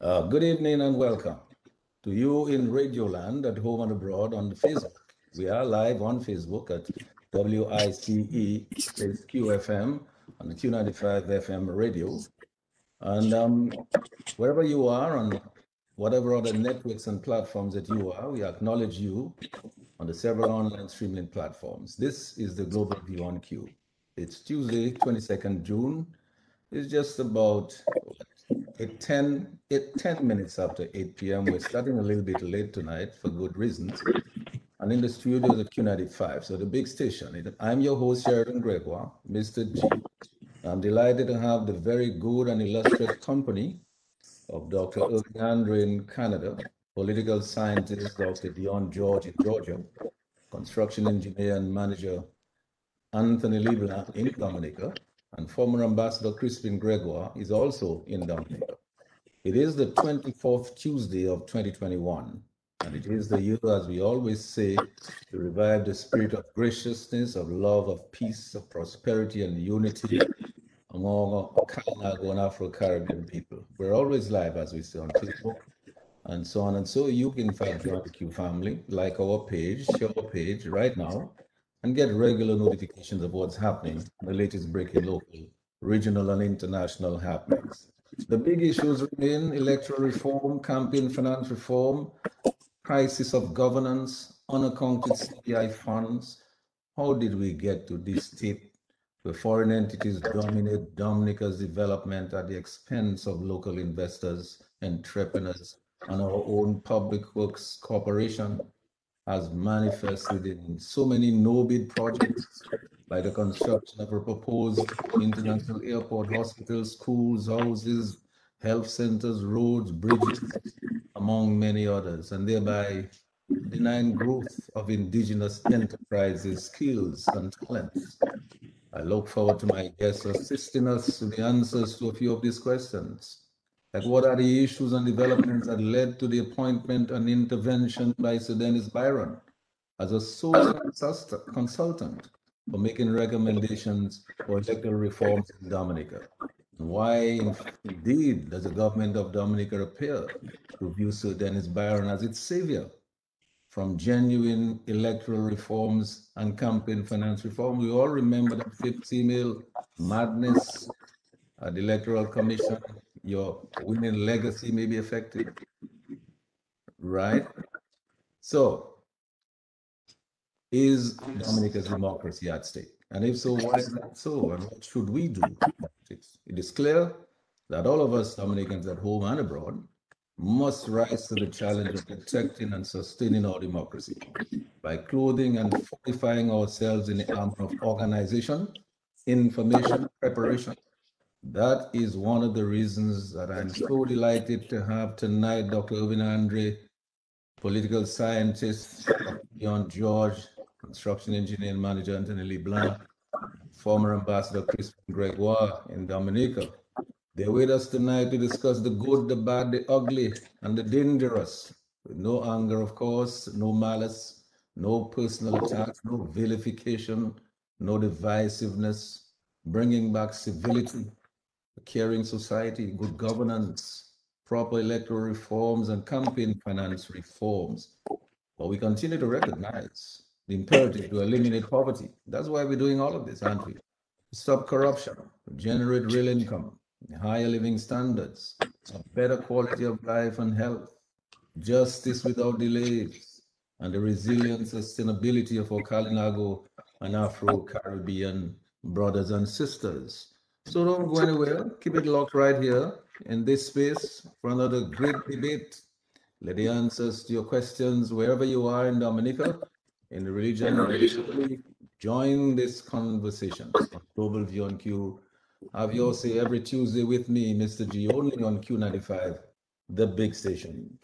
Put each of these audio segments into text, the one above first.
Uh, good evening and welcome to you in Radioland at home and abroad on Facebook. We are live on Facebook at WICE QFM on the Q95 FM radio. And um, wherever you are on whatever other networks and platforms that you are, we acknowledge you on the several online streaming platforms. This is the Global View on Q. It's Tuesday, 22nd June. It's just about at 10, at 10 minutes after 8 p.m. We're starting a little bit late tonight for good reasons. And in the studio is Q95, so the big station. I'm your host, Sheridan Gregoire, Mr. G. I'm delighted to have the very good and illustrious company of Dr. Irving in Canada, political scientist Dr. Dion George in Georgia, construction engineer and manager Anthony Leblanc in Dominica, and former Ambassador Crispin Gregoire is also in Dominica. It is the 24th Tuesday of 2021, and it is the year, as we always say, to revive the spirit of graciousness, of love, of peace, of prosperity, and unity among Kalinago and Afro-Caribbean people. We're always live, as we say on Facebook, and so on and so. You can, in fact, the Q family, like our page, share our page right now, and get regular notifications of what's happening, the latest breaking local, regional, and international happenings. The big issues remain electoral reform, campaign finance reform, crisis of governance, unaccounted CBI funds. How did we get to this state where foreign entities dominate Dominica's development at the expense of local investors, entrepreneurs, and our own public works corporation? Has manifested in so many no-bid projects like the construction of a proposed international airport, hospitals, schools, houses, health centers, roads, bridges, among many others, and thereby denying growth of indigenous enterprises, skills, and talents. I look forward to my guests assisting us with the answers to a few of these questions. Like what are the issues and developments that led to the appointment and intervention by Sir Dennis Byron as a social consultant for making recommendations for electoral reforms in Dominica? Why indeed does the government of Dominica appear to view Sir Dennis Byron as its savior from genuine electoral reforms and campaign finance reform? We all remember that fifth email madness at the Electoral Commission your winning legacy may be affected. Right? So, is Dominica's democracy at stake? And if so, why is that so? And what should we do? It is clear that all of us Dominicans at home and abroad must rise to the challenge of protecting and sustaining our democracy by clothing and fortifying ourselves in the armor of organization, information, preparation, that is one of the reasons that I'm so delighted to have tonight Dr. Irving Andre, political scientist, Dion George, construction engineer and manager Anthony LeBlanc, former ambassador Crispin Gregoire in Dominica. They're with us tonight to discuss the good, the bad, the ugly, and the dangerous. With no anger, of course, no malice, no personal attacks, no vilification, no divisiveness, bringing back civility, caring society, good governance, proper electoral reforms, and campaign finance reforms. But we continue to recognize the imperative to eliminate poverty. That's why we're doing all of this, aren't we? Stop corruption, generate real income, higher living standards, a better quality of life and health, justice without delays, and the resilient sustainability of our Kalinago and Afro-Caribbean brothers and sisters. So don't go anywhere. Keep it locked right here in this space for another great debate. Let the answers to your questions wherever you are in Dominica, in the religion, join this conversation on Global View on Q. Have your say every Tuesday with me, Mr. G, only on Q95, the big station.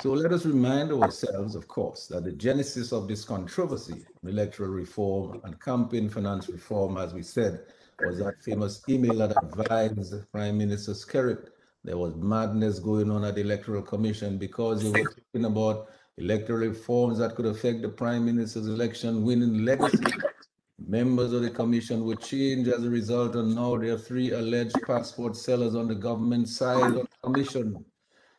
So let us remind ourselves, of course, that the genesis of this controversy, electoral reform and campaign finance reform, as we said, was that famous email that advised Prime Minister Skerrit there was madness going on at the Electoral Commission because he was talking about electoral reforms that could affect the Prime Minister's election winning legacy. Members of the commission were changed as a result, and now there are three alleged passport sellers on the government side of the commission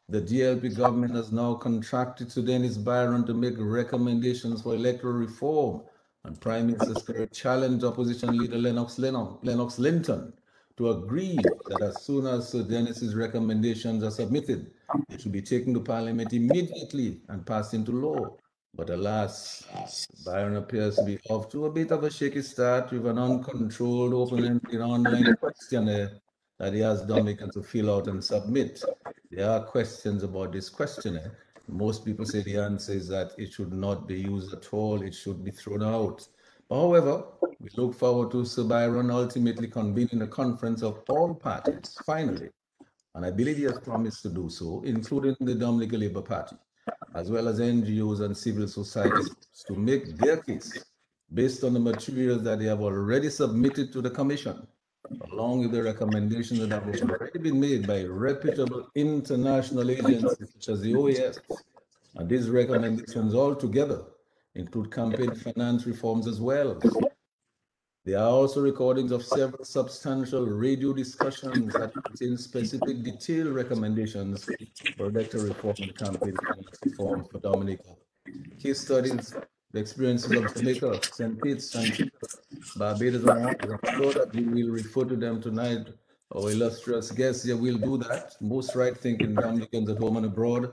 the DLP government has now contracted to Dennis Byron to make recommendations for electoral reform. And Prime Minister Skerrit challenged opposition leader Lennox, Lennox Linton to agree that as soon as Sir Dennis's recommendations are submitted, it should be taken to Parliament immediately and passed into law. But alas, Byron appears to be off to a bit of a shaky start with an uncontrolled, open-ended online questionnaire that he has Dominicans to fill out and submit. There are questions about this questionnaire. Most people say the answer is that it should not be used at all. It should be thrown out. However, we look forward to Sir Byron ultimately convening a conference of all parties, finally. And I believe he has promised to do so, including the Dominica Labour Party as well as NGOs and civil society to make their case based on the materials that they have already submitted to the Commission, along with the recommendations that have already been made by reputable international agencies such as the OAS. And these recommendations altogether include campaign finance reforms as well, there are also recordings of several substantial radio discussions that contain specific detailed recommendations for electoral reform and campaign finance reform for Dominica. Case studies, the experiences of Jamaica, St. Kitts, and Barbados, and I'm sure that we will refer to them tonight. Our illustrious guests here will do that. Most right-thinking Dominicans at home and abroad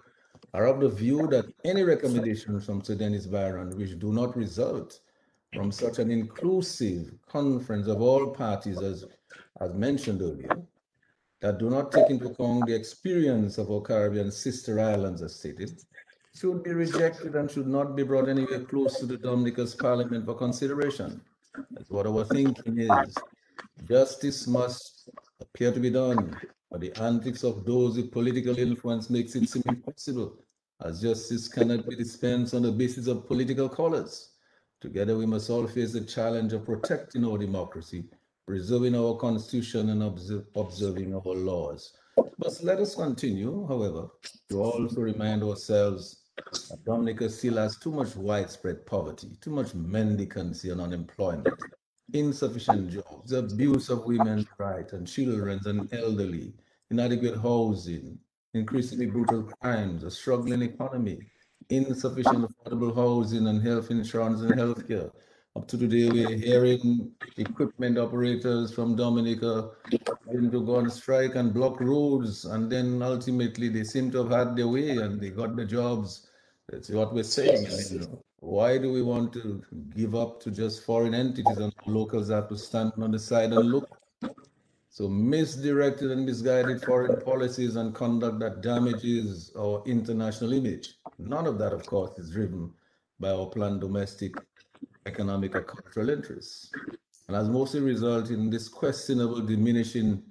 are of the view that any recommendations from Sir Dennis Byron which do not result from such an inclusive conference of all parties, as, as mentioned earlier, that do not take into account the experience of our Caribbean sister islands, as stated, should be rejected and should not be brought anywhere close to the Dominica's Parliament for consideration. That's what our thinking is. Justice must appear to be done, but the antics of those with political influence makes it seem impossible, as justice cannot be dispensed on the basis of political colors. Together, we must all face the challenge of protecting our democracy, preserving our constitution, and observe, observing our laws. But let us continue, however, to also remind ourselves Dominica still has too much widespread poverty, too much mendicancy and unemployment, insufficient jobs, abuse of women's rights and children's and elderly, inadequate housing, increasingly brutal crimes, a struggling economy, insufficient affordable housing and health insurance and healthcare. Up to today, we're hearing equipment operators from Dominica going to go on strike and block roads, and then ultimately they seem to have had their way and they got the jobs. That's what we're saying. You know. Why do we want to give up to just foreign entities and locals have to stand on the side and look? So misdirected and misguided foreign policies and conduct that damages our international image. None of that, of course, is driven by our planned domestic economic or cultural interests. And has mostly resulted in this questionable diminishing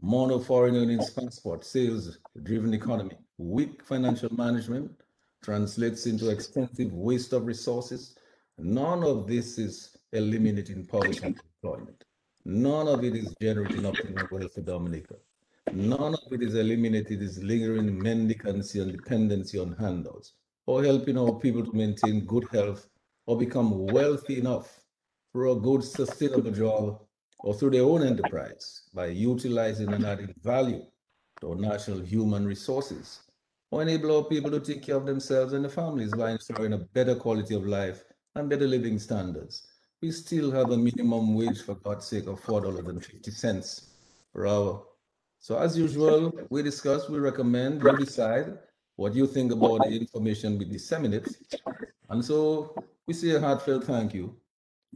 mono foreign earnings passport sales driven economy. Weak financial management translates into expensive waste of resources. None of this is eliminating poverty and employment. None of it is generating optimal wealth for Dominica. None of it is eliminating this lingering mendicancy and dependency on handouts, or helping our people to maintain good health or become wealthy enough for a good sustainable job or through their own enterprise by utilizing and adding value to our national human resources, or enable our people to take care of themselves and their families by ensuring a better quality of life and better living standards we still have a minimum wage, for God's sake, of $4.50 per hour. So as usual, we discuss, we recommend, you decide what you think about the information we disseminate. And so we say a heartfelt thank you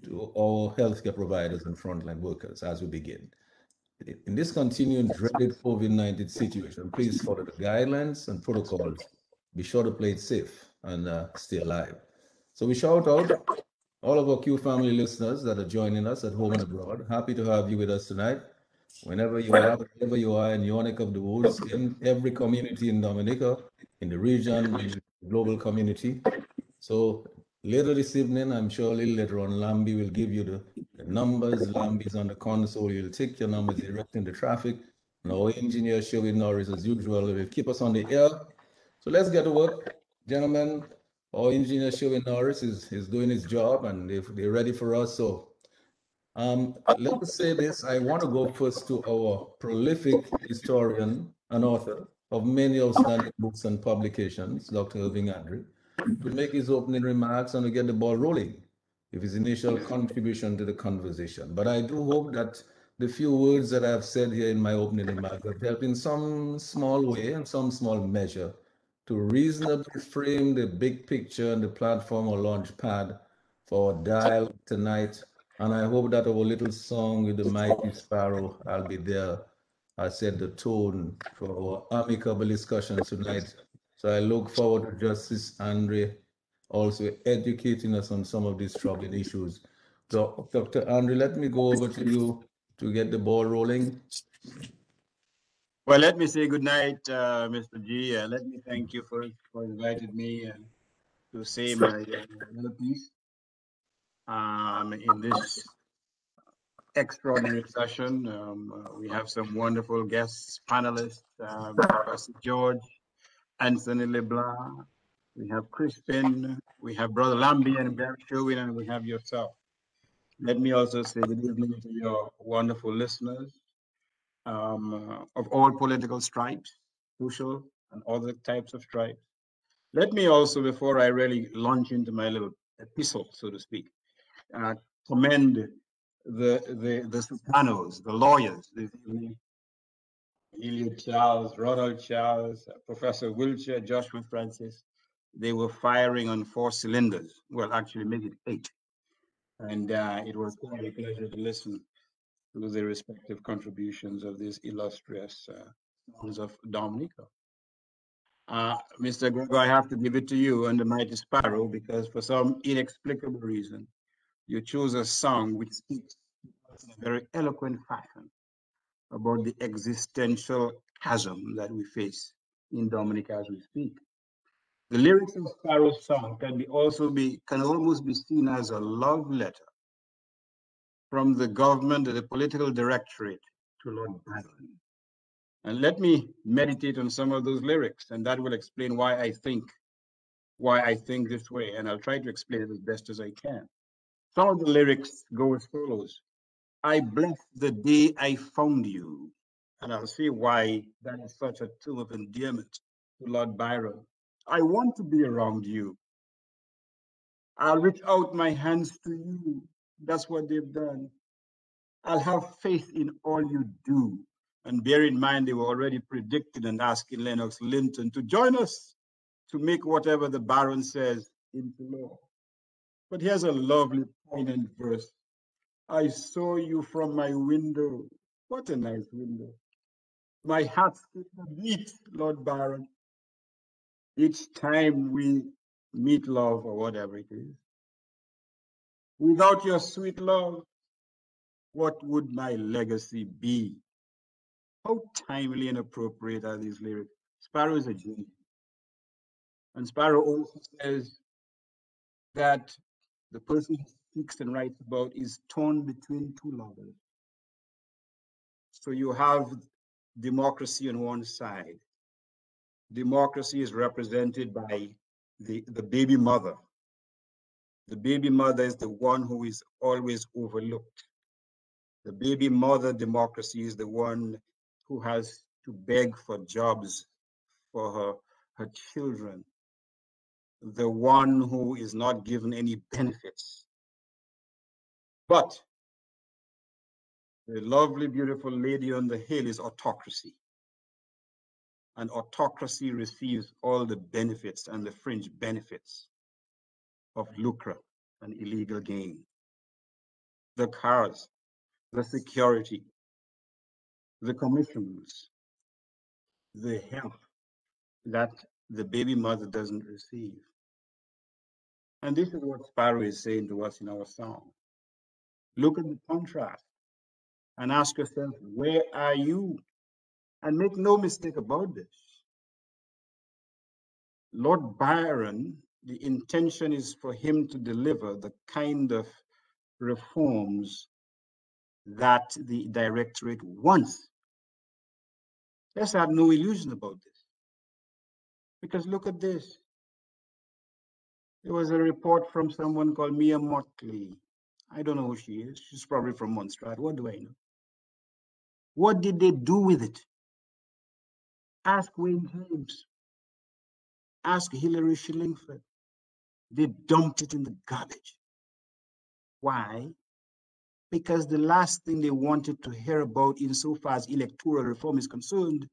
to all healthcare providers and frontline workers as we begin. In this continuing dreaded COVID-19 situation, please follow the guidelines and protocols. Be sure to play it safe and uh, stay alive. So we shout out all of our Q family listeners that are joining us at home and abroad. Happy to have you with us tonight. Whenever you are, wherever you are in your neck of the woods, in every community in Dominica, in the region, in the global community. So later this evening, I'm sure a little later on, Lambi will give you the, the numbers. Lambi's on the console. You'll take your numbers direct in the traffic. And our engineer, Sherwin Norris, as usual, will keep us on the air. So let's get to work. Gentlemen, our engineer Sherwin Norris is, is doing his job and they, they're ready for us. So um, let us say this. I want to go first to our prolific historian and author, of many outstanding books and publications, Dr. Irving Andre, to make his opening remarks and to get the ball rolling with his initial contribution to the conversation. But I do hope that the few words that I've said here in my opening remarks have helped in some small way and some small measure to reasonably frame the big picture and the platform or launch pad for dial tonight. And I hope that our little song with the mighty sparrow, I'll be there, I set the tone for our amicable discussions tonight. So I look forward to Justice Andre also educating us on some of these troubling issues. So, Dr. Andre, let me go over to you to get the ball rolling. Well, let me say good night, uh, Mr. G. Uh, let me thank you for, for inviting me uh, to say my uh, piece um, in this extraordinary session. Um, uh, we have some wonderful guests, panelists, um, Professor George, Anthony LeBlanc, we have Crispin, we have Brother Lambie and Barry Sherwin, and we have yourself. Let me also say good evening to your wonderful listeners um, of all political stripes, social and other types of stripes. Let me also, before I really launch into my little epistle, so to speak, uh, commend the, the, the sopranos, the lawyers evening, Eliot Charles, Ronald Charles, Professor Wiltshire, Joshua Francis. They were firing on four cylinders. Well, actually, make it eight. And uh, it was quite a pleasure to listen to the respective contributions of these illustrious uh, sons of Dominica. Uh, Mr. Gregoire, I have to give it to you and the Mighty Sparrow because for some inexplicable reason, you chose a song which speaks in a very eloquent fashion about the existential chasm that we face in Dominica as we speak. The lyrics of Sparrow's song can be also be can almost be seen as a love letter from the government the political directorate to Lord Byron. And let me meditate on some of those lyrics, and that will explain why I think why I think this way, and I'll try to explain it as best as I can. Some of the lyrics go as follows. I bless the day I found you. And I'll see why that is such a term of endearment to Lord Byron. I want to be around you. I'll reach out my hands to you. That's what they've done. I'll have faith in all you do. And bear in mind, they were already predicted and asking Lennox Linton to join us to make whatever the Baron says into law. But here's a lovely, poignant verse I saw you from my window. What a nice window. My heart skipped a beat, Lord Byron. Each time we meet love or whatever it is. Without your sweet love, what would my legacy be? How timely and appropriate are these lyrics? Sparrow is a genius. And Sparrow also says that the person speaks and writes about is torn between two lovers. So you have democracy on one side. Democracy is represented by the, the baby mother. The baby mother is the one who is always overlooked. The baby mother democracy is the one who has to beg for jobs for her, her children. The one who is not given any benefits but the lovely, beautiful lady on the hill is autocracy. And autocracy receives all the benefits and the fringe benefits of lucre and illegal gain. The cars, the security, the commissions, the help that the baby mother doesn't receive. And this is what Sparrow is saying to us in our song. Look at the contrast and ask yourself, where are you? And make no mistake about this. Lord Byron, the intention is for him to deliver the kind of reforms that the directorate wants. Let's have no illusion about this. Because look at this. There was a report from someone called Mia Mottley I don't know who she is. She's probably from Montserrat. What do I know? What did they do with it? Ask Wayne James. Ask Hillary Shillingford. They dumped it in the garbage. Why? Because the last thing they wanted to hear about, insofar as electoral reform is concerned,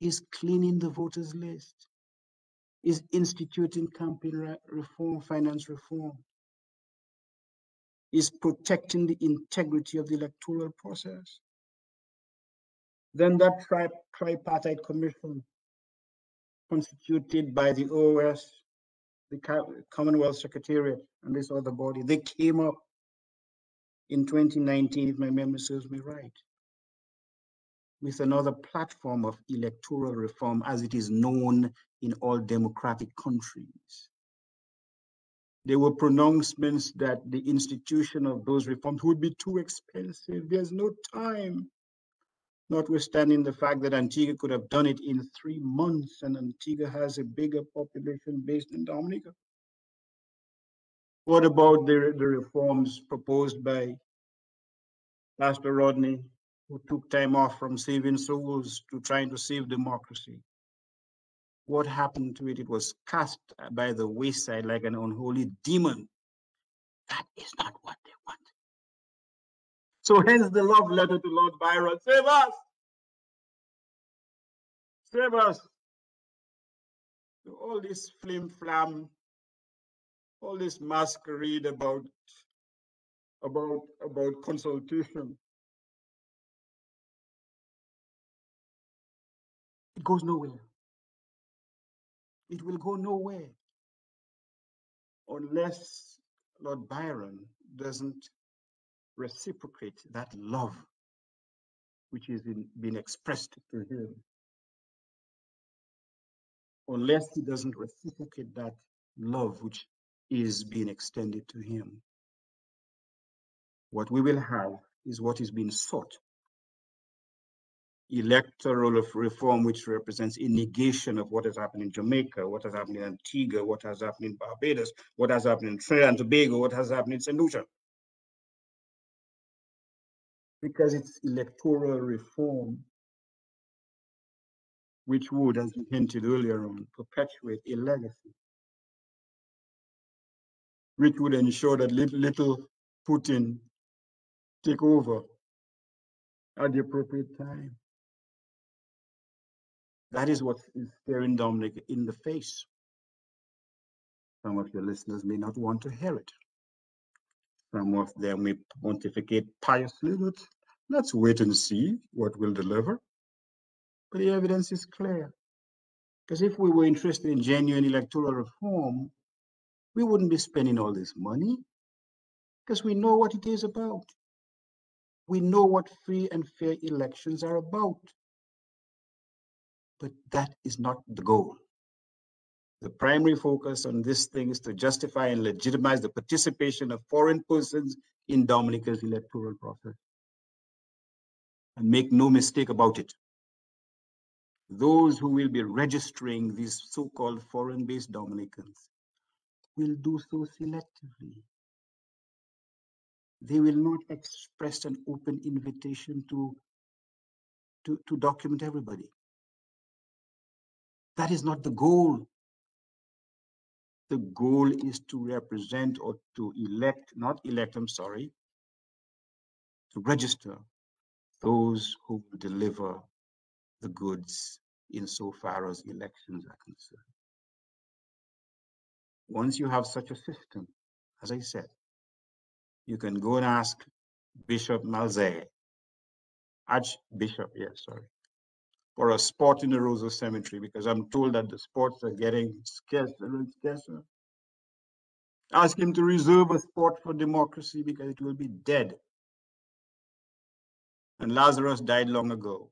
is cleaning the voters list, is instituting campaign reform, finance reform, is protecting the integrity of the electoral process. Then that tri tripartite commission constituted by the OAS, the Commonwealth Secretariat, and this other body, they came up in 2019, if my memory serves me right, with another platform of electoral reform as it is known in all democratic countries. There were pronouncements that the institution of those reforms would be too expensive. There's no time. Notwithstanding the fact that Antigua could have done it in three months, and Antigua has a bigger population based in Dominica. What about the, the reforms proposed by Pastor Rodney, who took time off from saving souls to trying to save democracy? What happened to it? It was cast by the wayside like an unholy demon. That is not what they want. So hence the love letter to Lord Byron, save us! Save us! So all this flim flam, all this masquerade about about about consultation. It goes nowhere it will go nowhere unless Lord Byron doesn't reciprocate that love which is in, being expressed to him. Unless he doesn't reciprocate that love which is being extended to him. What we will have is what is being sought electoral reform, which represents a negation of what has happened in Jamaica, what has happened in Antigua, what has happened in Barbados, what has happened in Trinidad and Tobago, what has happened in St. Lucia. Because it's electoral reform, which would, as you hinted earlier on, perpetuate a legacy, which would ensure that little, little Putin take over at the appropriate time. That is what is staring Dominic in the face. Some of your listeners may not want to hear it. Some of them may pontificate piously, but let's wait and see what will deliver. But the evidence is clear. Because if we were interested in genuine electoral reform, we wouldn't be spending all this money because we know what it is about. We know what free and fair elections are about. But that is not the goal. The primary focus on this thing is to justify and legitimize the participation of foreign persons in Dominica's electoral process. And make no mistake about it. Those who will be registering these so-called foreign-based Dominicans will do so selectively. They will not express an open invitation to, to, to document everybody. That is not the goal. The goal is to represent or to elect, not elect, I'm sorry, to register those who deliver the goods insofar as elections are concerned. Once you have such a system, as I said, you can go and ask Bishop Malzaire, Archbishop, yes, sorry, for a spot in the Roseau Cemetery because I'm told that the spots are getting scarcer and scarcer. Ask him to reserve a spot for democracy because it will be dead. And Lazarus died long ago.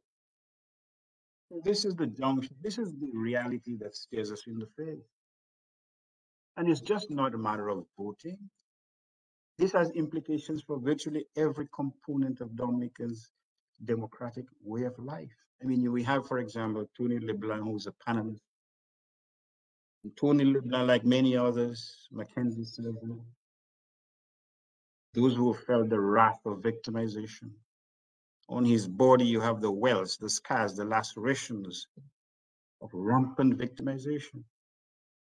This is the junction. This is the reality that stares us in the face. And it's just not a matter of voting. This has implications for virtually every component of Dominicans' democratic way of life. I mean, we have, for example, Tony LeBlanc, who's a panelist. Tony LeBlanc, like many others, Mackenzie Silver, those who felt the wrath of victimization. On his body, you have the welts, the scars, the lacerations of rampant victimization,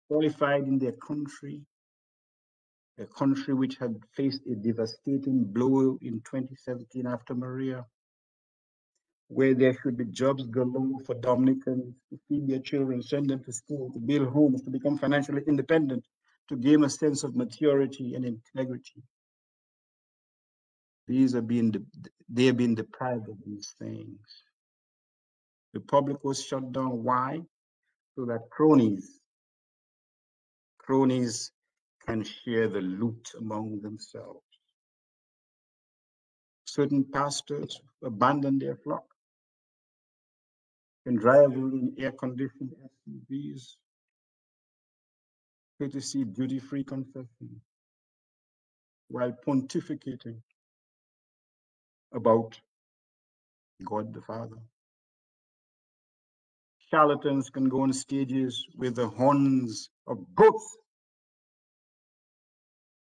qualified in their country, a country which had faced a devastating blow in 2017 after Maria, where there should be jobs galore for Dominicans to feed their children, send them to school, to build homes, to become financially independent, to gain a sense of maturity and integrity. These are being, they are being deprived of these things. The public was shut down. Why? So that cronies, cronies can share the loot among themselves. Certain pastors abandon their flock and drive in air-conditioned SUVs, courtesy duty-free concession, while pontificating about God the Father. Charlatans can go on stages with the horns of goats,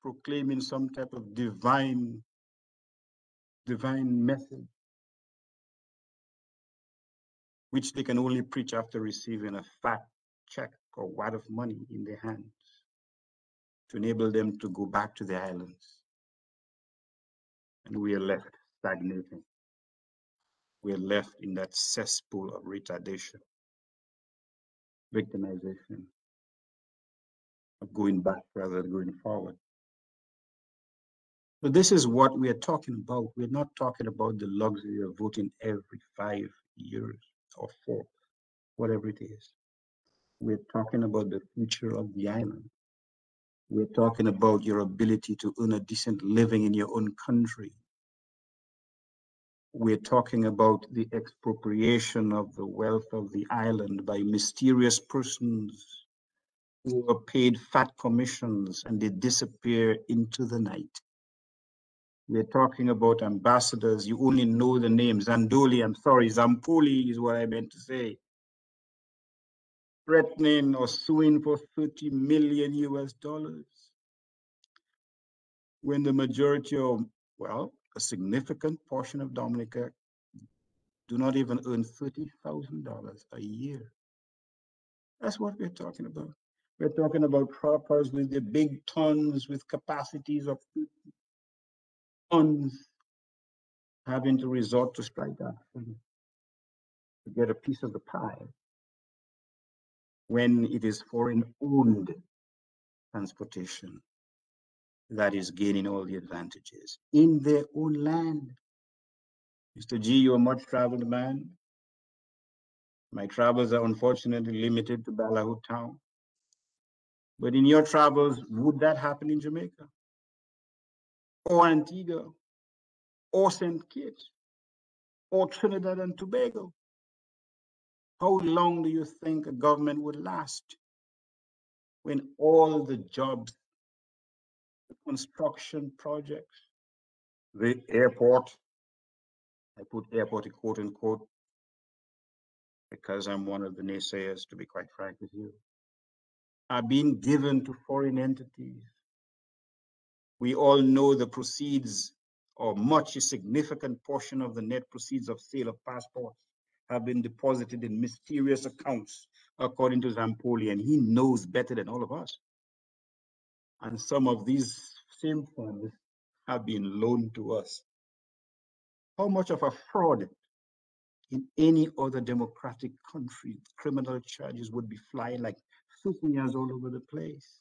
proclaiming some type of divine, divine message, which they can only preach after receiving a fat check or wad of money in their hands to enable them to go back to the islands. And we are left stagnating. We're left in that cesspool of retardation, victimization, of going back rather than going forward. But this is what we are talking about. We're not talking about the luxury of voting every five years or four, whatever it is. We're talking about the future of the island. We're talking about your ability to earn a decent living in your own country, we're talking about the expropriation of the wealth of the island by mysterious persons who are paid fat commissions and they disappear into the night. We're talking about ambassadors. You only know the names. Zandoli, I'm sorry, Zampolli is what I meant to say. Threatening or suing for 30 million US dollars. When the majority of, well, a significant portion of Dominica do not even earn $30,000 a year. That's what we're talking about. We're talking about croppers with the big tons with capacities of 50 tons having to resort to strike action to get a piece of the pie when it is foreign owned transportation that is gaining all the advantages in their own land. Mr. G, you're a much traveled man. My travels are unfortunately limited to Ballyhoo town. But in your travels, would that happen in Jamaica? Or Antigua? Or St. Kitts? Or Trinidad and Tobago? How long do you think a government would last when all the jobs the construction projects, the airport, I put airport in quote unquote, because I'm one of the naysayers, to be quite frank with you, are being given to foreign entities. We all know the proceeds or much a significant portion of the net proceeds of sale of passports have been deposited in mysterious accounts, according to Zampolli, and he knows better than all of us. And some of these same funds have been loaned to us. How much of a fraud in any other democratic country, criminal charges would be flying like souvenirs all over the place.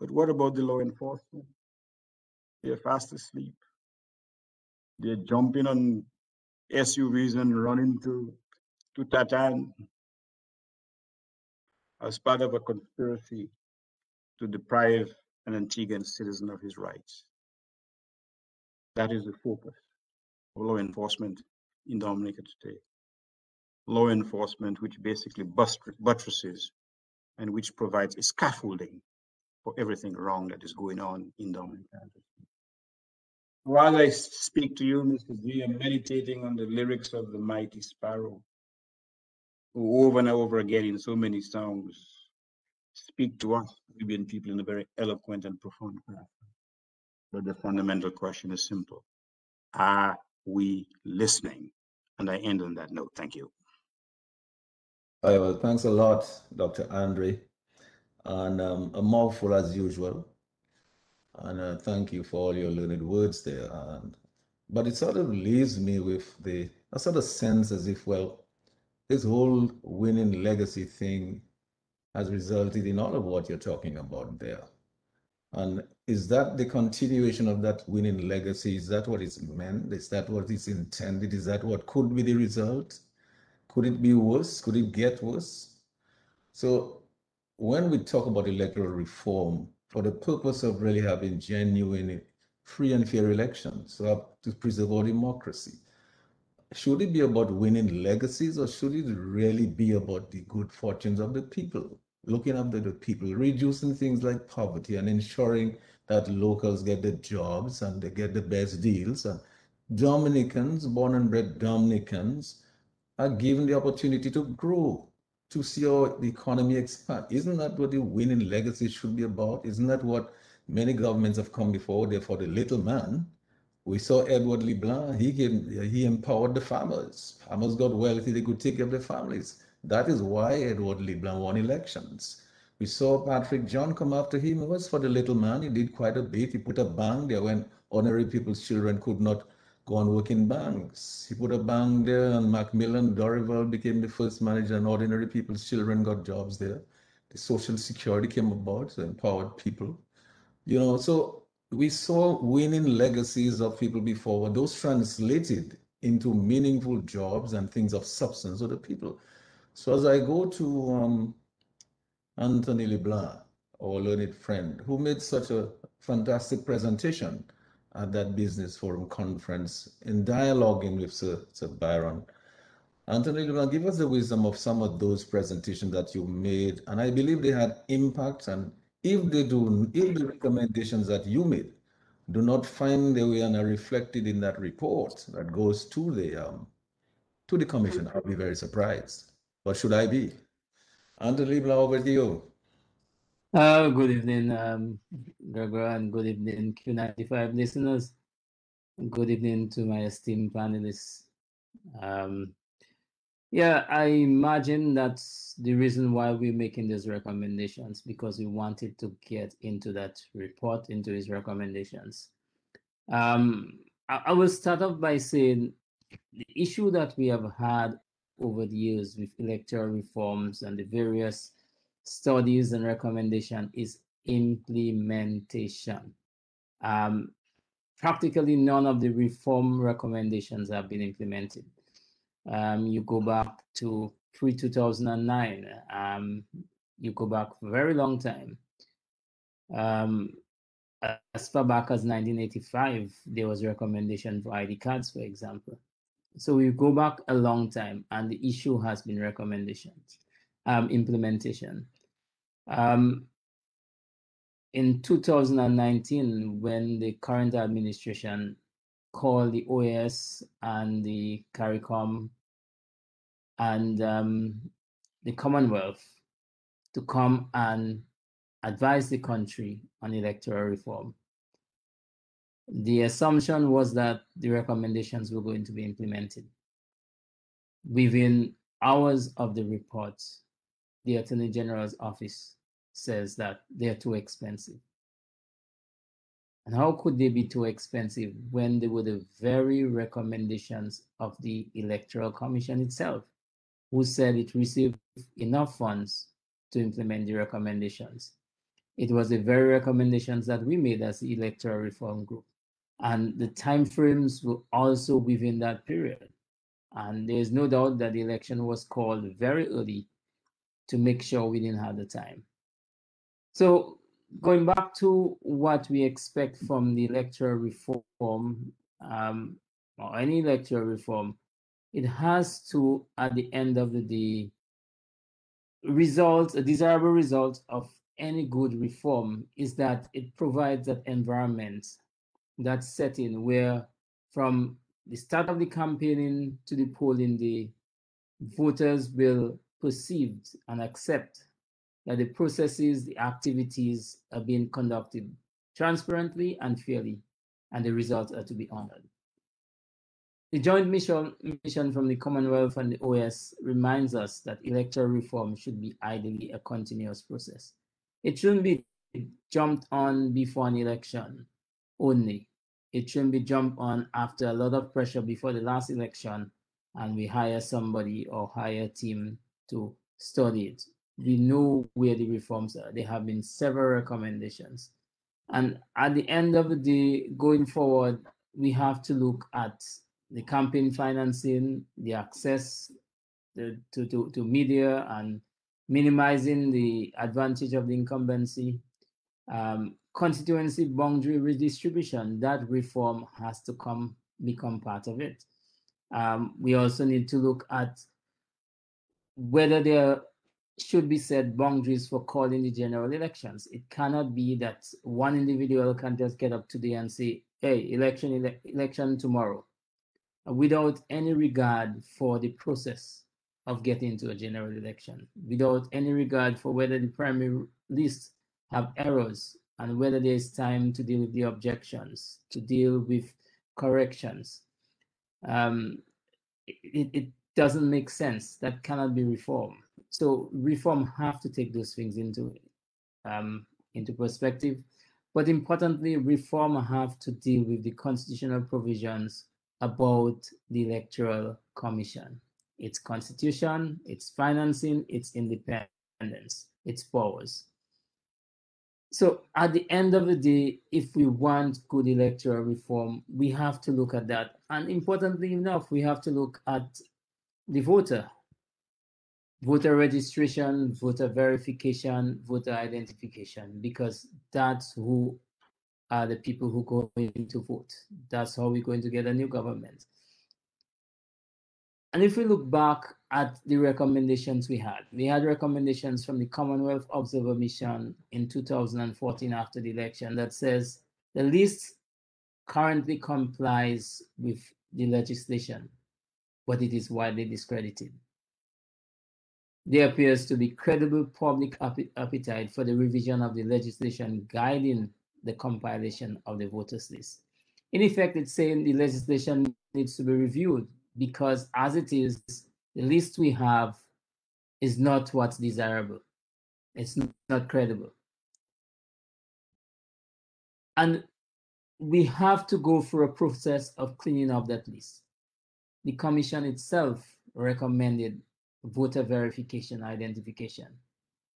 But what about the law enforcement? They're fast asleep. They're jumping on SUVs and running to, to Tatan as part of a conspiracy to deprive an Antiguan citizen of his rights. That is the focus of law enforcement in Dominica today. Law enforcement, which basically buttresses and which provides a scaffolding for everything wrong that is going on in Dominica. While I speak to you, Mr. G, I'm meditating on the lyrics of the mighty sparrow, who over and over again in so many songs speak to us Caribbean people in a very eloquent and profound way. But the fundamental question is simple. Are we listening? And I end on that note. Thank you. Right, well, thanks a lot, Dr. Andre, and um, a mouthful as usual. And uh, thank you for all your learned words there. And but it sort of leaves me with the a sort of sense as if, well, this whole winning legacy thing has resulted in all of what you're talking about there. And is that the continuation of that winning legacy? Is that what it's meant? Is that what it's intended? Is that what could be the result? Could it be worse? Could it get worse? So when we talk about electoral reform, for the purpose of really having genuine, free and fair elections, so to preserve our democracy, should it be about winning legacies or should it really be about the good fortunes of the people? Looking after the people, reducing things like poverty and ensuring that locals get the jobs and they get the best deals. And Dominicans, born and bred Dominicans, are given the opportunity to grow, to see how the economy expand. Isn't that what the winning legacy should be about? Isn't that what many governments have come before? Therefore, the little man we saw Edward LeBlanc, he, he empowered the farmers. Farmers got wealthy, they could take care of their families. That is why Edward LeBlanc won elections. We saw Patrick John come after him. It was for the little man. He did quite a bit. He put a bang there when ordinary people's children could not go and work in banks. He put a bank there, and Macmillan Dorival became the first manager, and ordinary people's children got jobs there. The Social Security came about, so empowered people. You know, so we saw winning legacies of people before, those translated into meaningful jobs and things of substance of the people. So as I go to um, Anthony LeBlanc, our learned friend, who made such a fantastic presentation at that business forum conference in dialoguing with Sir, Sir Byron. Anthony LeBlanc, give us the wisdom of some of those presentations that you made. And I believe they had impact and if they do, if the recommendations that you made do not find their way and are reflected in that report that goes to the um, to the commission, I'll be very surprised. What should I be? Anthony over to you. Uh, good evening, um, Gregoire, and good evening, Q95 listeners. Good evening to my esteemed panelists. Um, yeah, I imagine that's the reason why we're making these recommendations because we wanted to get into that report, into his recommendations. Um, I, I will start off by saying the issue that we have had over the years with electoral reforms and the various studies and recommendation is implementation. Um, practically none of the reform recommendations have been implemented um, you go back to pre 2009, um, you go back a very long time. Um, as far back as 1985, there was a recommendation for ID cards, for example. So we go back a long time, and the issue has been recommendations, um, implementation. Um, in 2019, when the current administration called the OAS and the CARICOM and um, the Commonwealth to come and advise the country on electoral reform. The assumption was that the recommendations were going to be implemented. Within hours of the report, the Attorney General's office says that they're too expensive. And how could they be too expensive when they were the very recommendations of the Electoral Commission itself? who said it received enough funds to implement the recommendations. It was the very recommendations that we made as the electoral reform group. And the timeframes were also within that period. And there's no doubt that the election was called very early to make sure we didn't have the time. So going back to what we expect from the electoral reform um, or any electoral reform, it has to, at the end of the day, result, a desirable result of any good reform is that it provides that environment, that setting where from the start of the campaigning to the polling day, voters will perceive and accept that the processes, the activities are being conducted transparently and fairly, and the results are to be honored. The joint mission, mission from the Commonwealth and the OAS reminds us that electoral reform should be ideally a continuous process. It shouldn't be jumped on before an election only. It shouldn't be jumped on after a lot of pressure before the last election and we hire somebody or hire a team to study it. We know where the reforms are. There have been several recommendations. And at the end of the day, going forward, we have to look at the campaign financing, the access to, to, to media, and minimizing the advantage of the incumbency. Um, constituency boundary redistribution, that reform has to come become part of it. Um, we also need to look at whether there should be set boundaries for calling the general elections. It cannot be that one individual can just get up today and say, hey, election, ele election tomorrow without any regard for the process of getting to a general election, without any regard for whether the primary lists have errors and whether there's time to deal with the objections, to deal with corrections. Um, it, it doesn't make sense. That cannot be reform. So reform have to take those things into um, into perspective. But importantly, reform have to deal with the constitutional provisions about the Electoral Commission, its constitution, its financing, its independence, its powers. So at the end of the day, if we want good electoral reform, we have to look at that. And importantly enough, we have to look at the voter. Voter registration, voter verification, voter identification, because that's who are the people who go in to vote. That's how we're going to get a new government. And if we look back at the recommendations we had, we had recommendations from the Commonwealth Observer Mission in 2014 after the election that says the list currently complies with the legislation, but it is widely discredited. There appears to be credible public appetite for the revision of the legislation guiding the compilation of the voters list. In effect, it's saying the legislation needs to be reviewed because as it is, the list we have is not what's desirable. It's not credible. And we have to go through a process of cleaning up that list. The commission itself recommended voter verification identification.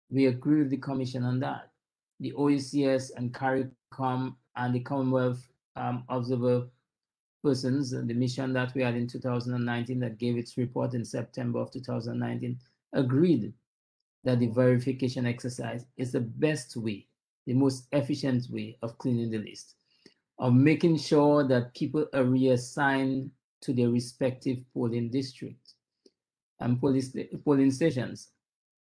We agree with the commission on that. The OECS and CARICOM and the Commonwealth um, Observer persons, the mission that we had in 2019 that gave its report in September of 2019, agreed that the verification exercise is the best way, the most efficient way of cleaning the list, of making sure that people are reassigned to their respective polling districts and polling stations.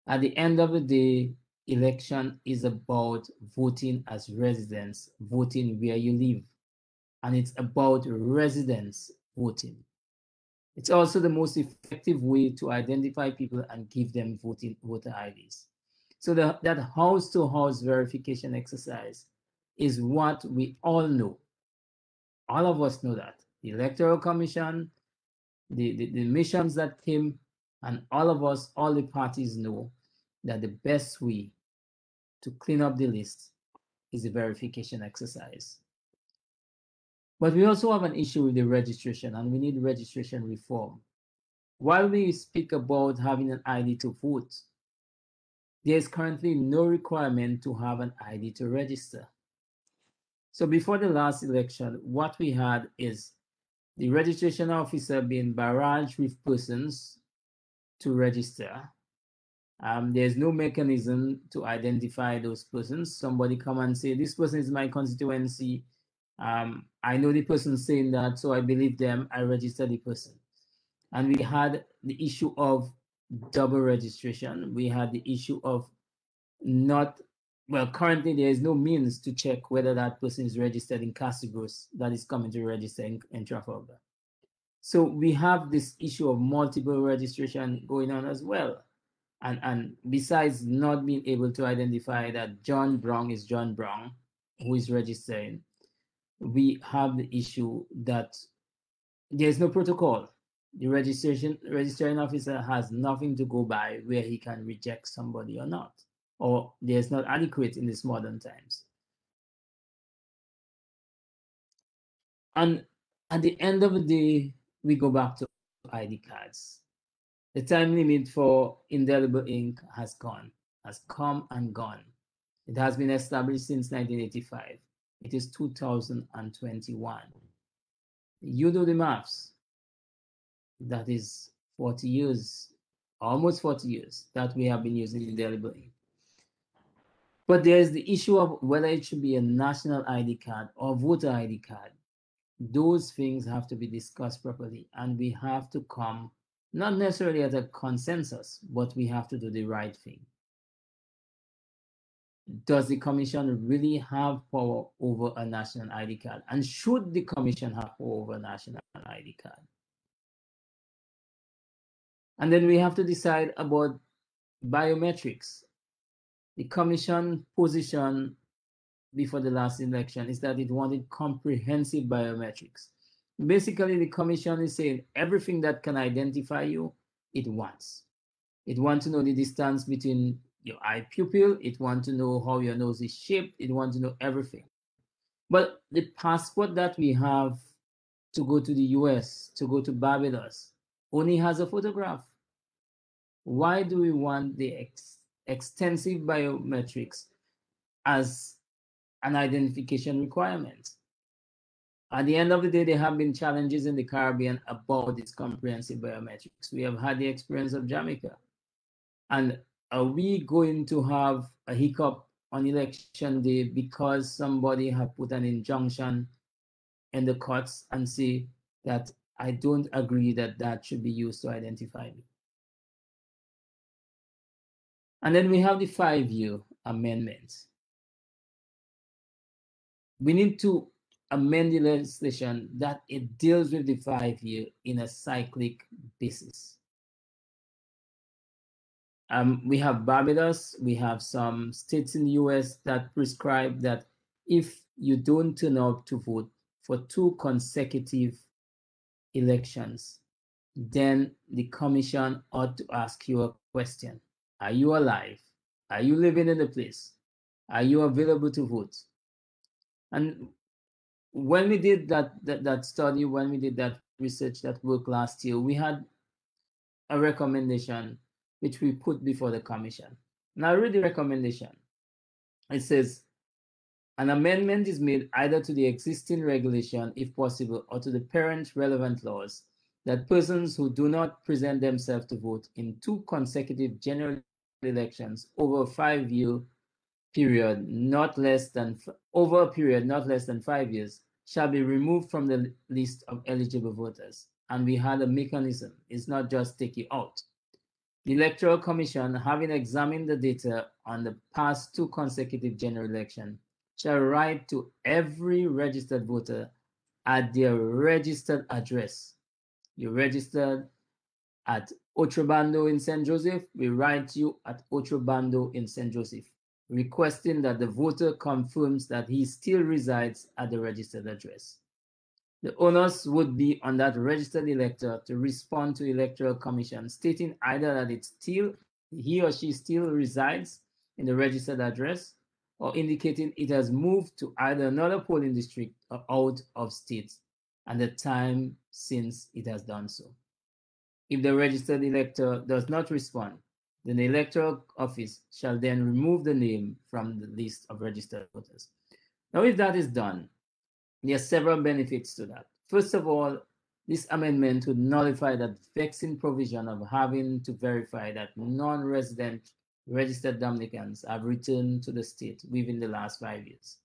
At the end of the day, election is about voting as residents, voting where you live and it's about residents voting. It's also the most effective way to identify people and give them voting voter IDs. So the, that house-to-house verification exercise is what we all know. All of us know that. The Electoral Commission, the, the, the missions that came, and all of us, all the parties know that the best way to clean up the list is a verification exercise. But we also have an issue with the registration and we need registration reform. While we speak about having an ID to vote, there is currently no requirement to have an ID to register. So before the last election, what we had is the registration officer being barraged with persons to register. Um, there's no mechanism to identify those persons. Somebody come and say, this person is my constituency um, I know the person saying that, so I believe them. I register the person. And we had the issue of double registration. We had the issue of not, well, currently there is no means to check whether that person is registered in Castlegos that is coming to register in, in Trafalgar. So we have this issue of multiple registration going on as well. And, and besides not being able to identify that John Brown is John Brown, who is registering, we have the issue that there's no protocol. The registration registering officer has nothing to go by where he can reject somebody or not, or there's not adequate in these modern times. And at the end of the day, we go back to ID cards. The time limit for indelible ink has gone, has come and gone. It has been established since 1985. It is 2021. You do the maths. That is 40 years, almost 40 years that we have been using indelible ink. But there's the issue of whether it should be a national ID card or voter ID card. Those things have to be discussed properly, and we have to come not necessarily at a consensus, but we have to do the right thing. Does the commission really have power over a national ID card? And should the commission have power over a national ID card? And then we have to decide about biometrics. The commission position before the last election is that it wanted comprehensive biometrics. Basically, the commission is saying everything that can identify you, it wants. It wants to know the distance between your eye pupil, it wants to know how your nose is shaped, it wants to know everything. But the passport that we have to go to the US, to go to Barbados, only has a photograph. Why do we want the ex extensive biometrics as an identification requirement? At the end of the day, there have been challenges in the Caribbean about this comprehensive biometrics. We have had the experience of Jamaica. And are we going to have a hiccup on election day because somebody have put an injunction in the courts and say that I don't agree that that should be used to identify me? And then we have the five-year amendment. We need to amend the legislation that it deals with the five year in a cyclic basis. Um, we have Barbados, we have some states in the US that prescribe that if you don't turn out to vote for two consecutive elections, then the commission ought to ask you a question. Are you alive? Are you living in the place? Are you available to vote? And when we did that, that that study, when we did that research, that work last year, we had a recommendation which we put before the commission. Now read the recommendation. It says an amendment is made either to the existing regulation, if possible, or to the parent relevant laws that persons who do not present themselves to vote in two consecutive general elections over a five-year period not less than over a period not less than five years shall be removed from the list of eligible voters. And we had a mechanism. It's not just take you out. The Electoral Commission, having examined the data on the past two consecutive general election, shall write to every registered voter at their registered address. You registered at Otrobando in St. Joseph, we write you at Otrobando in St. Joseph requesting that the voter confirms that he still resides at the registered address. The onus would be on that registered elector to respond to electoral commission stating either that it still he or she still resides in the registered address or indicating it has moved to either another polling district or out of state and the time since it has done so. If the registered elector does not respond, the electoral office shall then remove the name from the list of registered voters. Now, if that is done, there are several benefits to that. First of all, this amendment would nullify that vexing provision of having to verify that non-resident registered Dominicans have returned to the state within the last five years,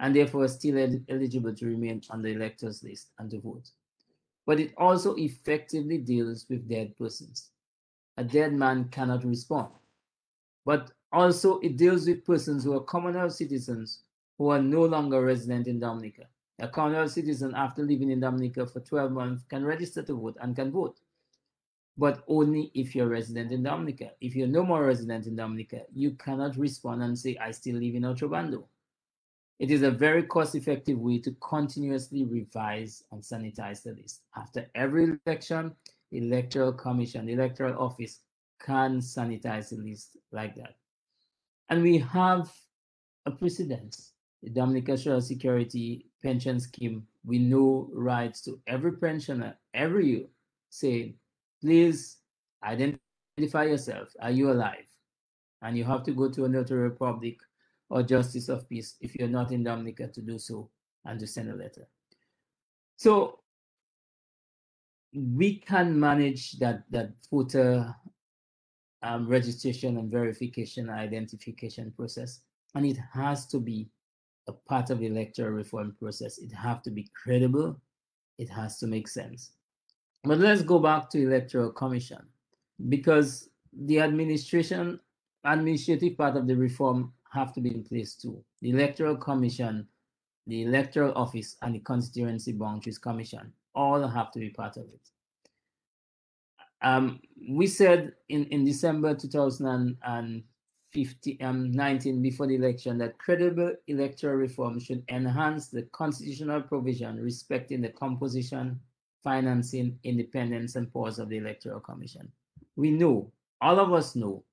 and therefore still el eligible to remain on the electors list and to vote. But it also effectively deals with dead persons a dead man cannot respond. But also it deals with persons who are Commonwealth citizens who are no longer resident in Dominica. A Commonwealth citizen after living in Dominica for 12 months can register to vote and can vote. But only if you're resident in Dominica. If you're no more resident in Dominica, you cannot respond and say, I still live in Otrobando. It is a very cost-effective way to continuously revise and sanitize the list. After every election, Electoral Commission, Electoral Office can sanitize the list like that. And we have a precedent. The Dominica Social Security Pension Scheme, we know rights to every pensioner every year. Say, please identify yourself. Are you alive? And you have to go to a notary public or justice of peace if you're not in Dominica to do so and to send a letter. So we can manage that that voter um, registration and verification identification process, and it has to be a part of the electoral reform process. It has to be credible. It has to make sense. But let's go back to electoral commission because the administration administrative part of the reform have to be in place too. The electoral commission, the electoral office, and the constituency boundaries commission all have to be part of it. Um, we said in, in December 2015, um, 19, before the election, that credible electoral reform should enhance the constitutional provision respecting the composition, financing, independence, and powers of the Electoral Commission. We know, all of us know,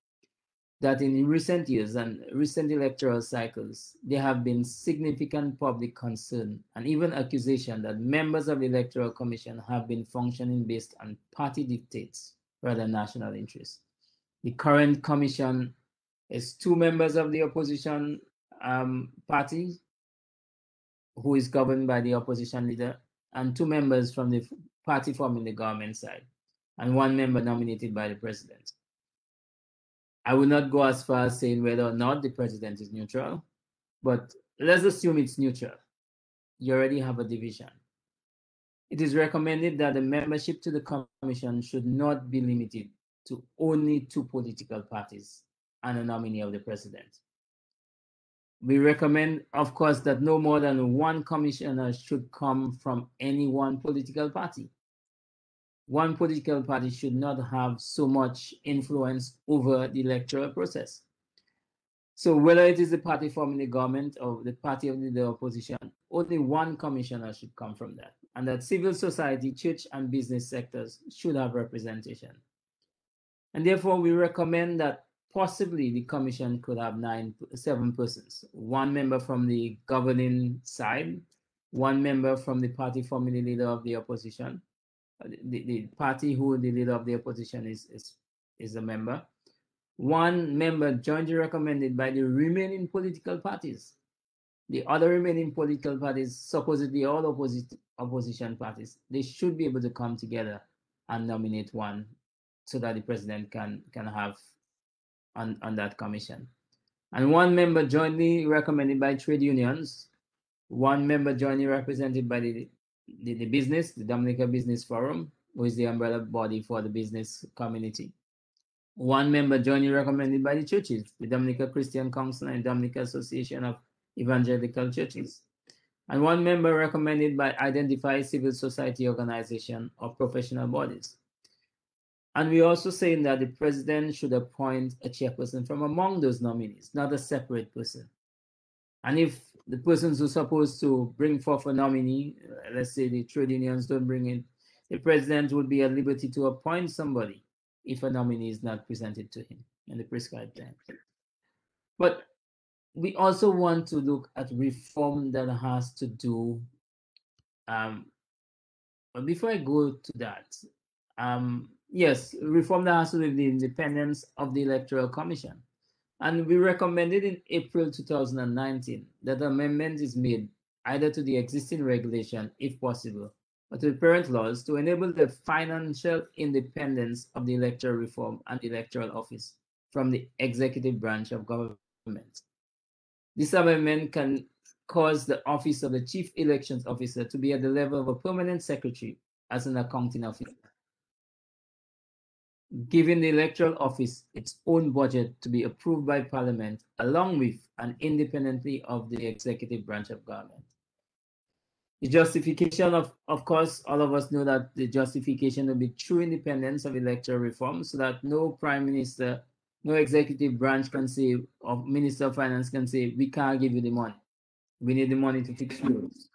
that in recent years and recent electoral cycles, there have been significant public concern and even accusation that members of the Electoral Commission have been functioning based on party dictates rather than national interests. The current commission is two members of the opposition um, party, who is governed by the opposition leader, and two members from the party forming the government side, and one member nominated by the president. I will not go as far as saying whether or not the president is neutral, but let's assume it's neutral. You already have a division. It is recommended that the membership to the commission should not be limited to only two political parties and a nominee of the president. We recommend, of course, that no more than one commissioner should come from any one political party one political party should not have so much influence over the electoral process. So whether it is the party forming the government or the party of the opposition, only one commissioner should come from that. And that civil society, church and business sectors should have representation. And therefore we recommend that possibly the commission could have nine, seven persons, one member from the governing side, one member from the party forming the leader of the opposition, the, the party who the leader of the opposition is, is, is a member. One member jointly recommended by the remaining political parties. The other remaining political parties, supposedly all opposite, opposition parties, they should be able to come together and nominate one so that the president can, can have on, on that commission. And one member jointly recommended by trade unions, one member jointly represented by the the, the business, the Dominica Business Forum, who is the umbrella body for the business community. One member jointly recommended by the churches, the Dominica Christian Council and Dominica Association of Evangelical Churches. And one member recommended by identified civil society organization or professional bodies. And we also saying that the president should appoint a chairperson from among those nominees, not a separate person. And if the persons who are supposed to bring forth a nominee, uh, let's say the trade unions don't bring in, the president would be at liberty to appoint somebody if a nominee is not presented to him in the prescribed time. But we also want to look at reform that has to do. Um, but before I go to that, um, yes, reform that has to do with the independence of the Electoral Commission. And we recommended in April 2019 that amendment is made either to the existing regulation, if possible, or to the parent laws to enable the financial independence of the electoral reform and electoral office from the executive branch of government. This amendment can cause the office of the chief elections officer to be at the level of a permanent secretary as an accounting officer giving the electoral office its own budget to be approved by parliament along with and independently of the executive branch of government. The justification of, of course, all of us know that the justification will be true independence of electoral reform so that no prime minister, no executive branch can say, or minister of finance can say, we can't give you the money. We need the money to fix roads.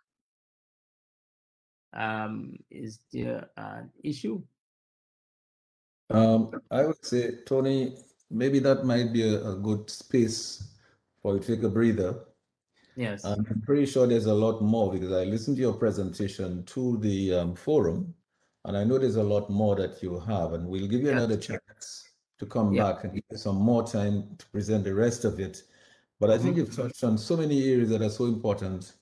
Um, is there an issue? Um, I would say, Tony, maybe that might be a, a good space for you to take a breather. Yes. And I'm pretty sure there's a lot more because I listened to your presentation to the um, forum, and I know there's a lot more that you have, and we'll give you Yeah. another chance to come Yeah. back and give you some more time to present the rest of it. But I think Mhm. you've touched on so many areas that are so important.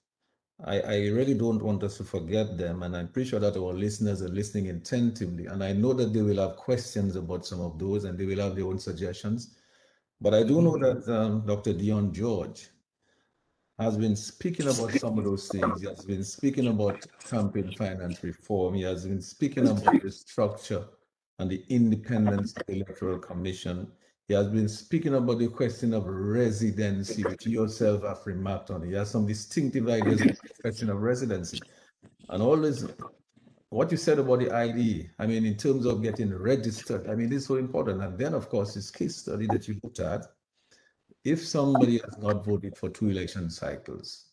I, I really don't want us to forget them, and I'm pretty sure that our listeners are listening attentively, and I know that they will have questions about some of those, and they will have their own suggestions. But I do know that um, Dr. Dion George has been speaking about some of those things. He has been speaking about campaign finance reform. He has been speaking about the structure and the independence of the Electoral Commission. He has been speaking about the question of residency, which yourself have remarked on. He has some distinctive ideas on the question of residency. And all this, what you said about the ID, I mean, in terms of getting registered, I mean, it's so important. And then, of course, this case study that you looked at, if somebody has not voted for two election cycles,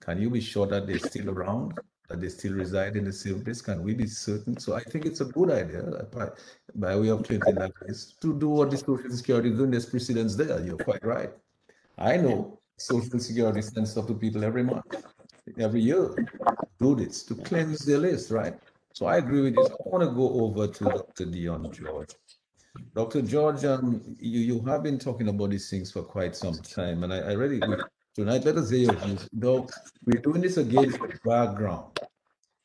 can you be sure that they're still around, that they still reside in the same place? Can we be certain? So I think it's a good idea uh, by, by way of Clinton that is to do what the Social Security is doing. There's precedence there. You're quite right. I know Social Security sends stuff to people every month, every year. Do this to cleanse their list, right? So I agree with you. I want to go over to Dr. Dion George. Dr. George, um, you, you have been talking about these things for quite some time, and I, I really tonight let us hear your views. Though we're doing this against the background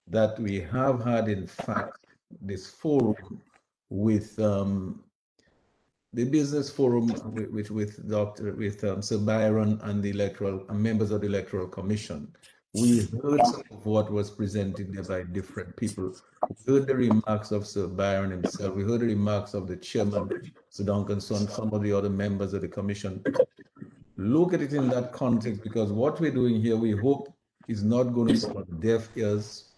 that we have had, in fact, this forum with um, the business forum with with, with Dr. with um, Sir Byron and the electoral and members of the electoral commission. We heard some of what was presented there by different people. We heard the remarks of Sir Byron himself. We heard the remarks of the chairman, Sir Duncan Son, some of the other members of the commission. Look at it in that context because what we're doing here, we hope, is not going to fall deaf ears,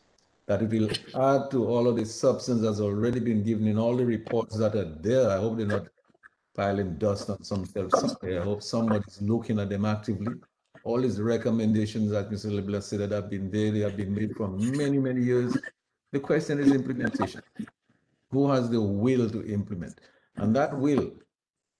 that it will add to all of the substance that's already been given in all the reports that are there. I hope they're not piling dust on some somewhere. I hope somebody's looking at them actively. All these recommendations that Mr. Leblanc said that have been there, they have been made for many, many years. The question is implementation. Who has the will to implement? And that will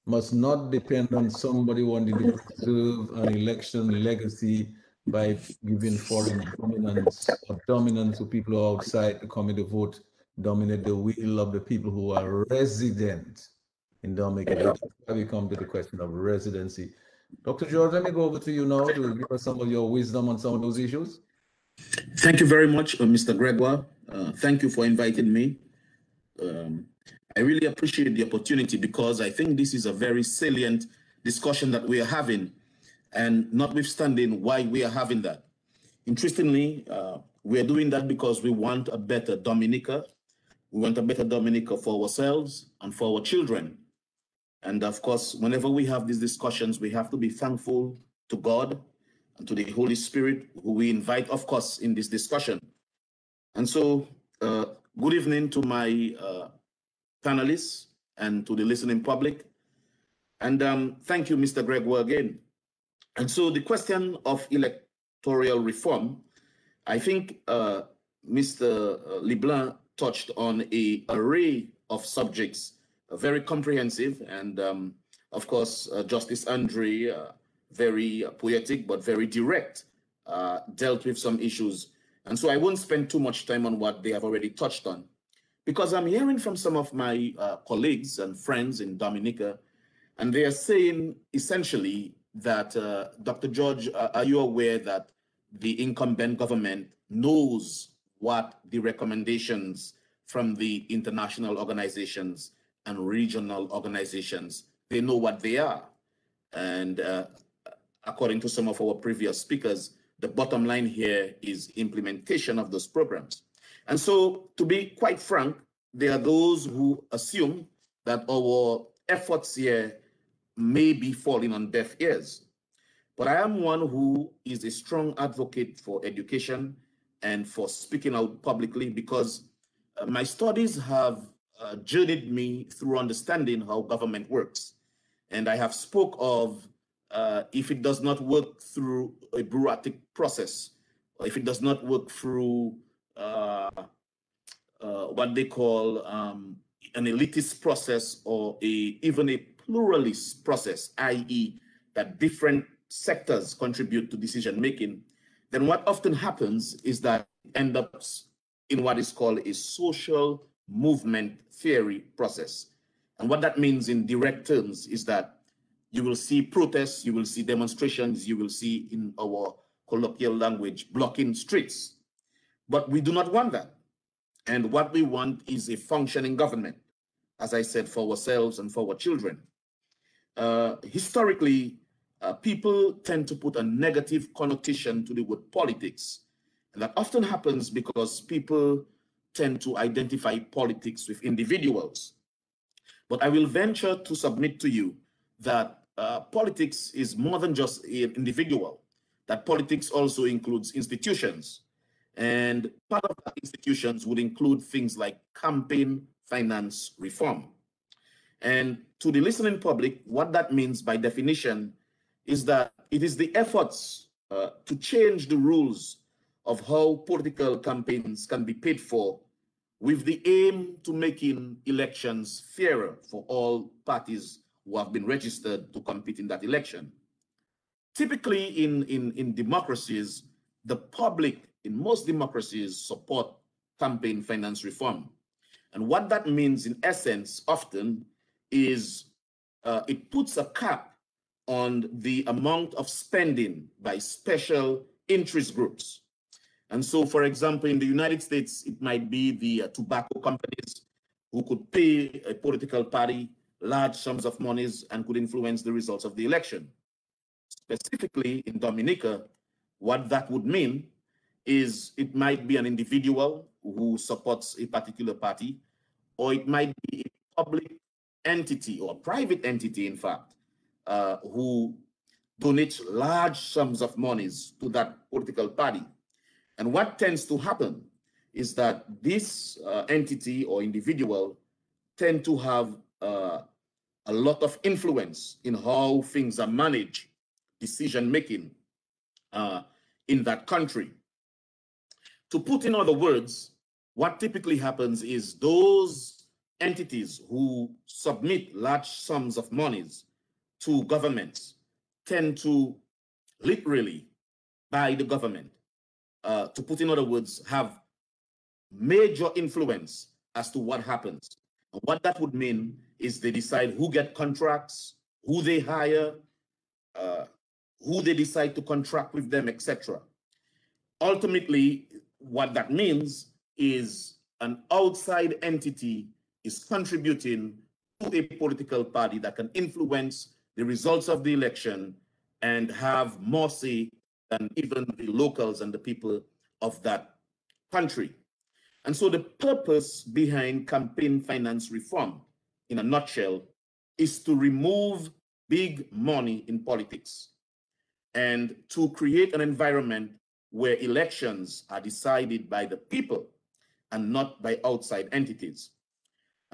must not depend on somebody wanting to preserve an election legacy by giving foreign dominance or dominance to people who are outside to come in to vote, dominate the will of the people who are resident in Dominica. We come to the question of residency. Dr. George, let me go over to you now to give us some of your wisdom on some of those issues. Thank you very much, uh, Mr. Gregoire. Uh, thank you for inviting me. Um, I really appreciate the opportunity because I think this is a very salient discussion that we are having, and notwithstanding why we are having that. Interestingly, uh, we are doing that because we want a better Dominica. We want a better Dominica for ourselves and for our children. And of course, whenever we have these discussions, we have to be thankful to God and to the Holy Spirit, who we invite, of course, in this discussion. And so, uh, good evening to my uh, panelists and to the listening public. And um, thank you, Mr. Gregoire, again. And so, the question of electoral reform, I think uh, Mr. Leblanc touched on a array of subjects, uh, very comprehensive, and um, of course, uh, Justice Andre, uh, very poetic but very direct, uh, dealt with some issues. And so I won't spend too much time on what they have already touched on, because I'm hearing from some of my uh, colleagues and friends in Dominica, and they are saying essentially that, uh, Dr. George, uh, are you aware that the incumbent government knows what the recommendations from the international organizations and regional organizations, they know what they are. And uh, according to some of our previous speakers, the bottom line here is implementation of those programs. And so, to be quite frank, there are those who assume that our efforts here may be falling on deaf ears. But I am one who is a strong advocate for education and for speaking out publicly because uh, my studies have uh, journeyed me through understanding how government works. And I have spoke of uh, if it does not work through a bureaucratic process, if it does not work through uh, uh, what they call um, an elitist process or a even a pluralist process, i.e., that different sectors contribute to decision making, then what often happens is that it ends up in what is called a social movement theory process. And what that means in direct terms is that you will see protests, you will see demonstrations, you will see in our colloquial language, blocking streets. But we do not want that. And what we want is a functioning government, as I said, for ourselves and for our children. Uh, historically, uh, people tend to put a negative connotation to the word politics. And that often happens because people tend to identify politics with individuals. But I will venture to submit to you that uh, politics is more than just an individual, that politics also includes institutions. And part of institutions would include things like campaign finance reform. And to the listening public, what that means by definition is that it is the efforts uh, to change the rules of how political campaigns can be paid for with the aim to making elections fairer for all parties who have been registered to compete in that election. Typically in, in, in democracies, the public in most democracies support campaign finance reform. And what that means in essence often is uh, it puts a cap on the amount of spending by special interest groups. And so, for example, in the United States, it might be the uh, tobacco companies who could pay a political party large sums of monies and could influence the results of the election. Specifically in Dominica, what that would mean is it might be an individual who supports a particular party, or it might be a public entity or a private entity, in fact, uh, who donates large sums of monies to that political party. And what tends to happen is that this uh, entity or individual tend to have uh, a lot of influence in how things are managed, decision making uh, in that country. To put in other words, what typically happens is those entities who submit large sums of monies to governments tend to literally buy the government. Uh, to put in other words, have major influence as to what happens. And what that would mean is they decide who get contracts, who they hire, uh, who they decide to contract with them, etc. Ultimately, what that means is an outside entity is contributing to a political party that can influence the results of the election and have more say than even the locals and the people of that country. And so the purpose behind campaign finance reform, in a nutshell, is to remove big money in politics and to create an environment where elections are decided by the people and not by outside entities.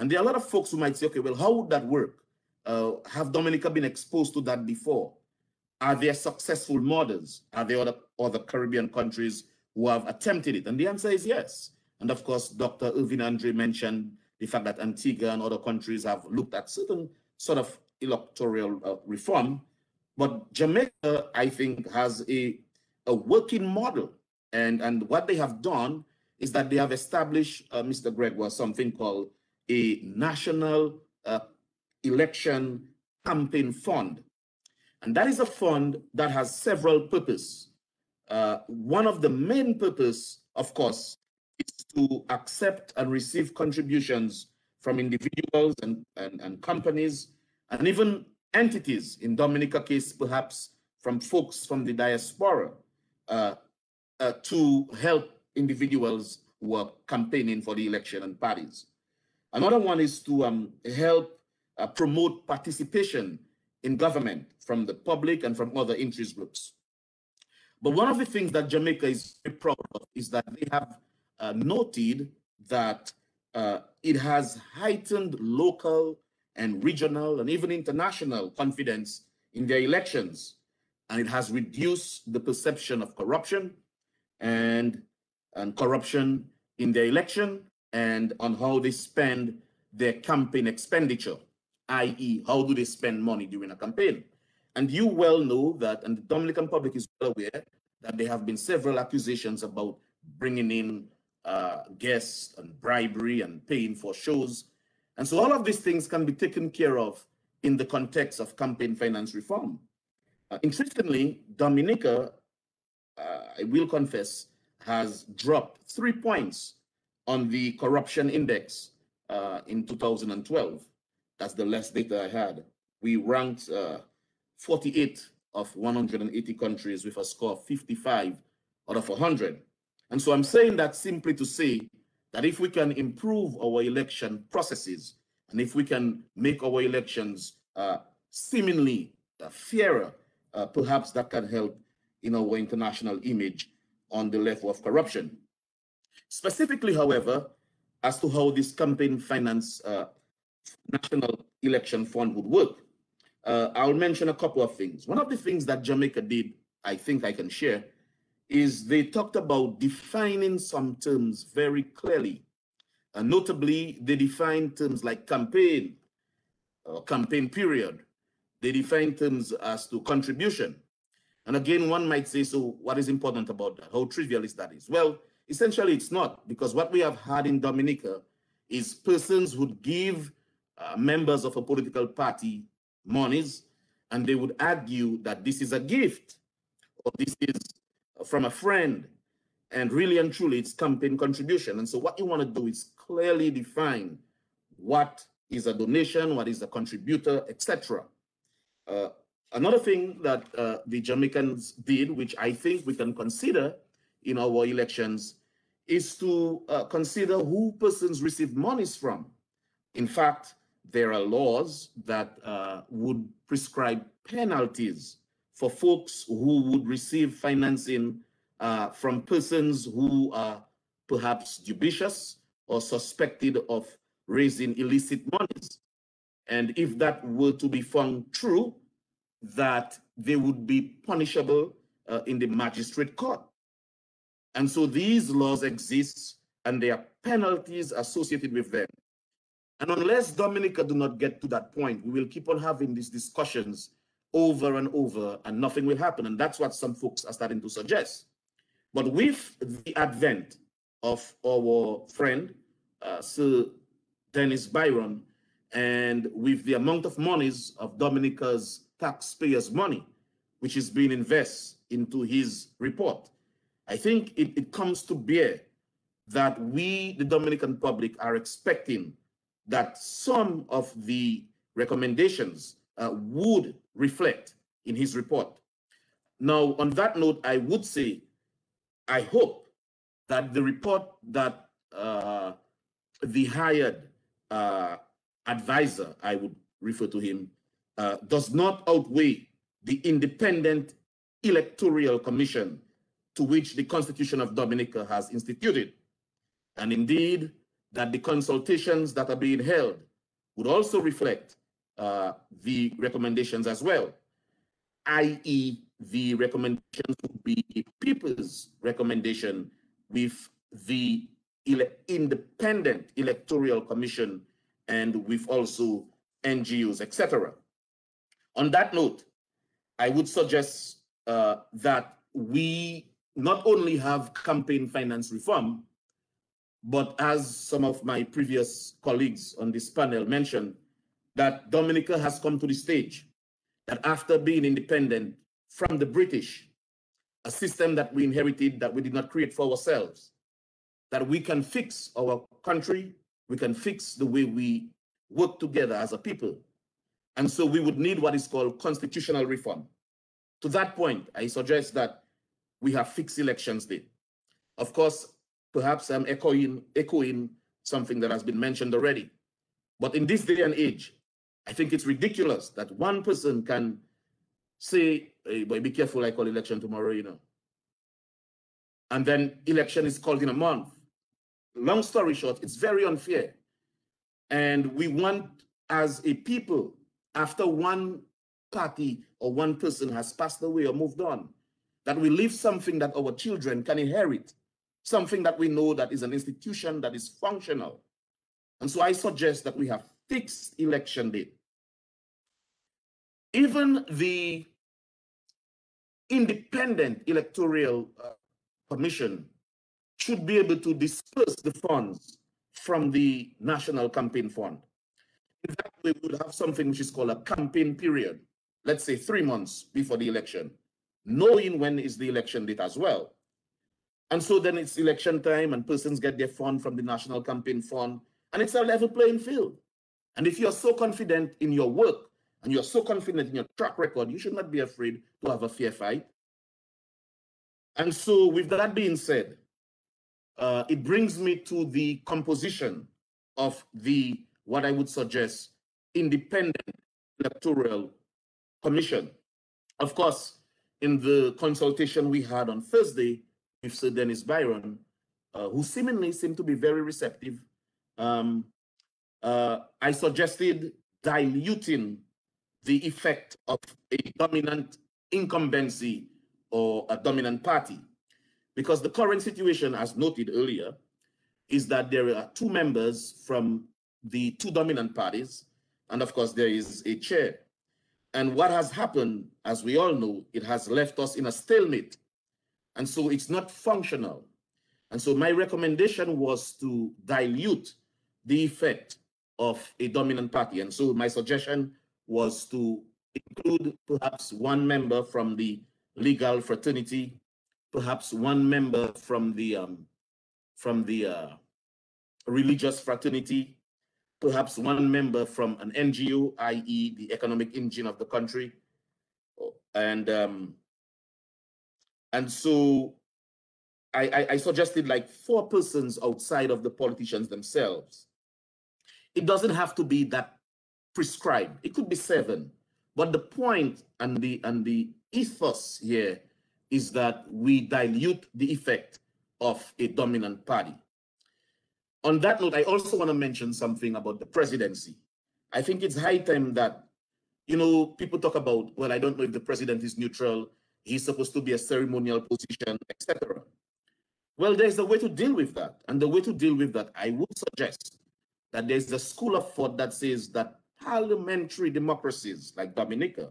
And there are a lot of folks who might say, okay, well, how would that work? Uh, have Dominica been exposed to that before? Are there successful models? Are there other, other Caribbean countries who have attempted it? And the answer is yes. And of course, Dr. Irving Andre mentioned the fact that Antigua and other countries have looked at certain sort of electoral uh, reform. But Jamaica, I think, has a a working model. And, and what they have done is that they have established, uh, Mr. was something called a national uh, election campaign fund. And that is a fund that has several purposes. Uh, one of the main purpose, of course, is to accept and receive contributions from individuals and, and, and companies and even entities, in Dominica case, perhaps from folks from the diaspora uh, uh, to help individuals who are campaigning for the election and parties. Another one is to um, help uh, promote participation in government from the public and from other interest groups. But one of the things that Jamaica is very proud of is that they have uh, noted that uh, it has heightened local and regional and even international confidence in their elections, and it has reduced the perception of corruption and, and corruption in their election and on how they spend their campaign expenditure, i.e., how do they spend money during a campaign. And you well know that, and the Dominican public is well aware, that there have been several accusations about bringing in uh, guests and bribery and paying for shows. And so all of these things can be taken care of in the context of campaign finance reform. Uh, interestingly, Dominica, uh, I will confess, has dropped three points on the corruption index uh, in 2012. That's the last data I had. We ranked uh, 48 of 180 countries with a score of 55 out of 100. And so I'm saying that simply to say that if we can improve our election processes and if we can make our elections uh, seemingly uh, fairer, uh, perhaps that can help in our international image on the level of corruption. Specifically, however, as to how this campaign finance uh, national election fund would work, uh, I'll mention a couple of things. One of the things that Jamaica did, I think I can share, is they talked about defining some terms very clearly. Uh, notably, they defined terms like campaign, or campaign period. They define terms as to contribution. And again, one might say, so what is important about that? How trivial is that is? Well, essentially it's not, because what we have had in Dominica is persons would give uh, members of a political party monies, and they would argue that this is a gift, or this is from a friend, and really and truly it's campaign contribution. And so what you want to do is clearly define what is a donation, what is a contributor, etc. Uh, another thing that uh, the Jamaicans did, which I think we can consider in our elections, is to uh, consider who persons receive monies from. In fact, there are laws that uh, would prescribe penalties for folks who would receive financing uh, from persons who are perhaps dubious or suspected of raising illicit monies. And if that were to be found true, that they would be punishable uh, in the magistrate court. And so these laws exist and there are penalties associated with them. And unless Dominica do not get to that point, we will keep on having these discussions over and over and nothing will happen. And that's what some folks are starting to suggest. But with the advent of our friend, uh, Sir Dennis Byron, and with the amount of monies of Dominica's taxpayers' money, which is being invested into his report, I think it, it comes to bear that we, the Dominican public, are expecting that some of the recommendations uh, would reflect in his report. Now, on that note, I would say, I hope that the report that uh, the hired uh, advisor, I would refer to him, uh, does not outweigh the independent electoral commission to which the Constitution of Dominica has instituted. And indeed, that the consultations that are being held would also reflect uh, the recommendations as well, i.e., the recommendations would be a people's recommendation with the ele independent electoral commission and with also NGOs, etc. On that note, I would suggest uh, that we not only have campaign finance reform, but as some of my previous colleagues on this panel mentioned, that Dominica has come to the stage that after being independent from the British, a system that we inherited that we did not create for ourselves, that we can fix our country, we can fix the way we work together as a people. And so we would need what is called constitutional reform. To that point, I suggest that we have fixed elections day. Of course, perhaps I'm echoing, echoing something that has been mentioned already. But in this day and age, I think it's ridiculous that one person can say, hey, boy, be careful, I call election tomorrow, you know. And then election is called in a month. Long story short, it's very unfair. And we want, as a people, after one party or one person has passed away or moved on. That we leave something that our children can inherit, something that we know that is an institution that is functional. And so I suggest that we have fixed election date. Even the independent electoral uh, commission should be able to disperse the funds from the national campaign fund. In fact, we would have something which is called a campaign period, let's say three months before the election, knowing when is the election date as well. And so then it's election time and persons get their fund from the national campaign fund and it's a level playing field. And if you're so confident in your work and you're so confident in your track record, you should not be afraid to have a fair fight. And so, with that being said, uh, it brings me to the composition of the what I would suggest independent electoral commission. Of course, in the consultation we had on Thursday with Sir Dennis Byron, uh, who seemingly seemed to be very receptive, um, uh, I suggested diluting the effect of a dominant incumbency or a dominant party. Because the current situation, as noted earlier, is that there are two members from the two dominant parties, and of course, there is a chair. And what has happened, as we all know, it has left us in a stalemate. And so it's not functional. And so my recommendation was to dilute the effect of a dominant party. And so my suggestion was to include perhaps one member from the legal fraternity, perhaps one member from the um, from the uh, religious fraternity, perhaps one member from an NGO, i.e., the economic engine of the country, and um, and so I, I, I suggested like four persons outside of the politicians themselves. It doesn't have to be that prescribed. It could be seven. But the point and the and the ethos here is that we dilute the effect of a dominant party. On that note, I also want to mention something about the presidency. I think it's high time that, you know, people talk about, well, I don't know if the president is neutral, he's supposed to be a ceremonial position, etc. Well, there's a way to deal with that. And the way to deal with that, I would suggest that there's a school of thought that says that parliamentary democracies like Dominica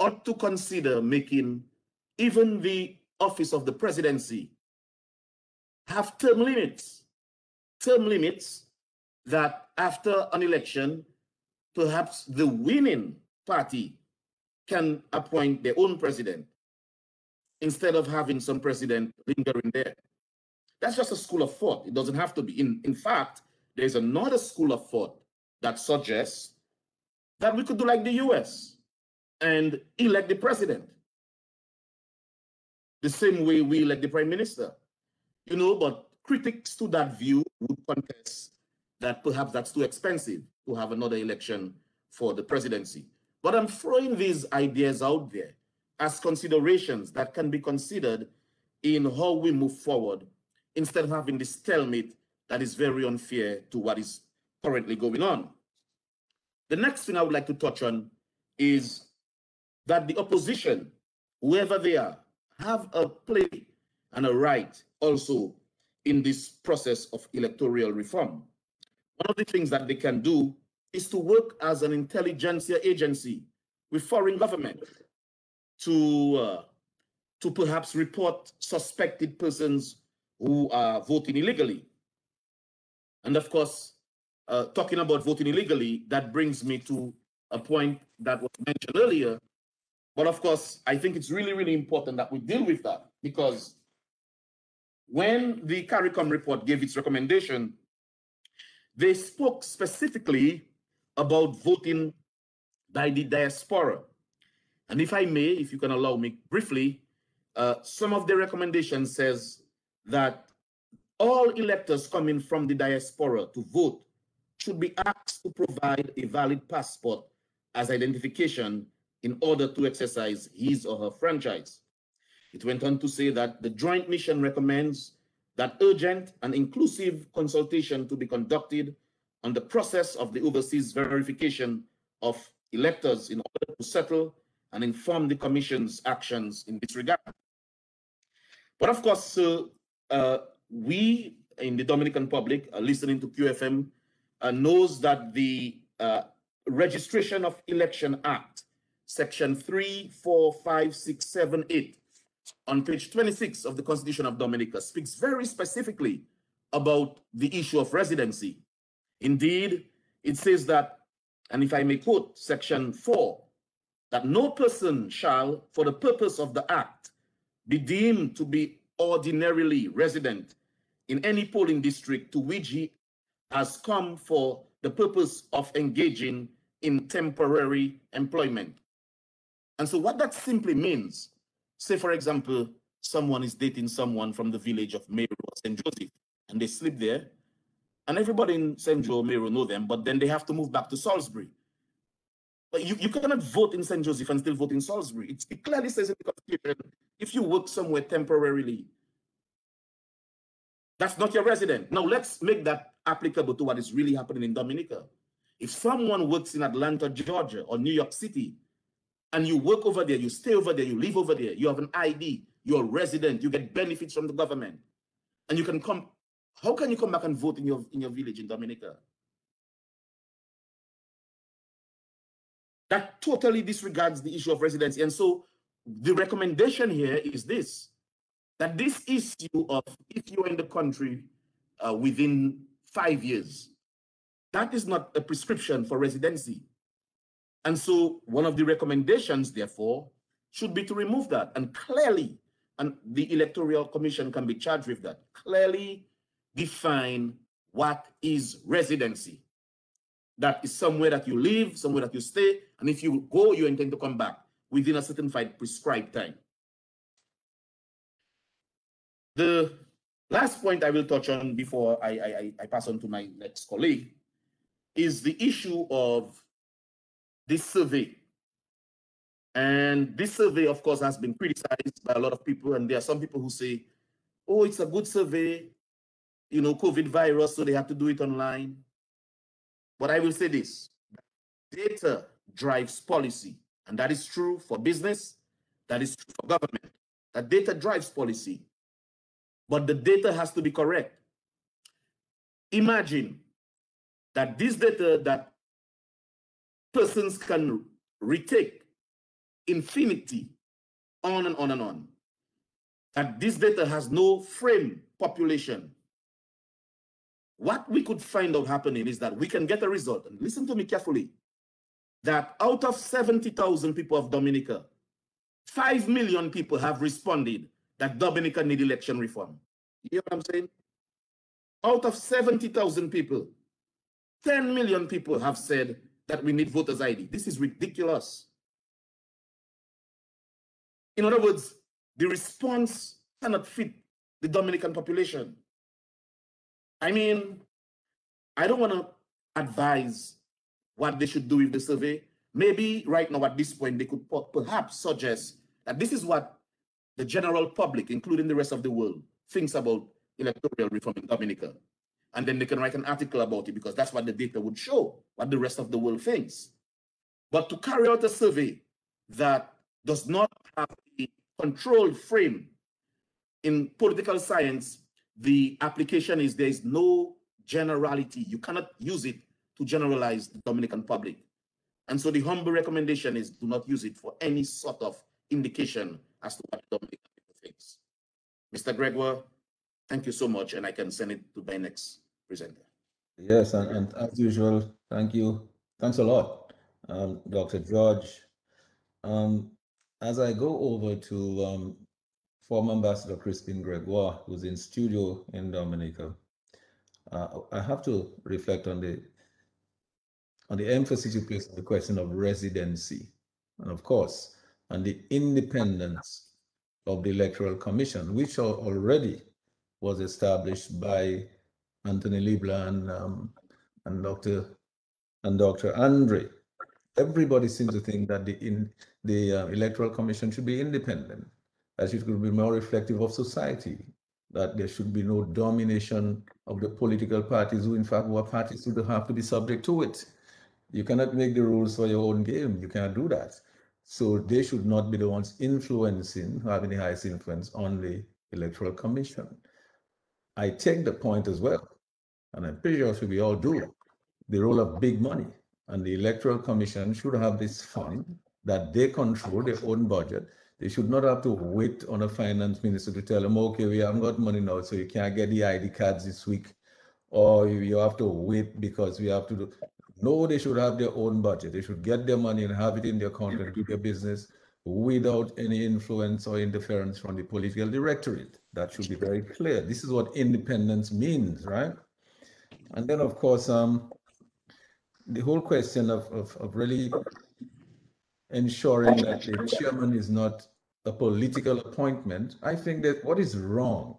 ought to consider making even the office of the presidency have term limits. Term limits that after an election, perhaps the winning party can appoint their own president instead of having some president lingering there. That's just a school of thought. It doesn't have to be. In, in fact, there's another school of thought that suggests that we could do like the US and elect the president the same way we elect the prime minister. You know, but critics to that view would contest that perhaps that's too expensive to have another election for the presidency. But I'm throwing these ideas out there as considerations that can be considered in how we move forward instead of having this stalemate that is very unfair to what is currently going on. The next thing I would like to touch on is that the opposition, whoever they are, have a play and a right also in this process of electoral reform. One of the things that they can do is to work as an intelligentsia agency with foreign government to, uh, to perhaps report suspected persons who are voting illegally. And of course, uh, talking about voting illegally, that brings me to a point that was mentioned earlier. But of course, I think it's really, really important that we deal with that because when the CARICOM report gave its recommendation, they spoke specifically about voting by the diaspora. And if I may, if you can allow me briefly, uh, some of the recommendations says that all electors coming from the diaspora to vote should be asked to provide a valid passport as identification in order to exercise his or her franchise. It went on to say that the Joint Mission recommends that urgent and inclusive consultation to be conducted on the process of the overseas verification of electors in order to settle and inform the Commission's actions in this regard. But of course, uh, we in the Dominican public uh, listening to QFM uh, knows that the uh, Registration of Election Act, Section 3, 4, 5, 6, 7, 8, on page 26 of the Constitution of Dominica speaks very specifically about the issue of residency. Indeed, it says that, and if I may quote section 4, that no person shall, for the purpose of the act, be deemed to be ordinarily resident in any polling district to which he has come for the purpose of engaging in temporary employment. And so, what that simply means, say, for example, someone is dating someone from the village of Mero or St. Joseph, and they sleep there, and everybody in St. Joe, Mero know them, but then they have to move back to Salisbury. But you, you cannot vote in St. Joseph and still vote in Salisbury. It, it clearly says in the Constitution, if you work somewhere temporarily, that's not your resident. Now let's make that applicable to what is really happening in Dominica. If someone works in Atlanta, Georgia, or New York City, and you work over there, you stay over there, you live over there, you have an ID, you're a resident, you get benefits from the government, and you can come. How can you come back and vote in your in your village in Dominica? That totally disregards the issue of residency. And so the recommendation here is this that this issue of if you're in the country uh, within five years, that is not a prescription for residency. And so one of the recommendations, therefore, should be to remove that. And clearly, and the Electoral Commission can be charged with that, clearly define what is residency. That is somewhere that you live, somewhere that you stay, and if you go, you intend to come back within a certain prescribed time. The last point I will touch on before I, I, I pass on to my next colleague is the issue of this survey. And this survey, of course, has been criticized by a lot of people. And there are some people who say, oh, it's a good survey, you know, COVID virus, so they have to do it online. But I will say this data drives policy. And that is true for business, that is true for government. That data drives policy. But the data has to be correct. Imagine that this data that persons can retake infinity on and on and on. That this data has no frame population. What we could find out happening is that we can get a result, and listen to me carefully, that out of 70,000 people of Dominica, 5 million people have responded that Dominica need election reform. You hear what I'm saying? Out of 70,000 people, 10 million people have said that we need voters ID. This is ridiculous. In other words, the response cannot fit the Dominican population. I mean, I don't want to advise what they should do with the survey. Maybe right now at this point, they could perhaps suggest that this is what the general public, including the rest of the world, thinks about electoral reform in Dominica. And then they can write an article about it because that's what the data would show, what the rest of the world thinks. But to carry out a survey that does not have a controlled frame in political science, the application is there is no generality. You cannot use it to generalize the Dominican public. And so the humble recommendation is do not use it for any sort of indication as to what the Dominican people thinks. Mr. Gregoire, thank you so much, and I can send it to my next presenter. Yes, and, and as usual, thank you. Thanks a lot, um, Dr. George. Um, as I go over to um, former Ambassador Crispin Gregoire, who's in studio in Dominica, uh, I have to reflect on the on the emphasis you place on the question of residency, and of course, and the independence of the Electoral Commission, which already was established by Anthony LeBlanc um, and Dr. and Dr. Andre. Everybody seems to think that the in the uh, Electoral Commission should be independent, that it could be more reflective of society, that there should be no domination of the political parties, who in fact were parties who have to be subject to it. You cannot make the rules for your own game. You can't do that. So they should not be the ones influencing, having the highest influence on the electoral commission. I take the point as well, and I'm pretty sure we all do, the role of big money. And the electoral commission should have this fund that they control their own budget. They should not have to wait on a finance minister to tell them, okay, we haven't got money now, so you can't get the ID cards this week, or you have to wait because we have to do. No, they should have their own budget. They should get their money and have it in their account and do their business without any influence or interference from the political directorate. That should be very clear. This is what independence means, right? And then, of course, um, the whole question of, of, of really ensuring that the chairman is not a political appointment, I think that what is wrong,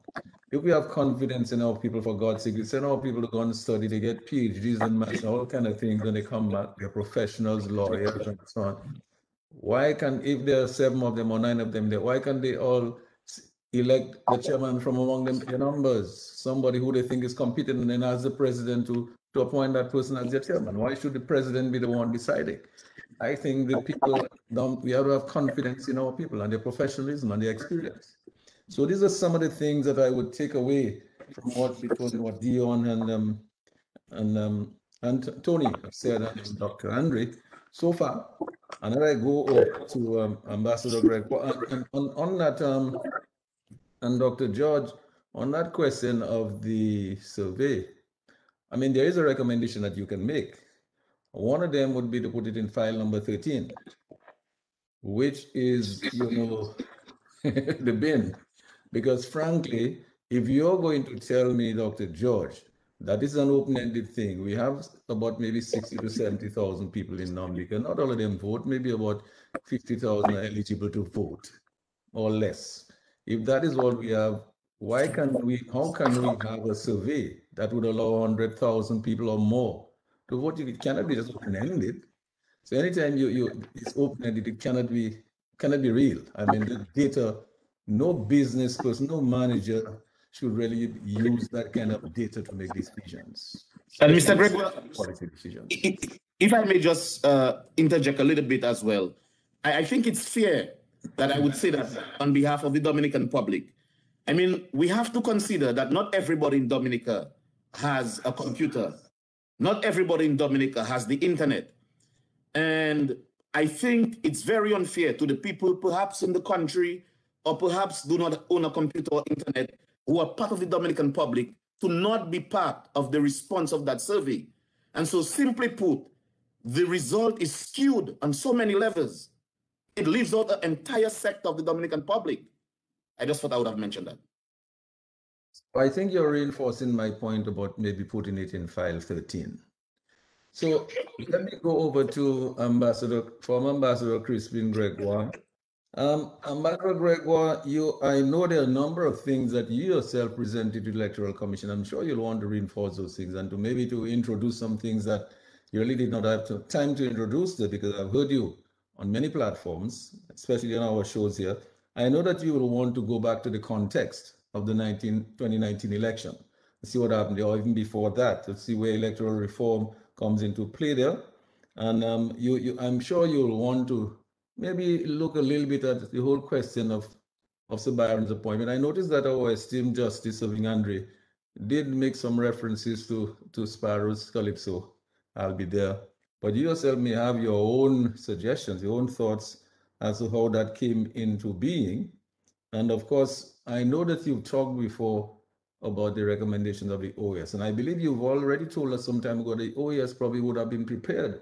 if we have confidence in our people, for God's sake, we send our people to go and study, they get PhDs and maths, all kind of things, when they come back, they're professionals, lawyers, and so on. Why can, if there are seven of them or nine of them there, why can't they all elect the chairman from among them, their numbers, somebody who they think is competent, and then ask the president to, to appoint that person as their chairman? Why should the president be the one deciding? I think the people we have to have confidence in our people and their professionalism and their experience. So these are some of the things that I would take away from what between what Dion and um, and um, and Tony said and Dr. Andre so far. And then I go over to um, Ambassador Greg and, on, on that um, and Dr. George on that question of the survey. I mean, there is a recommendation that you can make one of them would be to put it in file number 13, which is, you know, the bin. Because frankly, if you're going to tell me, Dr. George, that is an open-ended thing, we have about maybe 60 to 70,000 people in Namibia. Not all of them vote, maybe about 50,000 are eligible to vote or less. If that is what we have, why can we, how can we have a survey that would allow 100,000 people or more to vote? If it cannot be just open-ended. So anytime you, you it's open-ended, it cannot be cannot be real. I mean, the data, no business person, no manager should really use that kind of data to make decisions. And Mr. Greg, policy decisions. If I may just uh, interject a little bit as well, I, I think it's fair that I would say that on behalf of the Dominican public. I mean, we have to consider that not everybody in Dominica has a computer. Not everybody in Dominica has the internet. And I think it's very unfair to the people perhaps in the country or perhaps do not own a computer or internet who are part of the Dominican public to not be part of the response of that survey. And so simply put, the result is skewed on so many levels. It leaves out an entire sector of the Dominican public. I just thought I would have mentioned that. I think you're reinforcing my point about maybe putting it in file 13. So let me go over to Ambassador, former Ambassador Crispin Gregoire. Um, Ambassador Gregoire, you, I know there are a number of things that you yourself presented to the Electoral Commission. I'm sure you'll want to reinforce those things and to maybe to introduce some things that you really did not have to, time to introduce them because I've heard you on many platforms, especially on our shows here. I know that you will want to go back to the context of the 19, 2019 election. see what happened or even before that, to see where electoral reform comes into play there. And um, you, you, I'm sure you'll want to maybe look a little bit at the whole question of, of Sir Byron's appointment. I noticed that our esteemed Justice Irving Andre did make some references to, to Sparrow's Calypso. I'll be there. But you yourself may have your own suggestions, your own thoughts as to how that came into being. And of course, I know that you've talked before about the recommendations of the OAS, and I believe you've already told us some time ago the OAS probably would have been prepared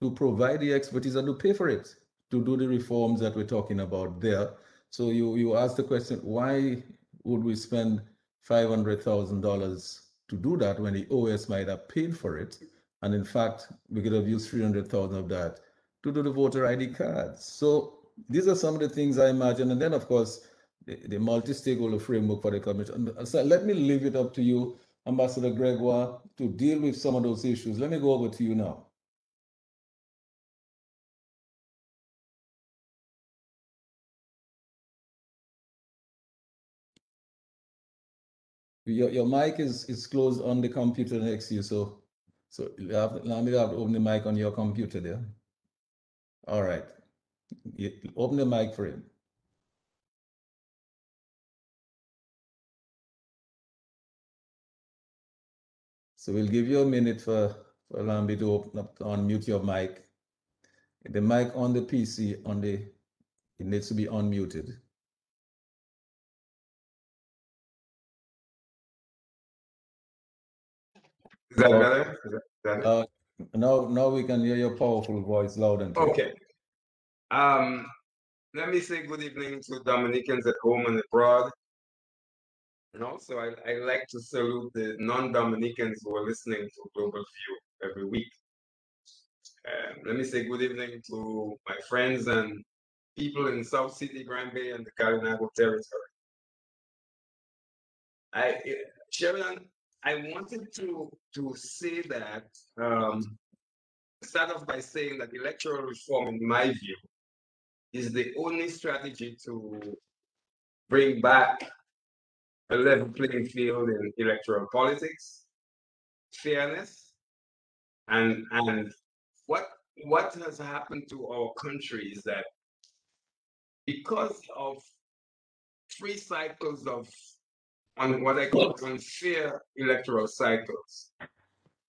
to provide the expertise and to pay for it to do the reforms that we're talking about there. So you you asked the question, why would we spend five hundred thousand dollars to do that when the OAS might have paid for it? And in fact, we could have used three hundred thousand of that to do the voter ID cards. So these are some of the things I imagine, and then of course the, the multi-stakeholder framework for the commission. Uh, so let me leave it up to you, Ambassador Gregoire, to deal with some of those issues. Let me go over to you now. Your, your mic is, is closed on the computer next to you, so So you have, let me have to open the mic on your computer there. All right. You, open the mic for him. So we'll give you a minute for, for Lambi to open up, unmute your mic. The mic on the PC, on the, it needs to be unmuted. Is that better? Is that, Uh, now, now we can hear your powerful voice loud and clear. okay. Um, let me say good evening to Dominicans at home and abroad. And also, I, I like to salute the non-Dominicans who are listening to Global View every week. Um, let me say good evening to my friends and people in South City, Grand Bay, and the Kalinago territory. I, eh, Sheridan, I wanted to to say that um, start off by saying that electoral reform, in my view, is the only strategy to bring back a level playing field in electoral politics, fairness, and and what what has happened to our country is that because of three cycles of on what I call unfair electoral cycles,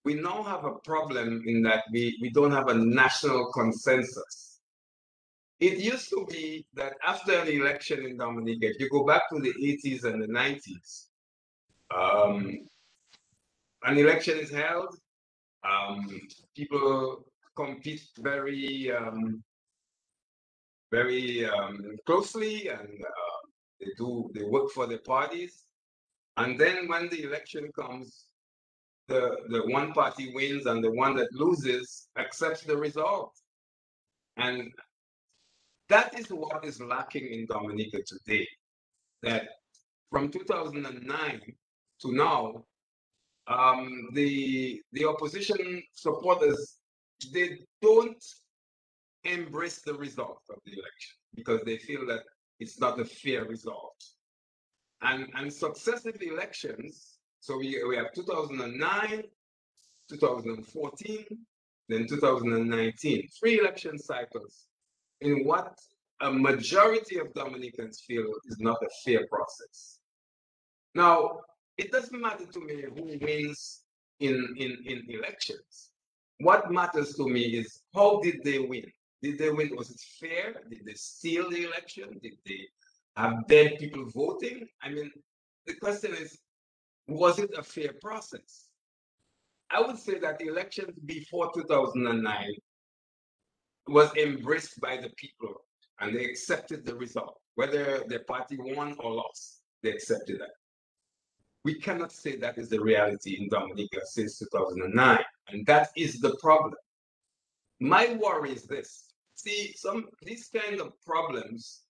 we now have a problem in that we, we don't have a national consensus. It used to be that after an election in Dominica, if you go back to the 80s and the 90s, um, an election is held, um, people compete very, um, very um, closely, and uh, they do they work for their parties. And then when the election comes, the, the one party wins and the one that loses accepts the result. And that is what is lacking in Dominica today. That from 2009 to now, um, the the opposition supporters they don't embrace the result of the election because they feel that it's not a fair result and, and successive elections. So we, we have 2009, 2014, then 2019, three election cycles in what a majority of Dominicans feel is not a fair process. Now, it doesn't matter to me who wins in, in, in elections. What matters to me is how did they win? Did they win? Was it fair? Did they steal the election? Did they have dead people voting? I mean, the question is, was it a fair process? I would say that the elections before 2009 was embraced by the people and they accepted the result. Whether the party won or lost, they accepted that. We cannot say that is the reality in Dominica since 2009, and that is the problem. My worry is this. See, some these kind of problems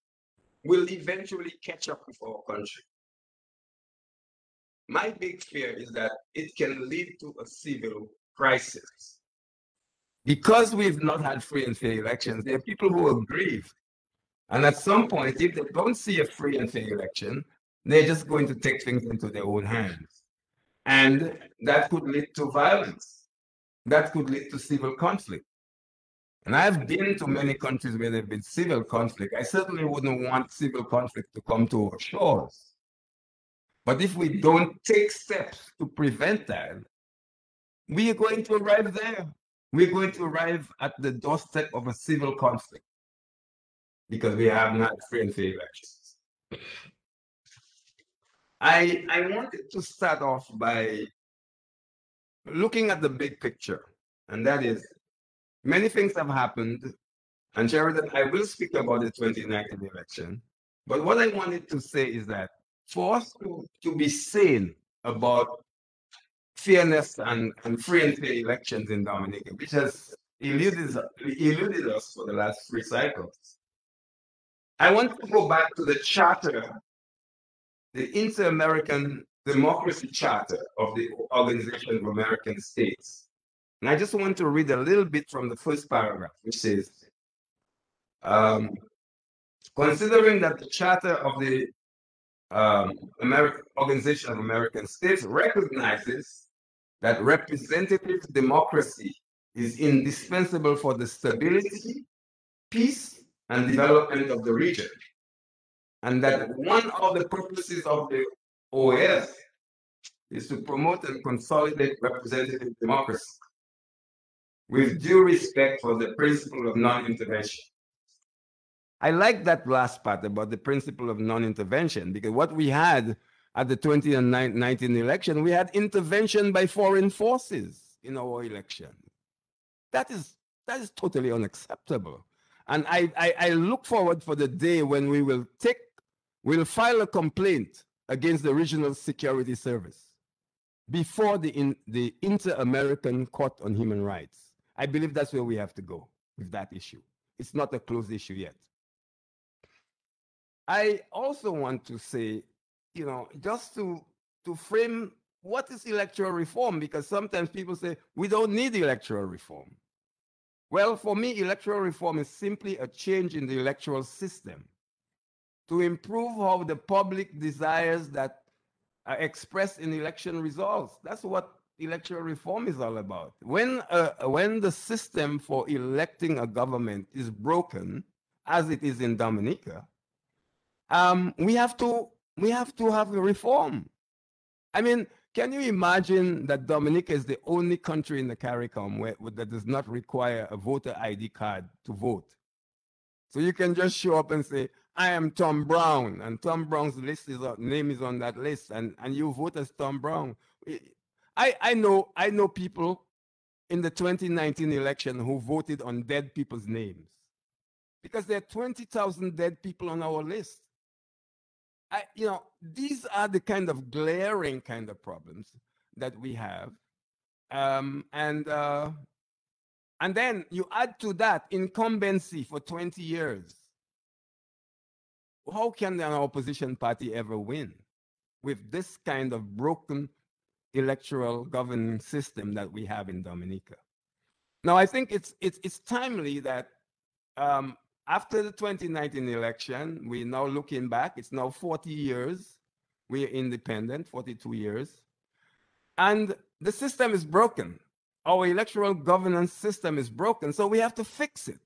will eventually catch up with our country. My big fear is that it can lead to a civil crisis. Because we've not had free and fair elections, there are people who are grieved. And at some point, if they don't see a free and fair election, they're just going to take things into their own hands. And that could lead to violence. That could lead to civil conflict. And I've been to many countries where there've been civil conflict. I certainly wouldn't want civil conflict to come to our shores. But if we don't take steps to prevent that, we are going to arrive there. We're going to arrive at the doorstep of a civil conflict because we have not free and fair elections. I, I wanted to start off by looking at the big picture, and that is many things have happened. And Sheridan, I will speak about the 2019 election. But what I wanted to say is that for us to, to be sane about fairness and, and free and fair elections in Dominica, which has eluded, eluded us for the last three cycles. I want to go back to the charter, the Inter-American Democracy Charter of the Organization of American States. And I just want to read a little bit from the first paragraph, which says, um, considering that the Charter of the um, American Organization of American States recognizes that representative democracy is indispensable for the stability, peace, and development of the region. And that one of the purposes of the OAS is to promote and consolidate representative democracy with due respect for the principle of non-intervention. I like that last part about the principle of non-intervention because what we had at the 2019 election, we had intervention by foreign forces in our election. That is that is totally unacceptable. And I, I, I look forward for the day when we will take, we'll file a complaint against the Regional Security Service before the, in, the Inter-American Court on Human Rights. I believe that's where we have to go with that issue. It's not a closed issue yet. I also want to say, you know, just to to frame what is electoral reform, because sometimes people say we don't need electoral reform. Well, for me, electoral reform is simply a change in the electoral system to improve how the public desires that are expressed in election results. That's what electoral reform is all about. When, uh, when the system for electing a government is broken, as it is in Dominica, um, we have to we have to have a reform. I mean, can you imagine that Dominica is the only country in the CARICOM where, that does not require a voter ID card to vote? So you can just show up and say, I am Tom Brown, and Tom Brown's list is name is on that list, and, and you vote as Tom Brown. I, I know I know people in the 2019 election who voted on dead people's names because there are 20,000 dead people on our list. I, you know, these are the kind of glaring kind of problems that we have. Um, and uh, and then you add to that incumbency for 20 years. How can an opposition party ever win with this kind of broken electoral governing system that we have in Dominica? Now, I think it's it's it's timely that um, after the 2019 election, we're now looking back. It's now 40 years. We're independent, 42 years. And the system is broken. Our electoral governance system is broken, so we have to fix it.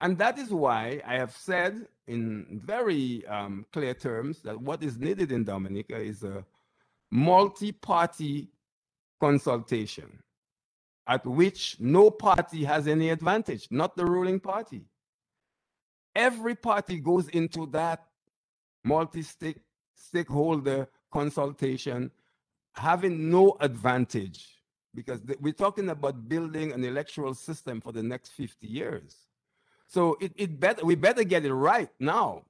And that is why I have said in very um, clear terms that what is needed in Dominica is a multi party consultation at which no party has any advantage, not the ruling party every party goes into that multi-stakeholder consultation having no advantage because we're talking about building an electoral system for the next 50 years. So it, it better we better get it right now.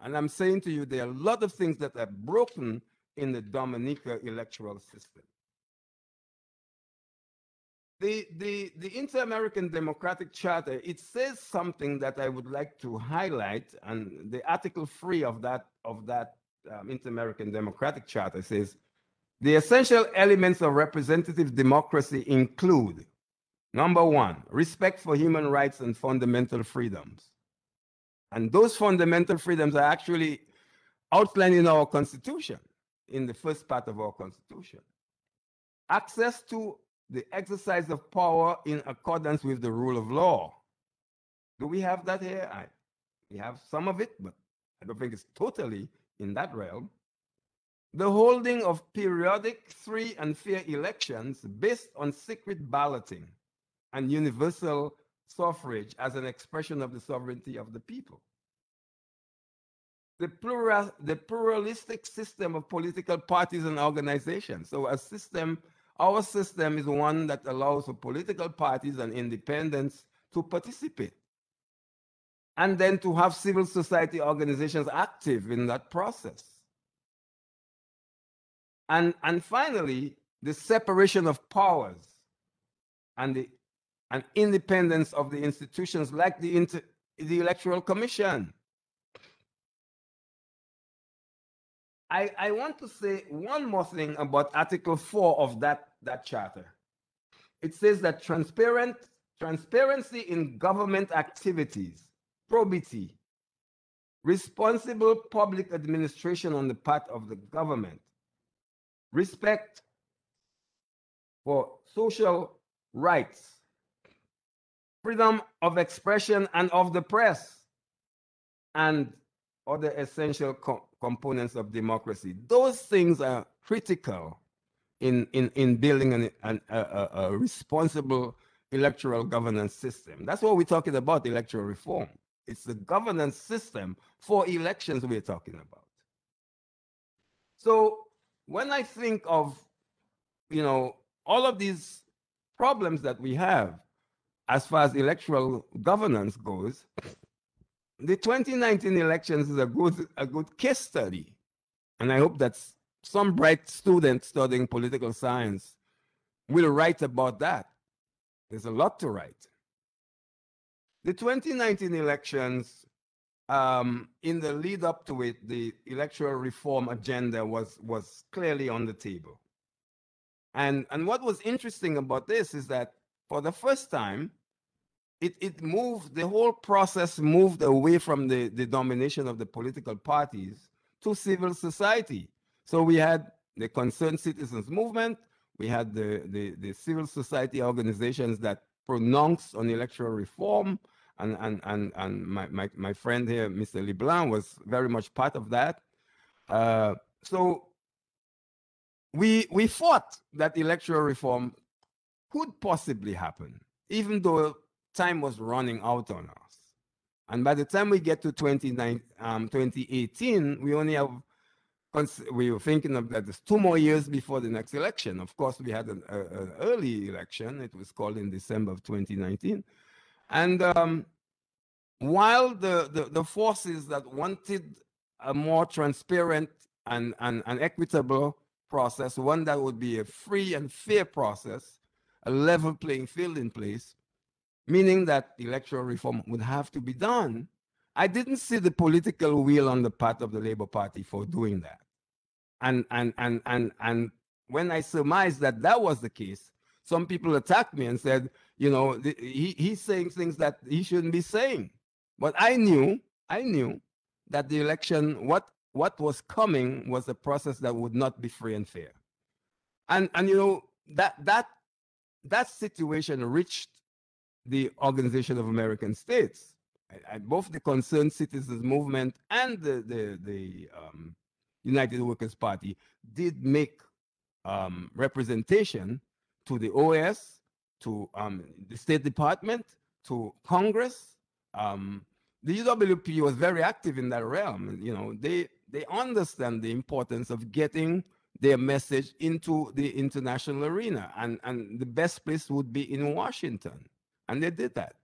And I'm saying to you, there are a lot of things that are broken in the Dominica electoral system the, the, the Inter-American Democratic Charter, it says something that I would like to highlight, and the Article 3 of that, of that um, Inter-American Democratic Charter says, the essential elements of representative democracy include, number one, respect for human rights and fundamental freedoms. And those fundamental freedoms are actually outlined in our Constitution, in the first part of our Constitution. Access to the exercise of power in accordance with the rule of law. Do we have that here? I, we have some of it, but I don't think it's totally in that realm. The holding of periodic free and fair elections based on secret balloting and universal suffrage as an expression of the sovereignty of the people. The, plural, the pluralistic system of political parties and organizations. So a system our system is one that allows for political parties and independents to participate and then to have civil society organizations active in that process. And, and finally, the separation of powers and the and independence of the institutions like the, inter, the Electoral Commission. I, I want to say one more thing about Article 4 of that that charter. It says that transparent transparency in government activities, probity, responsible public administration on the part of the government, respect for social rights, freedom of expression and of the press, and other essential co components of democracy. Those things are critical in, in, in building an, an, a, a responsible electoral governance system. That's what we're talking about, electoral reform. It's the governance system for elections we're talking about. So when I think of, you know, all of these problems that we have as far as electoral governance goes, the 2019 elections is a good a good case study. And I hope that some bright student studying political science will write about that. There's a lot to write. The 2019 elections, um, in the lead up to it, the electoral reform agenda was, was clearly on the table. And, and what was interesting about this is that for the first time, it, it moved, the whole process moved away from the, the domination of the political parties to civil society. So we had the concerned citizens movement, we had the, the, the civil society organizations that pronounced on electoral reform, and, and, and, and my, my, my friend here, Mr. LeBlanc, was very much part of that. Uh, so we, we thought that electoral reform could possibly happen, even though time was running out on us. And by the time we get to 29, um, 2018, we only have, we were thinking of that there's two more years before the next election. Of course, we had an, a, an early election. It was called in December of 2019. And um, while the, the, the, forces that wanted a more transparent and, and, and equitable process, one that would be a free and fair process, a level playing field in place, meaning that electoral reform would have to be done. I didn't see the political will on the part of the Labour Party for doing that. And, and, and, and, and when I surmised that that was the case, some people attacked me and said, you know, the, he, he's saying things that he shouldn't be saying. But I knew, I knew that the election, what, what was coming was a process that would not be free and fair. And, and you know, that, that, that situation reached the Organization of American States. And both the Concerned Citizens Movement and the, the, the um, United Workers' Party did make um, representation to the OAS, to um, the State Department, to Congress. Um, the UWP was very active in that realm. You know, they they understand the importance of getting their message into the international arena, and and the best place would be in Washington and they did that.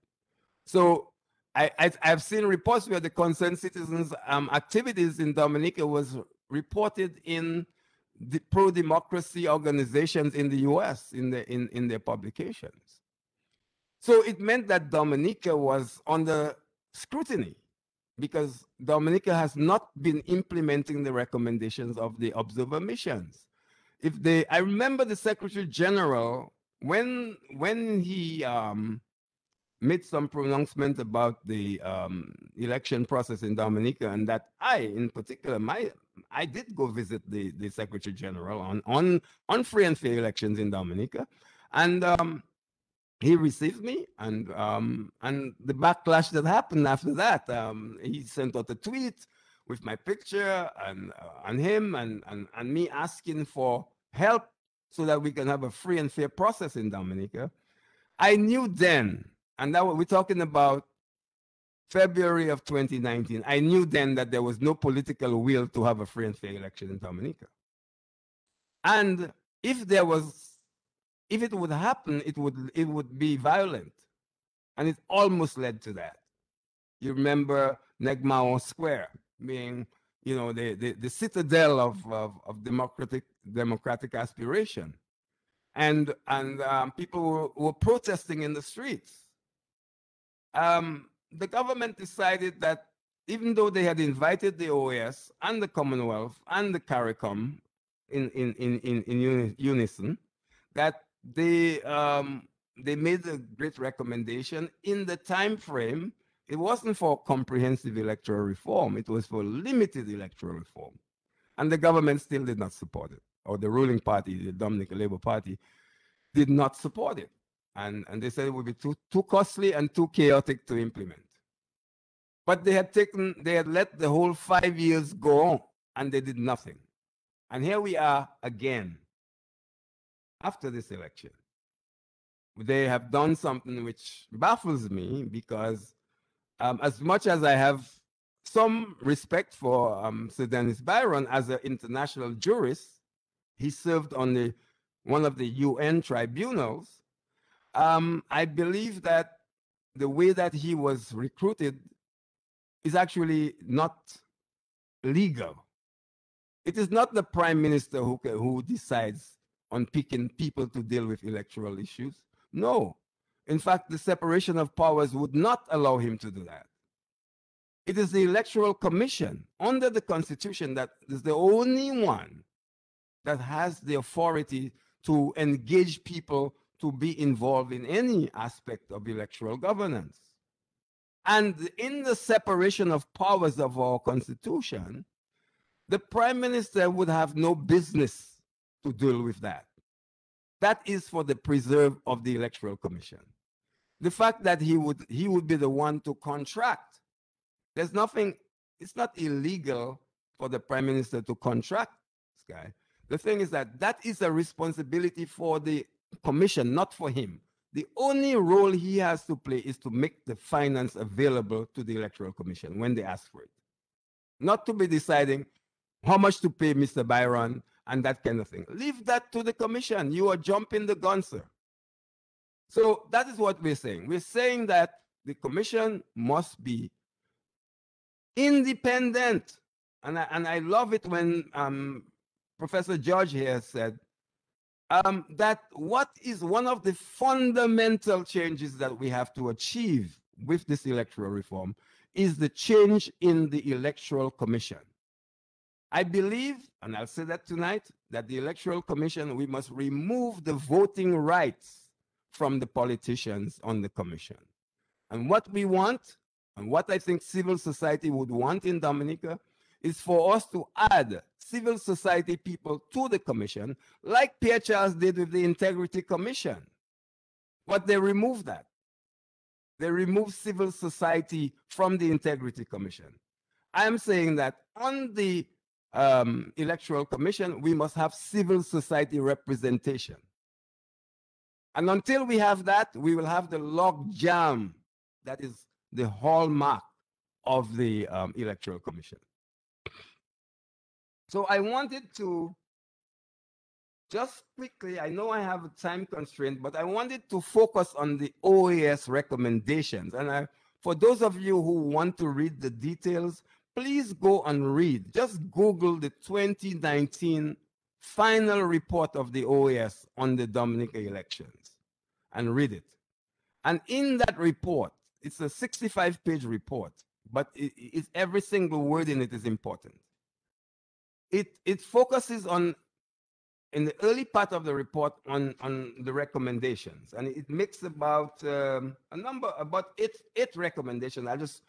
So I, I have seen reports where the concerned citizens' um, activities in Dominica was reported in the pro-democracy organizations in the U.S. in the in in their publications. So it meant that Dominica was under scrutiny because Dominica has not been implementing the recommendations of the observer missions. If they, I remember the Secretary General when when he um, made some pronouncement about the um, election process in Dominica, and that I, in particular, my I did go visit the, the Secretary General on on on free and fair elections in Dominica, and um, he received me, and um, and the backlash that happened after that, um, he sent out a tweet with my picture and uh, and him and, and and me asking for help so that we can have a free and fair process in Dominica. I knew then and that we're talking about February of 2019. I knew then that there was no political will to have a free and fair election in Dominica. And if there was, if it would happen, it would it would be violent. And it almost led to that. You remember Negmahon Square being, you know, the, the, the citadel of, of, of democratic democratic aspiration. And and um, people were, were protesting in the streets um, the government decided that even though they had invited the OAS and the Commonwealth and the CARICOM in, in, in, in, in unison, that they, um, they made a great recommendation in the time frame. It wasn't for comprehensive electoral reform, it was for limited electoral reform. And the government still did not support it, or the ruling party, the Dominican Labour Party, did not support it. And, and they said it would be too, too costly and too chaotic to implement. But they had taken, they had let the whole five years go on and they did nothing. And here we are again after this election. They have done something which baffles me because, um, as much as I have some respect for um, Sir Dennis Byron as an international jurist, he served on the one of the UN tribunals. Um, I believe that the way that he was recruited is actually not legal. It is not the prime minister who, who decides on picking people to deal with electoral issues. No. In fact, the separation of powers would not allow him to do that. It is the Electoral Commission under the Constitution that is the only one that has the authority to engage people to be involved in any aspect of electoral governance. And in the separation of powers of our Constitution, the Prime Minister would have no business to deal with that. That is for the preserve of the Electoral Commission. The fact that he would he would be the one to contract. There's nothing, it's not illegal for the Prime Minister to contract this guy. The thing is that that is a responsibility for the commission, not for him. The only role he has to play is to make the finance available to the Electoral Commission when they ask for it. Not to be deciding how much to pay Mr. Byron, and that kind of thing. Leave that to the commission. You are jumping the gun, sir. So that is what we're saying. We're saying that the commission must be independent. And I, and I love it when um, Professor George here said um, that what is one of the fundamental changes that we have to achieve with this electoral reform is the change in the electoral commission. I believe, and I'll say that tonight, that the Electoral Commission, we must remove the voting rights from the politicians on the commission. And what we want, and what I think civil society would want in Dominica, is for us to add civil society people to the commission, like Pierre Charles did with the Integrity Commission. But they removed that. They removed civil society from the Integrity Commission. I'm saying that on the um, electoral commission, we must have civil society representation. And until we have that, we will have the log jam that is the hallmark of the um, electoral commission. So I wanted to just quickly, I know I have a time constraint, but I wanted to focus on the OAS recommendations. And I, for those of you who want to read the details, please go and read. Just Google the 2019 final report of the OAS on the Dominica elections and read it. And in that report, it's a 65 page report, but it, it's every single word in it is important. It, it focuses on, in the early part of the report, on, on the recommendations. And it makes about um, a number, about eight, eight recommendations. I'll just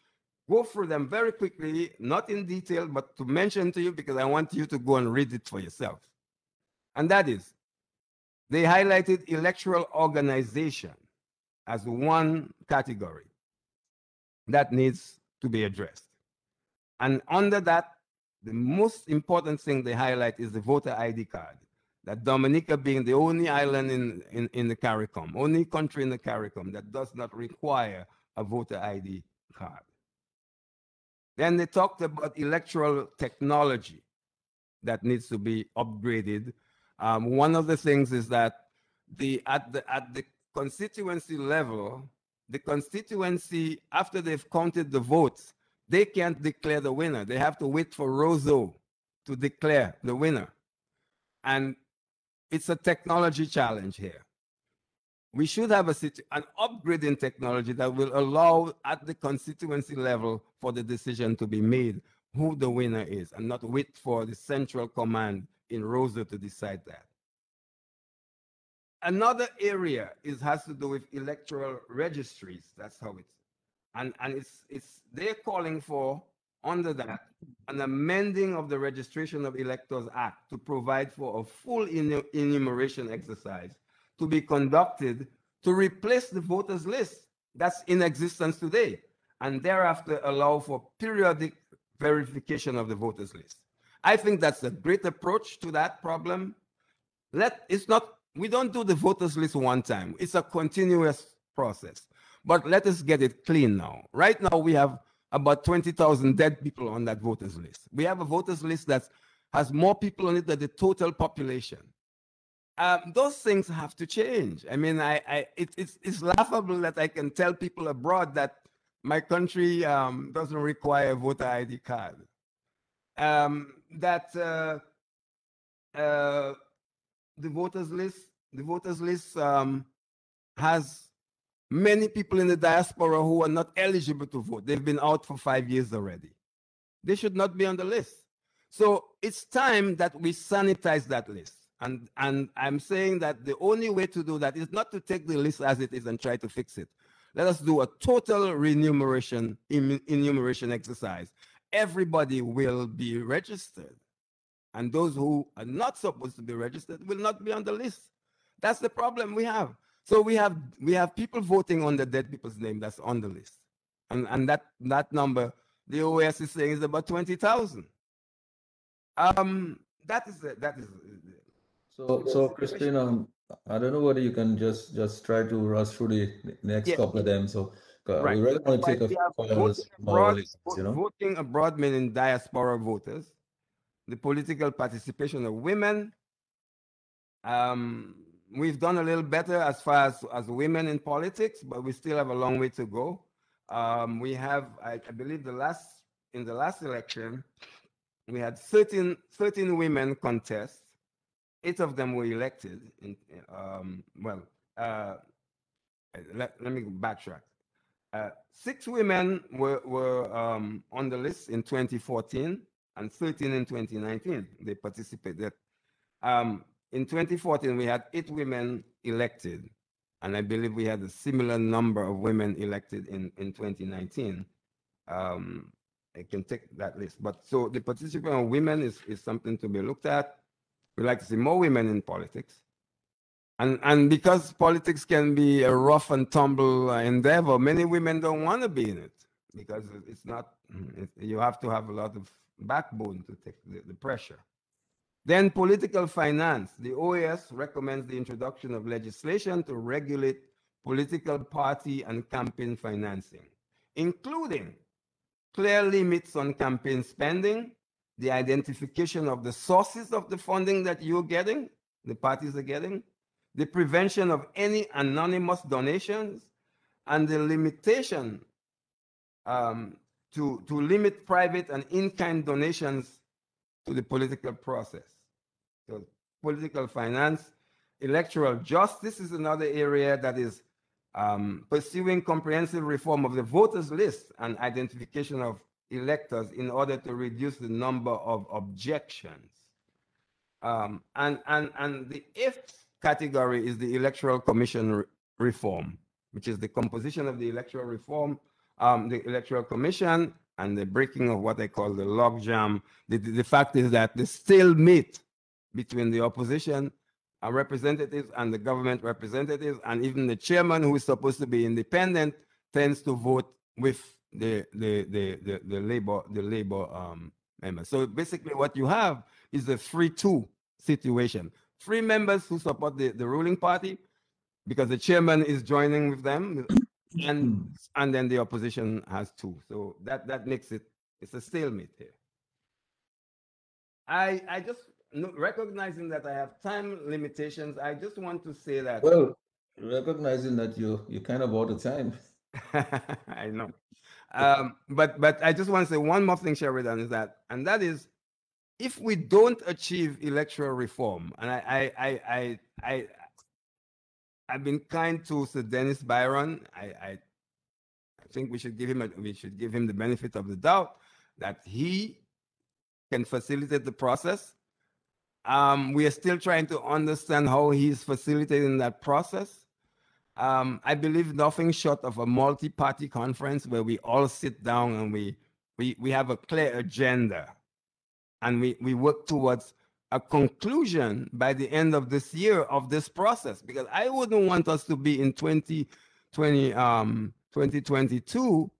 go through them very quickly, not in detail, but to mention to you because I want you to go and read it for yourself. And that is, they highlighted electoral organization as one category that needs to be addressed. And under that, the most important thing they highlight is the voter ID card. That Dominica being the only island in, in, in the CARICOM, only country in the CARICOM that does not require a voter ID card. Then they talked about electoral technology that needs to be upgraded. Um, one of the things is that the at the at the constituency level, the constituency after they've counted the votes, they can't declare the winner. They have to wait for Roseau to declare the winner, and it's a technology challenge here we should have a an upgrade in technology that will allow at the constituency level for the decision to be made who the winner is and not wait for the central command in Roseau to decide that. Another area is has to do with electoral registries. That's how it's and and it's it's they're calling for under that an amending of the Registration of Electors Act to provide for a full enumeration exercise to be conducted to replace the voters list that's in existence today and thereafter allow for periodic verification of the voters list. I think that's a great approach to that problem. Let it's not we don't do the voters list one time. It's a continuous process. But let us get it clean now. Right now we have about 20,000 dead people on that voters list. We have a voters list that has more people on it than the total population. Um, those things have to change. I mean, I, I it, it's, it's laughable that I can tell people abroad that my country um, doesn't require a voter ID card. Um, that uh, uh, the voters list, the voters list um, has many people in the diaspora who are not eligible to vote. They've been out for five years already. They should not be on the list. So it's time that we sanitize that list. And, and I'm saying that the only way to do that is not to take the list as it is and try to fix it. Let us do a total remuneration enumeration exercise. Everybody will be registered. And those who are not supposed to be registered will not be on the list. That's the problem we have. So we have we have people voting on the dead people's name that's on the list. And and that that number, the OAS is saying is about 20,000. Um that is that is so so Crispin, um, I don't know whether you can just just try to rush through the next couple of them. So uh, right. we really want to take a voting abroad, you know? voting abroad meaning diaspora voters, the political participation of women, um, we've done a little better as far as, as women in politics, but we still have a long way to go. Um, we have, I, I, believe, the last in the last election, we had 13, 13 women contest. Eight of them were elected. In, um, well, uh, let, let me backtrack. Uh, six women were, were um, on the list in 2014 and 13 in 2019. They participated. Um, in 2014, we had eight women elected, and I believe we had a similar number of women elected in, in 2019. Um, I can take that list. But so the participation of women is, is something to be looked at. We like to see more women in politics. And, and because politics can be a rough and tumble endeavor, many women don't want to be in it because it's not, it, you have to have a lot of backbone to take the, the pressure. Then political finance. The OAS recommends the introduction of legislation to regulate political party and campaign financing, including clear limits on campaign spending, the identification of the sources of the funding that you're getting, the parties are getting, the prevention of any anonymous donations, and the limitation um, to, to limit private and in-kind donations to the political process political finance. Electoral justice is another area that is um, pursuing comprehensive reform of the voters list and identification of electors in order to reduce the number of objections. Um, and, and, and the fifth category is the electoral commission re reform, which is the composition of the electoral reform, um, the electoral commission, and the breaking of what I call the logjam. The, the, the fact is that the stalemate between the opposition uh, representatives and the government representatives, and even the chairman, who is supposed to be independent, tends to vote with the the the the, the labor the labor um, members. So basically, what you have is a three-two situation: three members who support the, the ruling party, because the chairman is joining with them, and and then the opposition has two. So that that makes it it's a stalemate here. I I just recognizing that I have time limitations, I just want to say that. Well, recognizing that you you kind of out of time. I know, um, but but I just want to say one more thing, Sheridan, is that, and that is, if we don't achieve electoral reform, and I I I I, I I've been kind to Sir Dennis Byron. I, I I think we should give him a, we should give him the benefit of the doubt that he can facilitate the process um, we are still trying to understand how he's facilitating that process. Um, I believe nothing short of a multi-party conference where we all sit down and we we we have a clear agenda, and we we work towards a conclusion by the end of this year of this process because I wouldn't want us to be in 2020 um 2022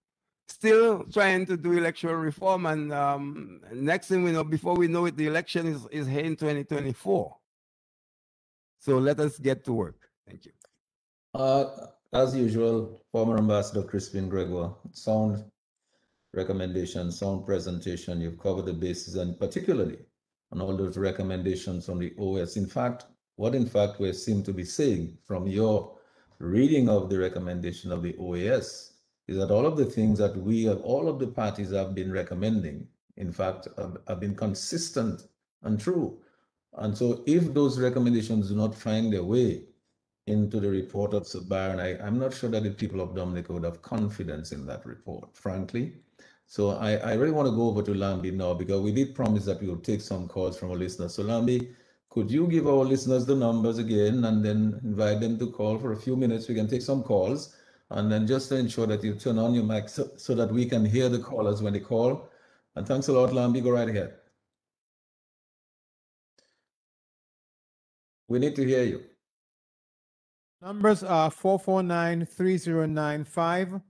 still trying to do electoral reform and um, next thing we know before we know it the election is, is here in 2024 so let us get to work thank you Uh, as usual, former Ambassador Crispin Gregoire, sound recommendation, sound presentation. You've covered the bases and particularly on all those recommendations from the OAS. In fact, what in fact we seem to be saying from your reading of the recommendation of the OAS is that all of the things that we have, all of the parties have been recommending, in fact, have, have been consistent and true. And so if those recommendations do not find their way into the report of Sir Byron, I, I'm not sure that the people of Dominica would have confidence in that report, frankly. So I, I really want to go over to Lambi now because we did promise that we would take some calls from our listeners. So Lambi, could you give our listeners the numbers again and then invite them to call for a few minutes? We can take some calls and then just to ensure that you turn on your mic so, so that we can hear the callers when they call. And thanks a lot, Lambi. Go right ahead. We need to hear you. Numbers are 449 3095,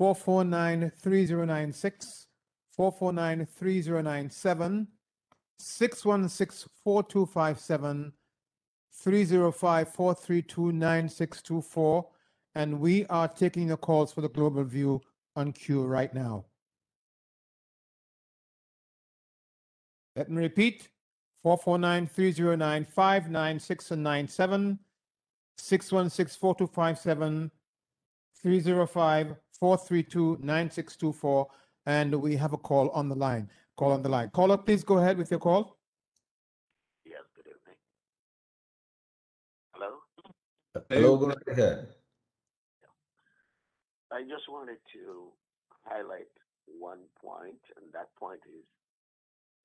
449 3096, 449 3097, 616 4257, 305 432 9624. And we are taking the calls for the global view on Q right now. Let me repeat 449 3095 96 and 97. 616-4257, 305-432-9624, and we have a call on the line. Call on the line. Caller, please go ahead with your call. Yes, good evening. Hello? Hello, go right ahead. I just wanted to highlight one point, and that point is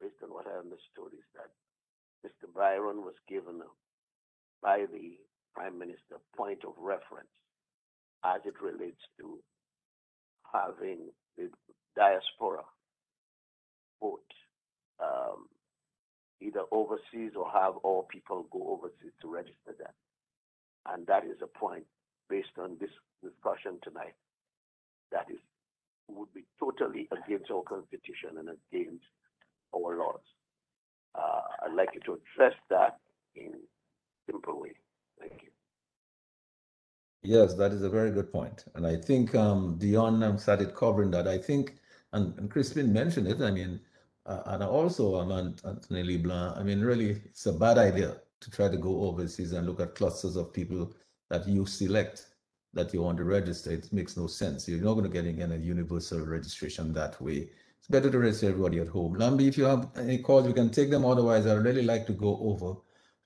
based on what I understood is that Mr. Byron was given by the Prime Minister point of reference as it relates to having the diaspora vote um, either overseas or have all people go overseas to register that. And that is a point based on this discussion tonight that is would be totally against our constitution and against our laws. Uh, I'd like you to address that in simple way. Thank you. Yes, that is a very good point. And I think um, Dion um, started covering that. I think, and, and Crispin mentioned it, I mean, uh, and also um, Anthony Leblanc, I mean, really, it's a bad idea to try to go overseas and look at clusters of people that you select that you want to register. It makes no sense. You're not going to get in a universal registration that way. It's better to register everybody at home. Lambi, if you have any calls, we can take them. Otherwise, I'd really like to go over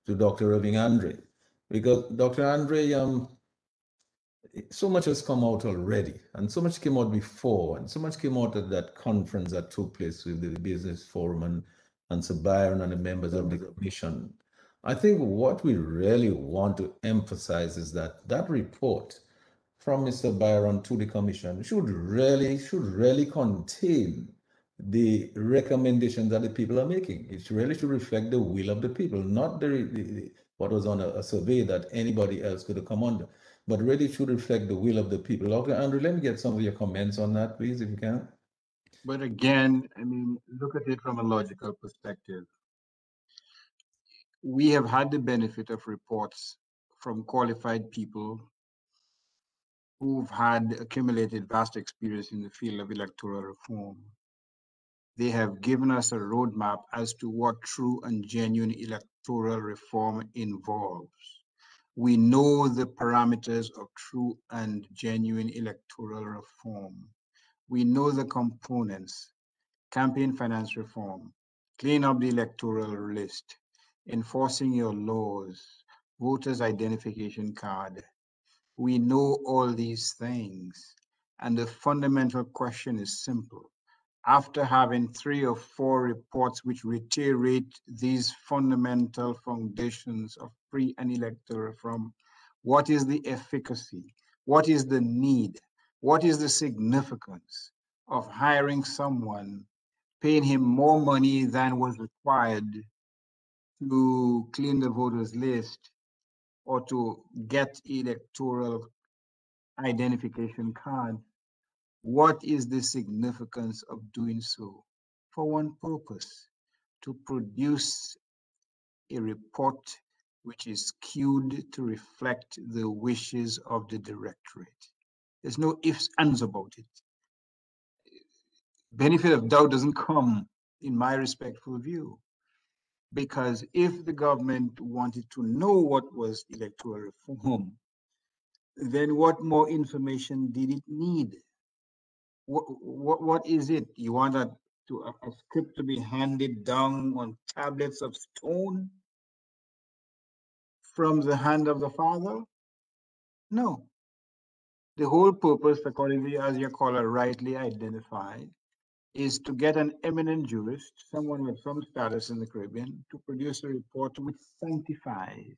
to Dr. Irving Andre because Dr. Andre, um, so much has come out already, and so much came out before, and so much came out at that conference that took place with the Business Forum and, and Sir Byron and the members of the commission. I think what we really want to emphasize is that that report from Mr. Byron to the commission should really should really contain the recommendations that the people are making. It really should reflect the will of the people, not the, the what was on a, a, survey that anybody else could have come under, but really should reflect the will of the people. Okay, Andre, let me get some of your comments on that, please, if you can. But again, I mean, look at it from a logical perspective. We have had the benefit of reports from qualified people who've had accumulated vast experience in the field of electoral reform. They have given us a roadmap as to what true and genuine electoral reform involves. We know the parameters of true and genuine electoral reform. We know the components, campaign finance reform, clean up the electoral list, enforcing your laws, voters identification card, we know all these things. And the fundamental question is simple. After having three or four reports which reiterate these fundamental foundations of pre and electoral reform, what is the efficacy? What is the need? What is the significance of hiring someone, paying him more money than was required to clean the voters list or to get electoral identification card, what is the significance of doing so? For one purpose, to produce a report which is skewed to reflect the wishes of the directorate. There's no ifs, ands about it. Benefit of doubt doesn't come in my respectful view. Because if the government wanted to know what was electoral reform, then what more information did it need? What, what, is it? You want a, to, a, a script to be handed down on tablets of stone from the hand of the Father? No. The whole purpose, according to as your caller rightly identified, is to get an eminent jurist, someone with some status in the Caribbean, to produce a report which sanctifies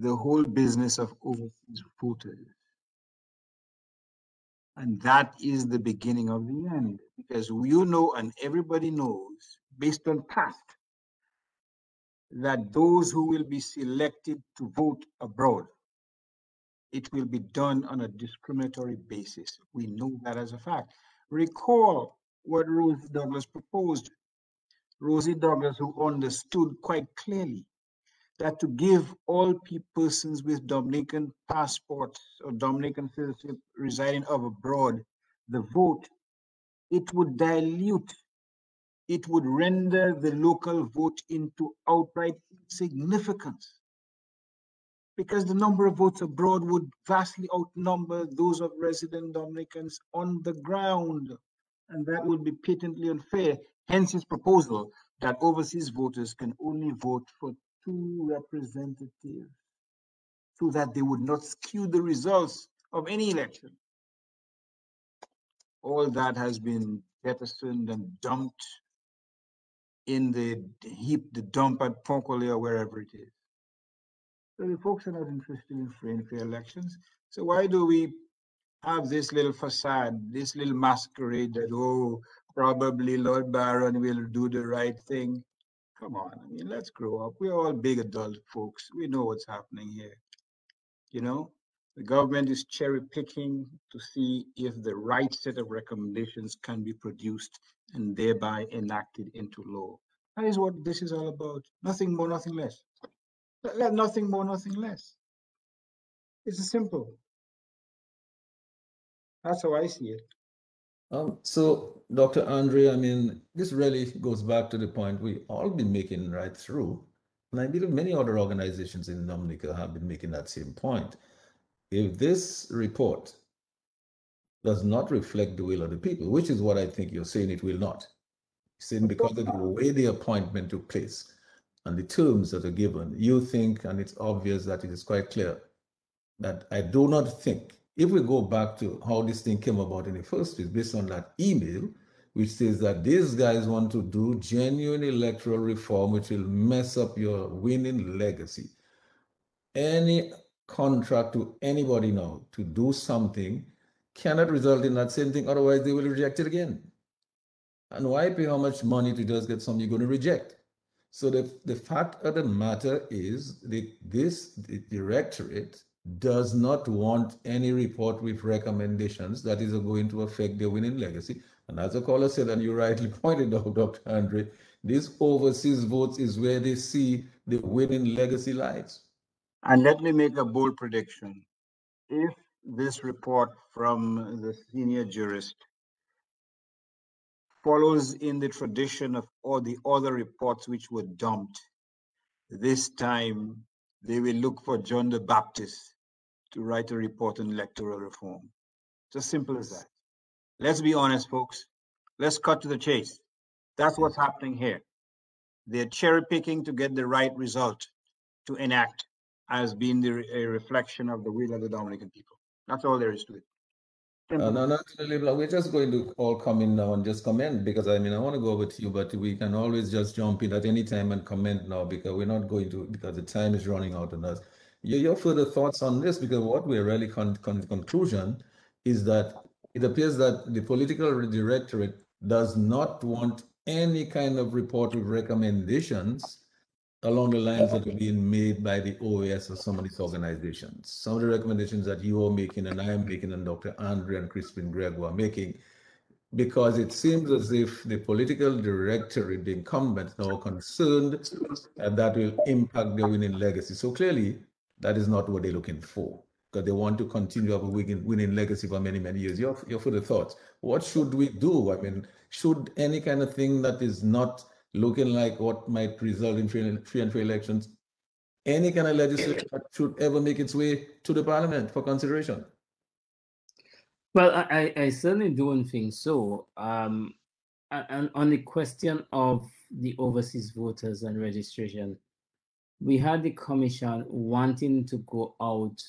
the whole business of overseas voters. And that is the beginning of the end, because you know and everybody knows, based on past, that those who will be selected to vote abroad, it will be done on a discriminatory basis. We know that as a fact. Recall what Rosie Douglas proposed. Rosie Douglas, who understood quite clearly that to give all persons with Dominican passports or Dominican citizenship residing abroad the vote, it would dilute, it would render the local vote into outright insignificance because the number of votes abroad would vastly outnumber those of resident Dominicans on the ground. And that would be patently unfair. Hence his proposal that overseas voters can only vote for two representatives so that they would not skew the results of any election. All that has been jettisoned and dumped in the heap, the dump at Fond Colé or wherever it is. So the folks are not interested in free and fair elections. So why do we have this little facade, this little masquerade that, oh, probably Lord Byron will do the right thing? Come on, I mean, let's grow up. We're all big adult folks. We know what's happening here. You know, the government is cherry picking to see if the right set of recommendations can be produced and thereby enacted into law. That is what this is all about. Nothing more, nothing less. Nothing more, nothing less. It's simple. That's how I see it. Um, so, Dr. Andre, I mean, this really goes back to the point we all been making right through. And I believe many other organizations in Dominica have been making that same point. If this report does not reflect the will of the people, which is what I think you're saying it will not, saying because of the way the appointment took place, and the terms that are given, you think, and it's obvious that it is quite clear, that I do not think, if we go back to how this thing came about in the first place, based on that email, which says that these guys want to do genuine electoral reform, which will mess up your winning legacy. Any contract to anybody now to do something cannot result in that same thing, otherwise they will reject it again. And why pay how much money to just get something you're going to reject? So the, the fact of the matter is that this the directorate does not want any report with recommendations that is going to affect their winning legacy. And as the caller said, and you rightly pointed out, Dr. Andre, these overseas votes is where they see the winning legacy lies. And let me make a bold prediction. If this report from the senior jurist follows in the tradition of all the other reports which were dumped. This time, they will look for John the Baptist to write a report on electoral reform. It's as simple as that. Let's be honest, folks. Let's cut to the chase. That's what's happening here. They're cherry picking to get the right result to enact as being the, a reflection of the will of the Dominican people. That's all there is to it. Uh, no, not really. We're just going to all come in now and just comment because I mean, I want to go with you, but we can always just jump in at any time and comment now because we're not going to, because the time is running out on us. Your, your further thoughts on this, because what we're really con, con conclusion is that it appears that the political directorate does not want any kind of report with recommendations along the lines that are being made by the OAS or some of these organizations. Some of the recommendations that you are making and I am making and Dr. Andre and Crispin Gregg are making, because it seems as if the political directorate, the incumbents, are concerned that that will impact their winning legacy. So clearly, that is not what they're looking for because they want to continue have a winning, winning legacy for many, many years. Your, your further thoughts. What should we do? I mean, should any kind of thing that is not looking like what might result in free, free and fair elections, any kind of legislation should ever make its way to the parliament for consideration? Well, I, I certainly don't think so. Um, and on the question of the overseas voters and registration, we had the commission wanting to go out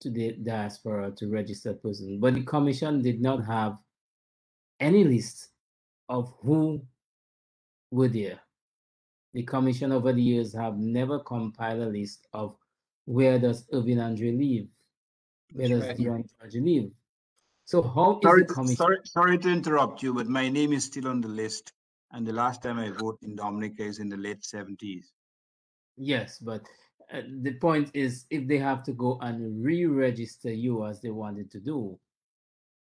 to the diaspora to register persons, but the commission did not have any list of who were there. The commission over the years have never compiled a list of where does Irving Andre live, where That's does right. Dion George live. So how is Sorry, the to- commission? sorry, sorry to interrupt you, but my name is still on the list. And the last time I voted in Dominica is in the late seventies. Yes, but uh, the point is, if they have to go and re-register you as they wanted to do,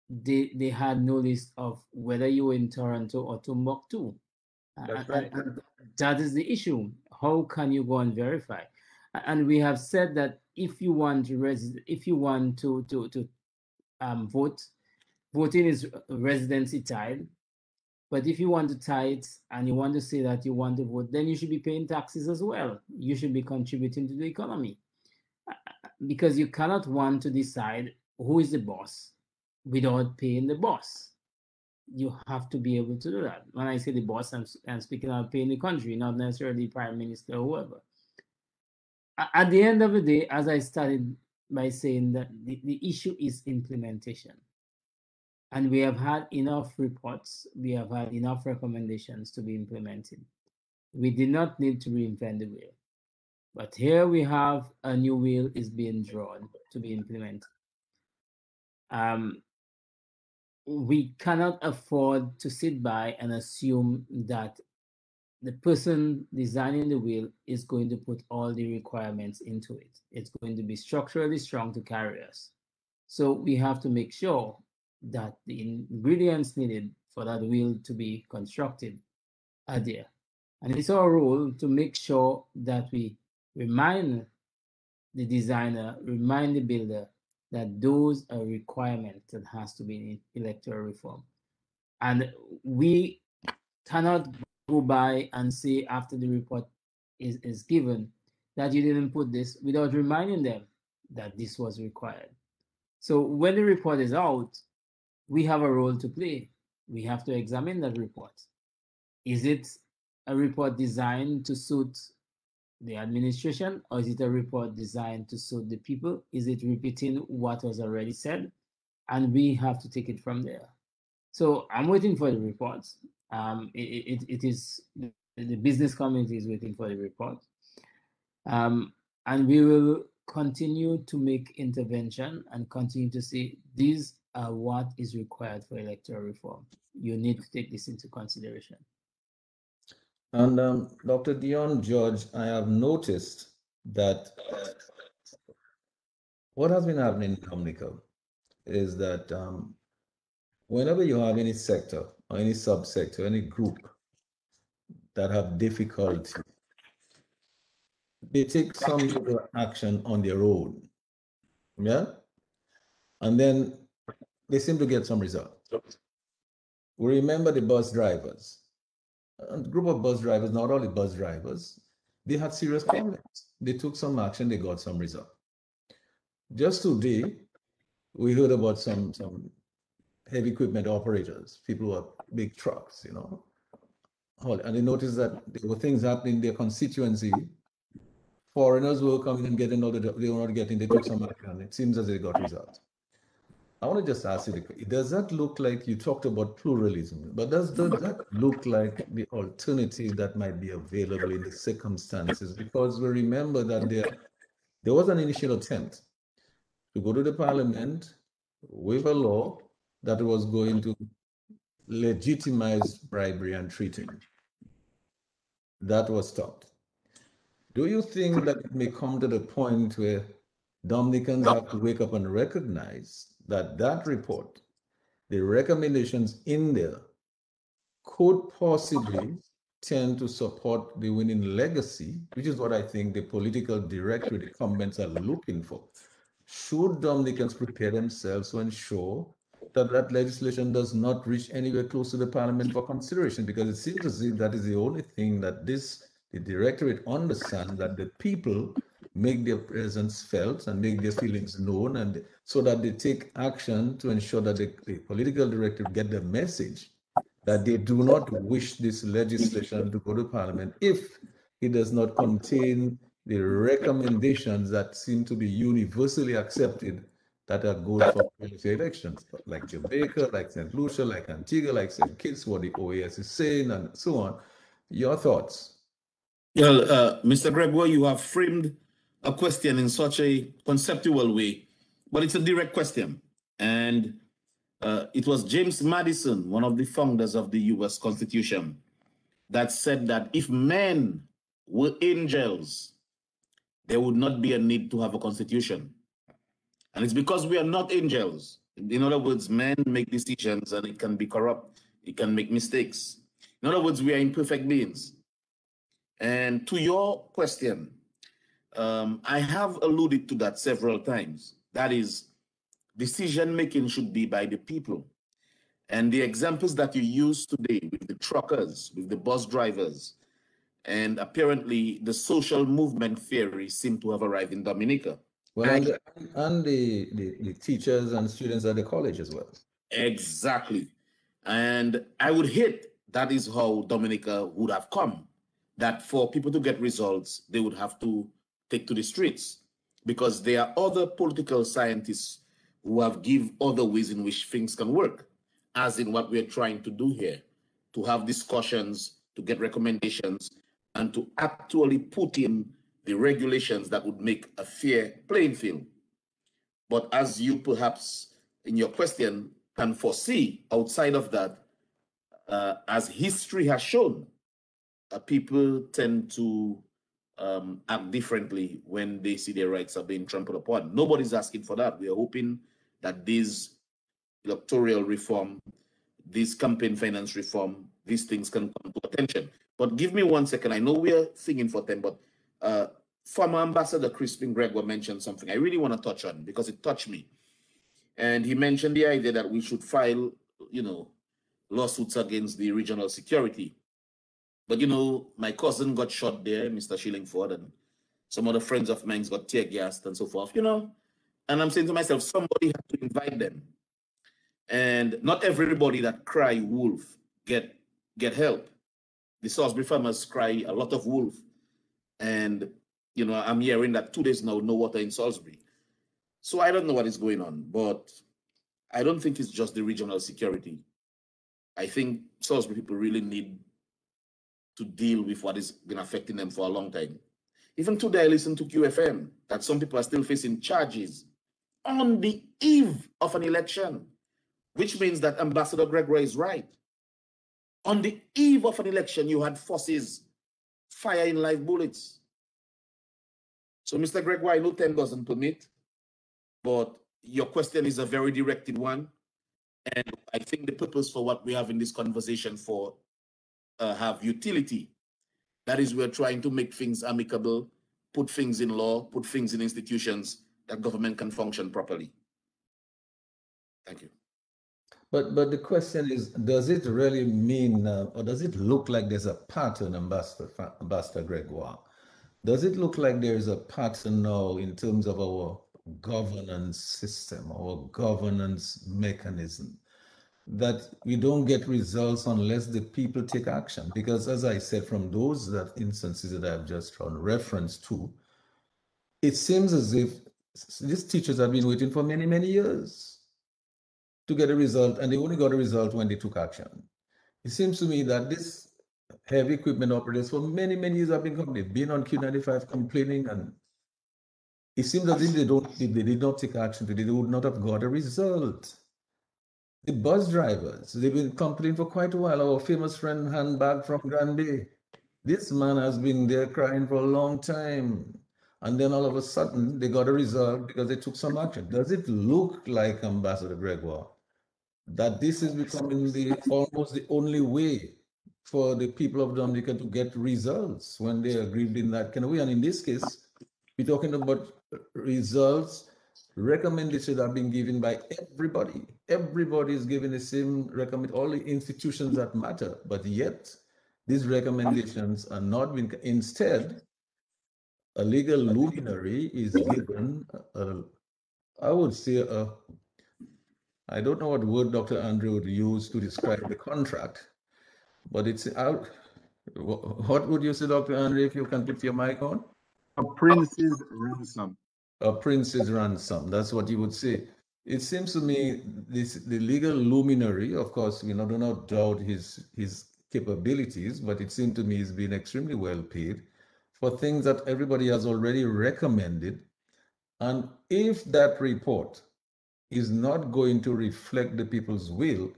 they they had no list of whether you were in Toronto or Timbuktu. That's right. and that is the issue. How can you go and verify? And we have said that if you want to res- if you want to to to um, vote, voting is residency tied. But if you want to tie it and you want to say that you want to vote, then you should be paying taxes as well. You should be contributing to the economy. Because you cannot want to decide who is the boss without paying the boss. You have to be able to do that. When I say the boss, I'm, I'm speaking of paying the country, not necessarily the prime minister or whoever. At the end of the day, as I started by saying that the, the issue is implementation. And we have had enough reports, we have had enough recommendations to be implemented. We did not need to reinvent the wheel. But here we have a new wheel is being drawn to be implemented. Um, we cannot afford to sit by and assume that the person designing the wheel is going to put all the requirements into it. It's going to be structurally strong to carry us. So we have to make sure that the ingredients needed for that wheel to be constructed are there. And it's our role to make sure that we remind the designer, remind the builder that those are requirements that has to be in electoral reform. And we cannot go by and say after the report is, is given that you didn't put this without reminding them that this was required. So when the report is out, we have a role to play. We have to examine that report. Is it a report designed to suit the administration or is it a report designed to suit the people? Is it repeating what was already said? And we have to take it from there. So I'm waiting for the reports. Um, it, it, it is the business community is waiting for the report. Um, and we will continue to make intervention and continue to say these are what is required for electoral reform. You need to take this into consideration. And um, Dr. Dion George, I have noticed that what has been happening in Dominica is that um, whenever you have any sector or any subsector, any group that have difficulty, they take some little action on their own. Yeah? And then they seem to get some results. We remember the bus drivers. A group of bus drivers, not only bus drivers, they had serious problems. They took some action, they got some result. Just today, we heard about some some heavy equipment operators, people who have big trucks, you know. And they noticed that there were things happening in their constituency. Foreigners were coming and getting all the, they were not getting, they took some action. It seems as they got results. I want to just ask you, does that look like, you talked about pluralism, but does, does that look like the alternative that might be available in the circumstances? Because we remember that there, there was an initial attempt to go to the parliament with a law that was going to legitimize bribery and treating. That was stopped. Do you think that it may come to the point where Dominicans have to wake up and recognize that that report, the recommendations in there, could possibly tend to support the winning legacy, which is what I think the political directory, the comments are looking for. Should Dominicans prepare themselves to ensure that that legislation does not reach anywhere close to the parliament for consideration? Because it seems as if that is the only thing that this the directorate understands that the people make their presence felt and make their feelings known and so that they take action to ensure that the, the political directive get the message that they do not wish this legislation to go to parliament if it does not contain the recommendations that seem to be universally accepted that are good for elections, like Jamaica, like St. Lucia, like Antigua, like St. Kitts, what the OAS is saying, and so on. Your thoughts? Well, uh, Mr. Gregoire, you have framed a question in such a conceptual way, but it's a direct question. And uh, it was James Madison, one of the founders of the US Constitution, that said that if men were angels, there would not be a need to have a constitution. And it's because we are not angels. In other words, men make decisions and it can be corrupt, it can make mistakes. In other words, we are imperfect beings. And to your question, um, I have alluded to that several times. That is, decision making should be by the people. And the examples that you use today with the truckers, with the bus drivers, and apparently the social movement theory seem to have arrived in Dominica. Well, and, the, and the, the, the teachers and students at the college as well. Exactly. And I would hit that is how Dominica would have come that for people to get results, they would have to take to the streets because there are other political scientists who have give other ways in which things can work, as in what we're trying to do here, to have discussions, to get recommendations, and to actually put in the regulations that would make a fair playing field. But as you perhaps in your question can foresee outside of that, uh, as history has shown, uh, people tend to um, act differently when they see their rights are being trampled upon. Nobody's asking for that. We are hoping that this electoral reform, this campaign finance reform, these things can come to attention. But give me one second. I know we are singing for them, but uh, former Ambassador Crispin Gregoire mentioned something I really want to touch on because it touched me. And he mentioned the idea that we should file, you know, lawsuits against the regional security. But you know, my cousin got shot there, Mr. Shillingford, and some other friends of mine got tear gassed and so forth, you know. And I'm saying to myself, somebody had to invite them. And not everybody that cry wolf get get help. The Salisbury farmers cry a lot of wolf. And you know, I'm hearing that two days now, no water in Salisbury. So I don't know what is going on, but I don't think it's just the regional security. I think Salisbury people really need to deal with what has been affecting them for a long time. Even today, I listened to QFM that some people are still facing charges on the eve of an election, which means that Ambassador Gregoire is right. On the eve of an election, you had forces firing live bullets. So, Mr. Gregoire, I know time doesn't permit, but your question is a very directed one. And I think the purpose for what we have in this conversation for uh, have utility. That is, we're trying to make things amicable, put things in law, put things in institutions that government can function properly. Thank you. But but the question is, does it really mean, uh, or does it look like there's a pattern, Ambassador Ambassador Gregoire? Does it look like there is a pattern now in terms of our governance system, our governance mechanism? That we don't get results unless the people take action. Because as I said, from those that instances that I've just drawn reference to, it seems as if these teachers have been waiting for many, many years to get a result, and they only got a result when they took action. It seems to me that this heavy equipment operators for many, many years have been they've been on Q95 complaining, and it seems as if they don't, if they did not take action, today, they would not have got a result. The bus drivers, they've been complaining for quite a while. Our famous friend handbag from Grand Bay. This man has been there crying for a long time. And then all of a sudden, they got a result because they took some action. Does it look like, Ambassador Gregoire, that this is becoming the almost the only way for the people of Dominica to get results when they are aggrieved in that kind of way? And in this case, we're talking about results, recommendations are being given by everybody. Everybody is giving the same recommend, all the institutions that matter, but yet these recommendations are not being, instead, a legal luminary is given, a, I would say, a, I don't know what word Dr. Andre would use to describe the contract, but it's uh, out. What would you say, Dr. Andre, if you can put your mic on? A prince's ransom. A prince's ransom. That's what you would say. It seems to me this the legal luminary, of course, you know, do not doubt his his capabilities, but it seemed to me he's been extremely well paid for things that everybody has already recommended. And if that report is not going to reflect the people's will,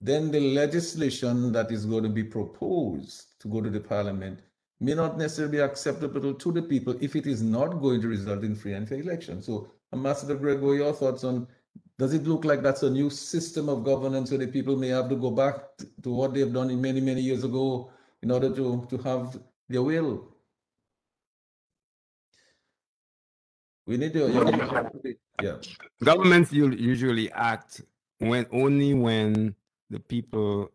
then the legislation that is going to be proposed to go to the parliament may not necessarily be acceptable to the people if it is not going to result in free and fair elections. So, Ambassador Gregoire, your thoughts on does it look like that's a new system of governance where the people may have to go back to what they've done in many, many years ago in order to, to have their will? We need to, yeah. Governments usually act when only when the people,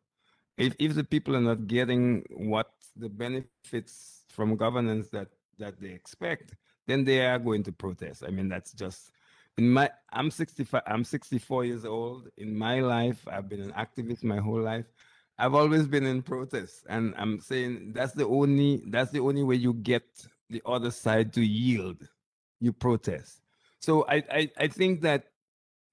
if, if the people are not getting what the benefits from governance that that they expect, then they are going to protest. I mean, that's just in my. I'm 65. I'm 64 years old. In my life, I've been an activist my whole life. I've always been in protest, and I'm saying that's the only that's the only way you get the other side to yield you protest. So I, I, I think that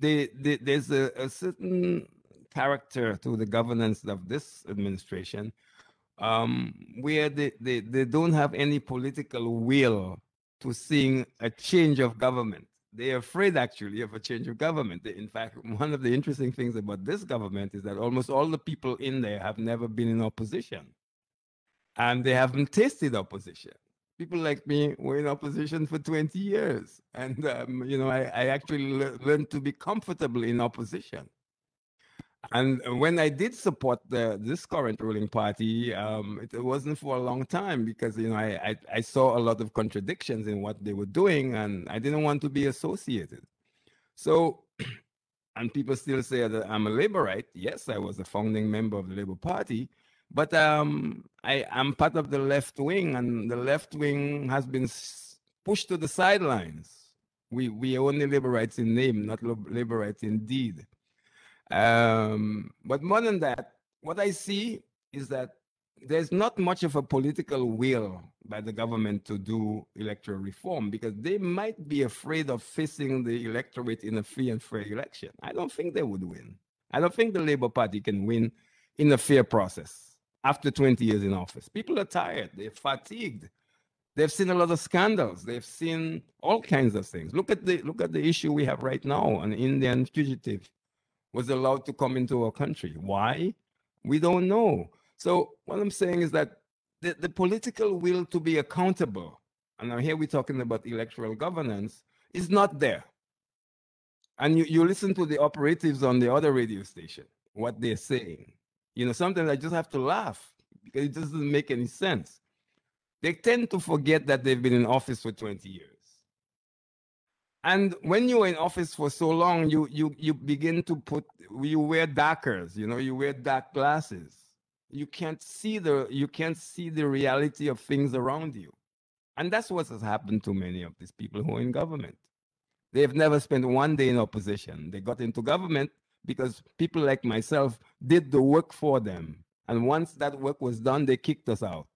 they, there's a, a, certain character to the governance of this administration um, where they, they, they don't have any political will to seeing a change of government. They're afraid actually of a change of government. In fact, one of the interesting things about this government is that almost all the people in there have never been in opposition and they haven't tasted opposition people like me were in opposition for 20 years. And, um, you know, I, I actually le- learned to be comfortable in opposition. And when I did support the this current ruling party, um, it, it, wasn't for a long time because you know I, I, I saw a lot of contradictions in what they were doing, and I didn't want to be associated. So, and people still say that I'm a Labourite. Yes, I was a founding member of the Labour Party, but um, I am part of the left wing, and the left wing has been pushed to the sidelines. We we only Labourites in name, not Labourites in deed. Um, but more than that, what I see is that there's not much of a political will by the government to do electoral reform because they might be afraid of facing the electorate in a free and fair election. I don't think they would win. I don't think the Labour Party can win in a fair process after 20 years in office. People are tired, they're fatigued. They've seen a lot of scandals. They've seen all kinds of things. Look at the look at the issue we have right now. An Indian fugitive was allowed to come into our country. Why? We don't know. So what I'm saying is that the, the political will to be accountable, and now here we're talking about electoral governance, is not there. And you, you listen to the operatives on the other radio station, what they're saying. You know, sometimes I just have to laugh because it doesn't make any sense. They tend to forget that they've been in office for 20 years. And when you're in office for so long, you you you begin to put you wear darkers, you know, you wear dark glasses. You can't see the you can't see the reality of things around you. And that's what has happened to many of these people who are in government. They've never spent one day in opposition. They got into government because people like myself did the work for them. And once that work was done, they kicked us out.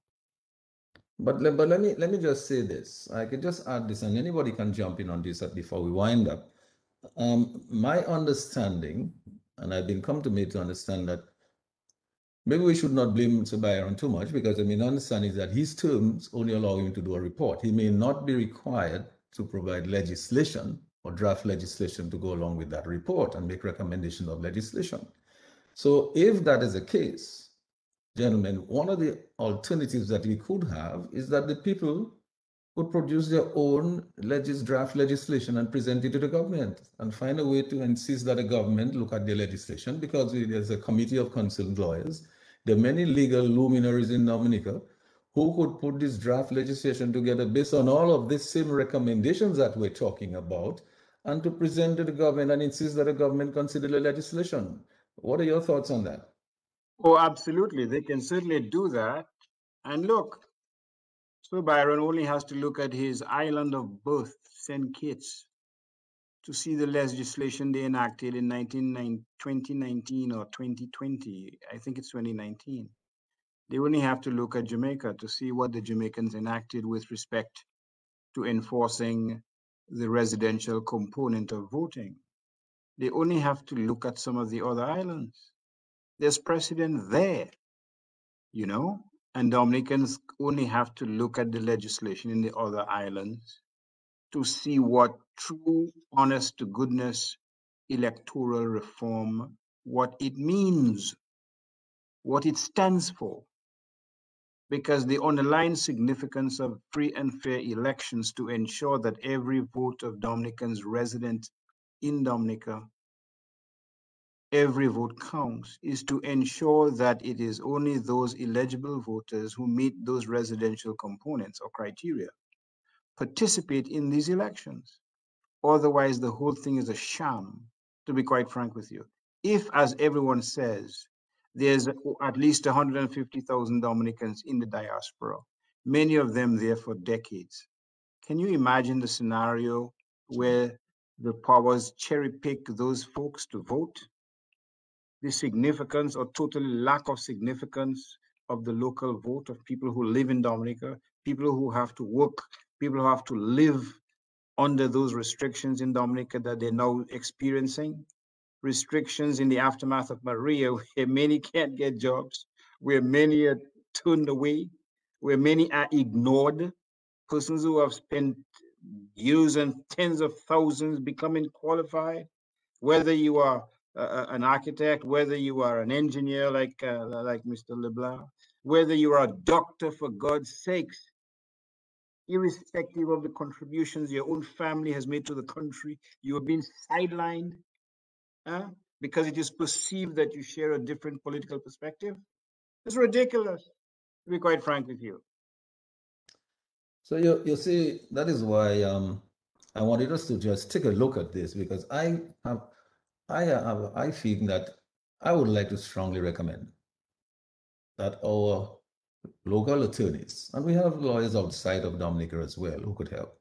But, but let me let me just say this. I can just add this, and anybody can jump in on this before we wind up. Um, my understanding, and I've been come to me to understand that maybe we should not blame Mr. Byron too much because I mean, understand is that his terms only allow him to do a report. He may not be required to provide legislation or draft legislation to go along with that report and make recommendations of legislation. So if that is the case, gentlemen, one of the alternatives that we could have is that the people would produce their own legis draft legislation and present it to the government and find a way to insist that the government look at the legislation because there's a committee of concerned lawyers. There are many legal luminaries in Dominica who could put this draft legislation together based on all of these same recommendations that we're talking about and to present to the government and insist that the government consider the legislation. What are your thoughts on that? Oh, absolutely. They can certainly do that. And look, so Byron only has to look at his island of birth, St. Kitts, to see the legislation they enacted in 2019 or 2020. I think it's 2019. They only have to look at Jamaica to see what the Jamaicans enacted with respect to enforcing the residential component of voting. They only have to look at some of the other islands. There's precedent there, you know, and Dominicans only have to look at the legislation in the other islands to see what true, honest to goodness electoral reform, what it means, what it stands for. Because the underlying significance of free and fair elections to ensure that every vote of Dominicans resident in Dominica every vote counts is to ensure that it is only those eligible voters who meet those residential components or criteria participate in these elections. Otherwise, the whole thing is a sham, to be quite frank with you. If, as everyone says, there's at least 150,000 Dominicans in the diaspora, many of them there for decades. Can you imagine the scenario where the powers cherry pick those folks to vote? The significance or total lack of significance of the local vote of people who live in Dominica, people who have to work, people who have to live under those restrictions in Dominica that they're now experiencing. Restrictions in the aftermath of Maria, where many can't get jobs, where many are turned away, where many are ignored, persons who have spent years and tens of thousands becoming qualified, whether you are uh, an architect, whether you are an engineer like uh, like Mr. LeBlanc, whether you are a doctor for God's sakes, irrespective of the contributions your own family has made to the country, you are being sidelined uh, because it is perceived that you share a different political perspective. It's ridiculous, to be quite frank with you. So you you see that is why um, I wanted us to just take a look at this because I have I have, I feel that I would like to strongly recommend that our local attorneys, and we have lawyers outside of Dominica as well who could help.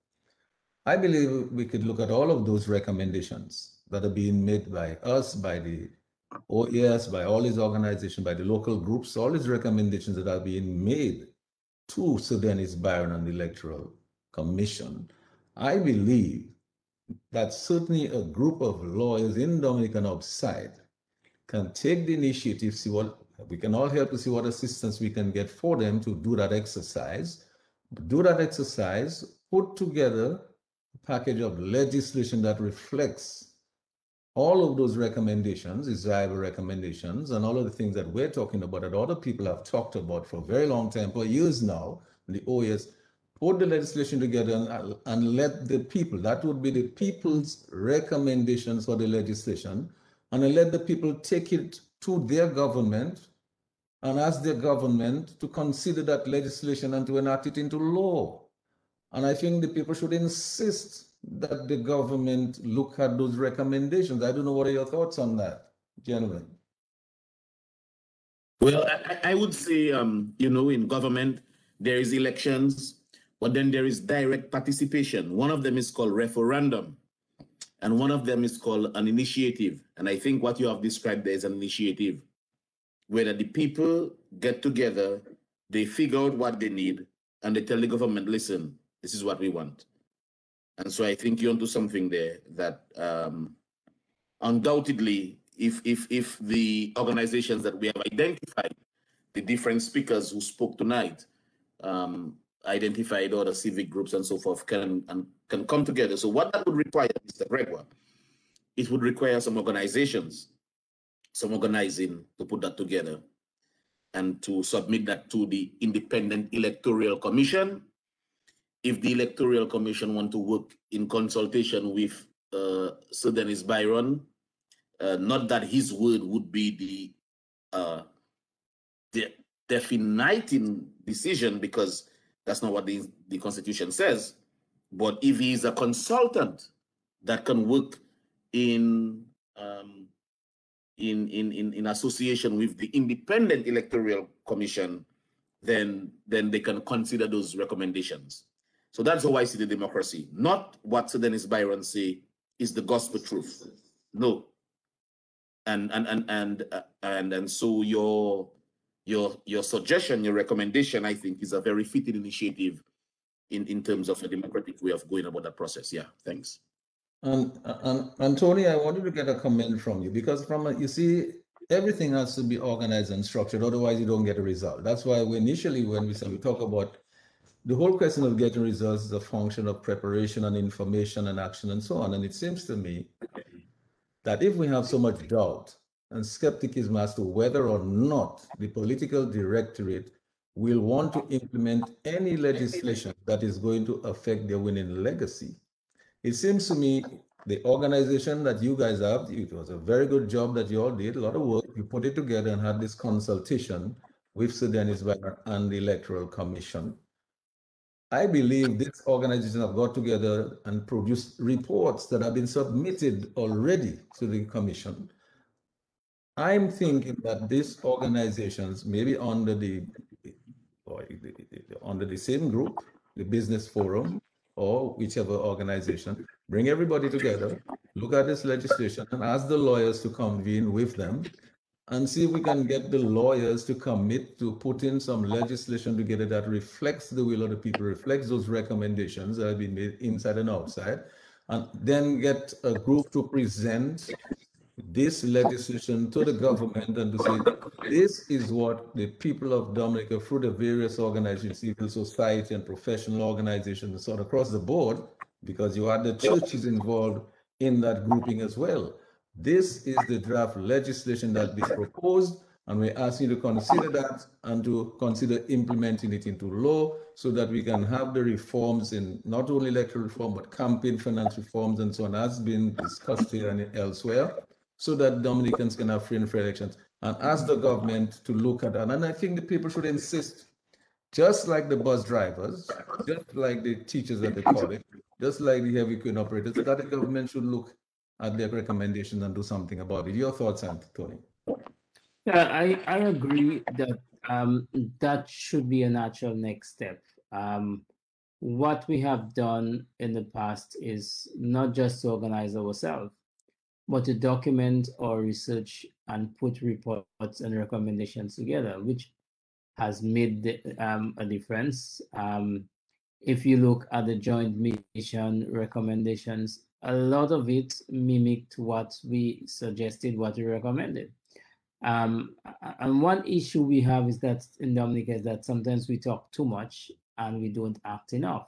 I believe we could look at all of those recommendations that are being made by us, by the OAS, by all these organizations, by the local groups, all these recommendations that are being made to Dennis Byron and the Electoral Commission. I believe that certainly a group of lawyers in Dominican outside can take the initiative, see what we can all help to see what assistance we can get for them to do that exercise. Do that exercise, put together a package of legislation that reflects all of those recommendations, desirable recommendations, and all of the things that we're talking about that other people have talked about for a very long time, for years now, the OAS put the legislation together and, and let the people, that would be the people's recommendations for the legislation, and let the people take it to their government and ask their government to consider that legislation and to enact it into law. And I think the people should insist that the government look at those recommendations. I don't know what are your thoughts on that, gentlemen. Well, I, I would say, um, you know, in government, there is elections, but then there is direct participation. One of them is called referendum, and one of them is called an initiative. And I think what you have described there is an initiative, where the people get together, they figure out what they need, and they tell the government, listen, this is what we want. And so I think you're onto something there that um, undoubtedly, if if if the organizations that we have identified, the different speakers who spoke tonight, um, identified other civic groups and so forth can and can come together. So what that would require, Mr. Gregoire, it would require some organizations, some organizing to put that together. and to submit that to the Independent Electoral Commission. If the Electoral Commission want to work in consultation with uh, Sir Dennis Byron, uh, not that his word would be the uh, the definiting decision because that's not what the, the Constitution says. But if he is a consultant that can work in um, in, in, in, in association with the Independent Electoral Commission, then, then they can consider those recommendations. So that's how I see the democracy. Not what Sir Dennis Byron say is the gospel truth. No. And and and and uh, and and so your your your suggestion, your recommendation, I think, is a very fitting initiative in in terms of a democratic way of going about that process. Yeah. Thanks. And, and, and Tony, I wanted to get a comment from you because from a, you see, everything has to be organized and structured. Otherwise, you don't get a result. That's why we initially, when we we talk about the whole question of getting results is a function of preparation and information and action and so on. And it seems to me that if we have so much doubt and skepticism as to whether or not the political directorate will want to implement any legislation that is going to affect their winning legacy, it seems to me the organization that you guys have, it was a very good job that you all did, a lot of work. You put it together and had this consultation with Sir Dennis and the Electoral Commission. I believe this organization have got together and produced reports that have been submitted already to the commission. I'm thinking that these organizations, maybe under the under the same group, the business forum, or whichever organization, bring everybody together, look at this legislation and ask the lawyers to convene with them and see if we can get the lawyers to commit to put in some legislation together that reflects the will of the people, reflects those recommendations that have been made inside and outside, and then get a group to present this legislation to the government and to say this is what the people of Dominica through the various organizations, civil society and professional organizations sort of across the board, because you had the churches involved in that grouping as well. This is the draft legislation that is proposed, and we ask you to consider that and to consider implementing it into law so that we can have the reforms in not only electoral reform, but campaign finance reforms and so on, as been discussed here and elsewhere so that Dominicans can have free and fair elections and ask the government to look at that. And I think the people should insist, just like the bus drivers, just like the teachers at the it, just like the heavy equipment operators, that the government should look at their recommendations and do something about it. Your thoughts, Tony? Yeah, I, I agree that um, that should be a natural next step. Um, what we have done in the past is not just to organize ourselves, but to document our research and put reports and recommendations together, which has made um, a difference. Um, if you look at the joint mission recommendations, a lot of it mimicked what we suggested, what we recommended. Um, and one issue we have is that in Dominica is that sometimes we talk too much and we don't act enough.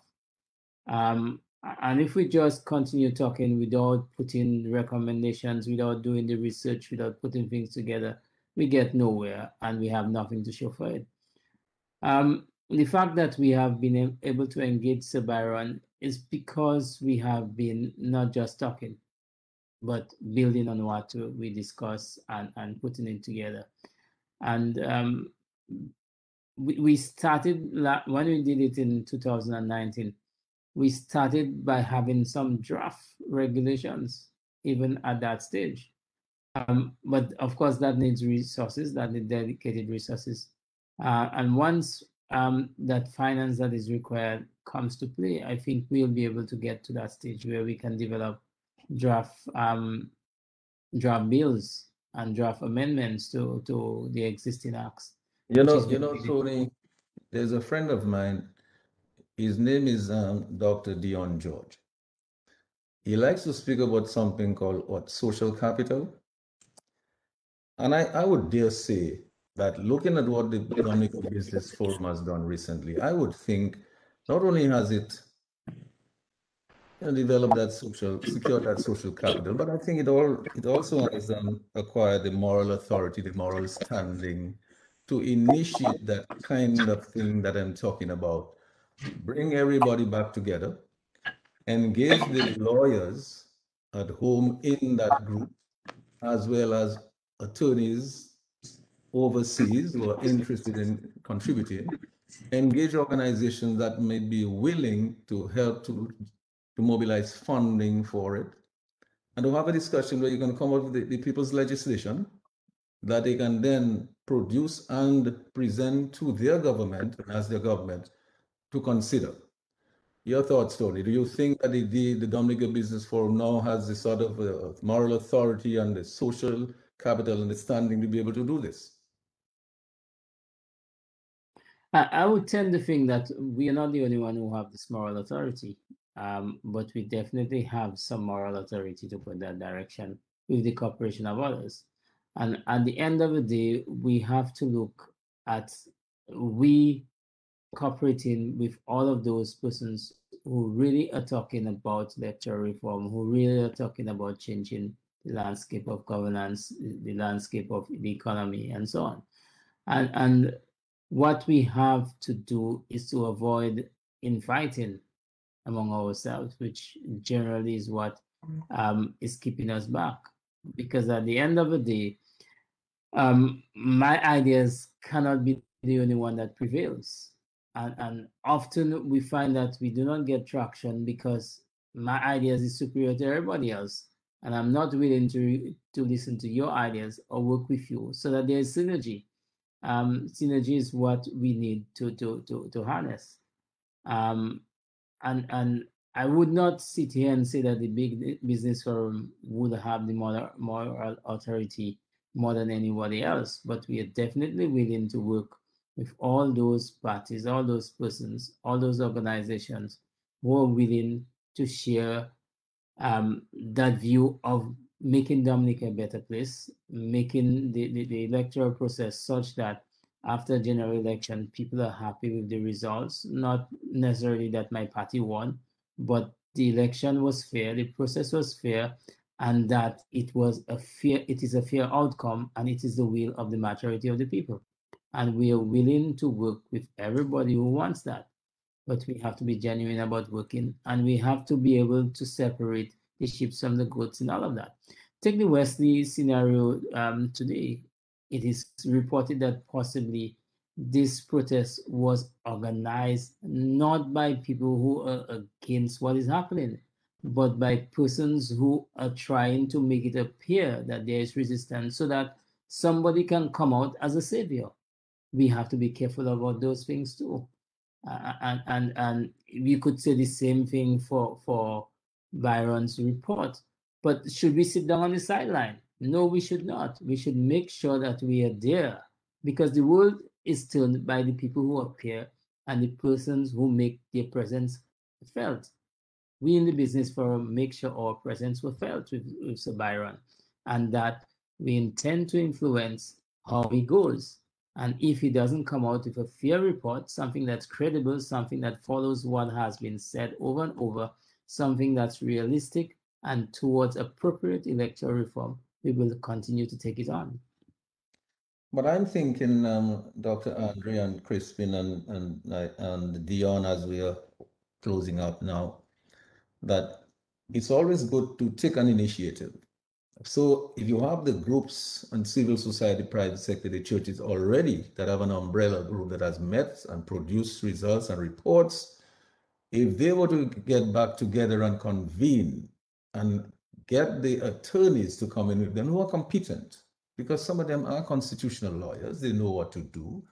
Um, and if we just continue talking without putting recommendations, without doing the research, without putting things together, we get nowhere and we have nothing to show for it. Um, the fact that we have been able to engage Sir Byron is because we have been not just talking, but building on what we discuss and, and putting it together. And um, we, we started, when we did it in 2019, we started by having some draft regulations even at that stage. Um, but of course, that needs resources, that needs dedicated resources. Uh, and once um, that finance that is required comes to play, I think we'll be able to get to that stage where we can develop draft um, draft bills and draft amendments to to the existing acts. You know, you know, Tony, there's a friend of mine his name is um, Dr. Dion George. He likes to speak about something called what social capital. And I, I would dare say that looking at what the Economic Business Forum has done recently, I would think not only has it you know, developed that social, secured that social capital, but I think it all it also has um, acquired the moral authority, the moral standing to initiate that kind of thing that I'm talking about. Bring everybody back together, engage the lawyers at home in that group, as well as attorneys overseas who are interested in contributing, engage organizations that may be willing to help to, to mobilize funding for it, and to have a discussion where you can come up with the, the people's legislation that they can then produce and present to their government as their government to consider. Your thoughts, Tony. Do you think that the, the, the Dominica Business Forum now has the sort of uh, moral authority and the social capital and the standing to be able to do this? I, I would tend to think that we are not the only one who have this moral authority, um, but we definitely have some moral authority to put that direction with the cooperation of others. And at the end of the day, we have to look at we cooperating with all of those persons who really are talking about electoral reform, who really are talking about changing the landscape of governance, the landscape of the economy, and so on. And, and what we have to do is to avoid infighting among ourselves, which generally is what um, is keeping us back. Because at the end of the day, um, my ideas cannot be the only one that prevails. And, and often we find that we do not get traction because my ideas is superior to everybody else. And I'm not willing to, to listen to your ideas or work with you so that there's synergy. Um, synergy is what we need to, to, to, to harness. Um, and, and I would not sit here and say that the big business forum would have the moral, moral authority more than anybody else, but we are definitely willing to work with all those parties, all those persons, all those organizations who are willing to share um, that view of making Dominica a better place, making the, the, the electoral process such that after general election, people are happy with the results. Not necessarily that my party won, but the election was fair, the process was fair, and that it was a fair, it is a fair outcome, and it is the will of the majority of the people. And we are willing to work with everybody who wants that. But we have to be genuine about working, and we have to be able to separate the sheep from the goats and all of that. Take the Wesley scenario um, today. It is reported that possibly this protest was organized not by people who are against what is happening, but by persons who are trying to make it appear that there is resistance so that somebody can come out as a savior. We have to be careful about those things too. Uh, and, and, and we could say the same thing for, for Byron's report. But should we sit down on the sideline? No, we should not. We should make sure that we are there because the world is turned by the people who appear and the persons who make their presence felt we in the business forum make sure our presence was felt with, with Sir Byron and that we intend to influence how he goes. And if he doesn't come out with a fair report, something that's credible, something that follows what has been said over and over, something that's realistic and towards appropriate electoral reform, we will continue to take it on. But I'm thinking, um, Dr. Andre and Crispin and, and, and Dion, as we are closing up now, that it's always good to take an initiative. So if you have the groups and civil society, private sector, the churches already that have an umbrella group that has met and produced results and reports, if they were to get back together and convene and get the attorneys to come in with them who are competent, because some of them are constitutional lawyers, they know what to do,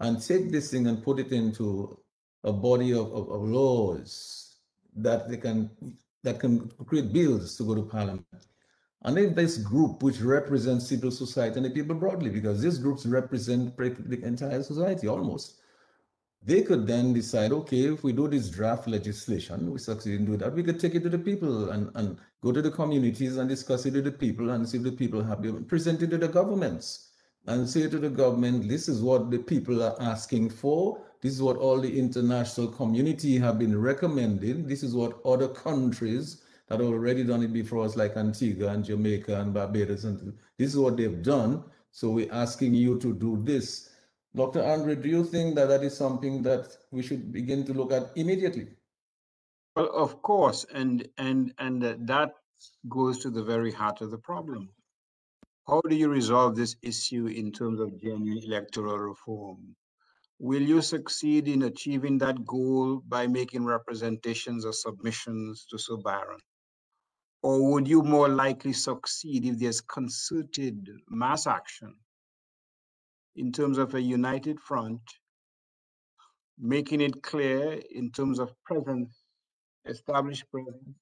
and take this thing and put it into a body of, of, of laws that they can that can create bills to go to parliament. And if this group which represents civil society and the people broadly, because these groups represent the entire society almost, they could then decide, okay, if we do this draft legislation, we succeed in doing that, we could take it to the people and, and go to the communities and discuss it with the people and see if the people have been presented to the governments and say to the government, this is what the people are asking for. This is what all the international community have been recommending. This is what other countries that already done it before us, like Antigua and Jamaica and Barbados, and this is what they've done. So we're asking you to do this. Dr. Andre, do you think that that is something that we should begin to look at immediately? Well, of course, and and and that goes to the very heart of the problem. How do you resolve this issue in terms of genuine electoral reform? Will you succeed in achieving that goal by making representations or submissions to Sir Byron? Or would you more likely succeed if there's concerted mass action in terms of a united front, making it clear in terms of presence, established presence,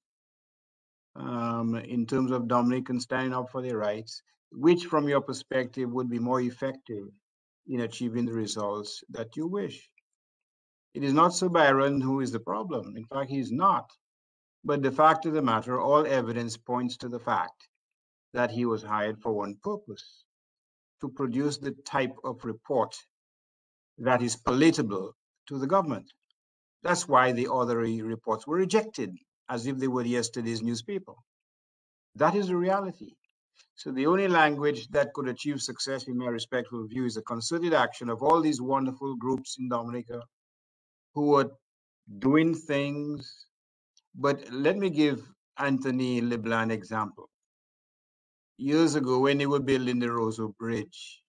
um, in terms of Dominicans standing up for their rights, which from your perspective would be more effective in achieving the results that you wish. It is not Sir Byron who is the problem. In fact, he's not. But the fact of the matter, all evidence points to the fact that he was hired for one purpose to produce the type of report that is palatable to the government. That's why the other reports were rejected as if they were yesterday's newspaper. That is the reality. So the only language that could achieve success, in my respectful view, is a concerted action of all these wonderful groups in Dominica who are doing things. But let me give Anthony LeBlanc an example. Years ago, when they were building the Roseau Bridge,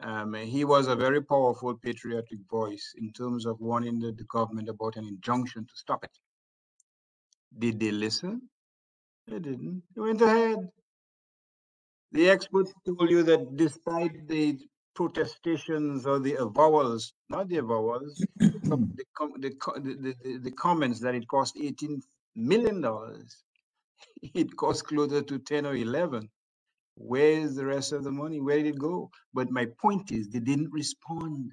um, he was a very powerful patriotic voice in terms of warning the, the government about an injunction to stop it. Did they listen? They didn't. They went ahead. The experts told you that despite the protestations or the avowals, not the avowals, Mm. the, the, the, the, comments that it cost 18 million dollars, it cost closer to 10 or 11. Where's the rest of the money? Where did it go? But my point is, they didn't respond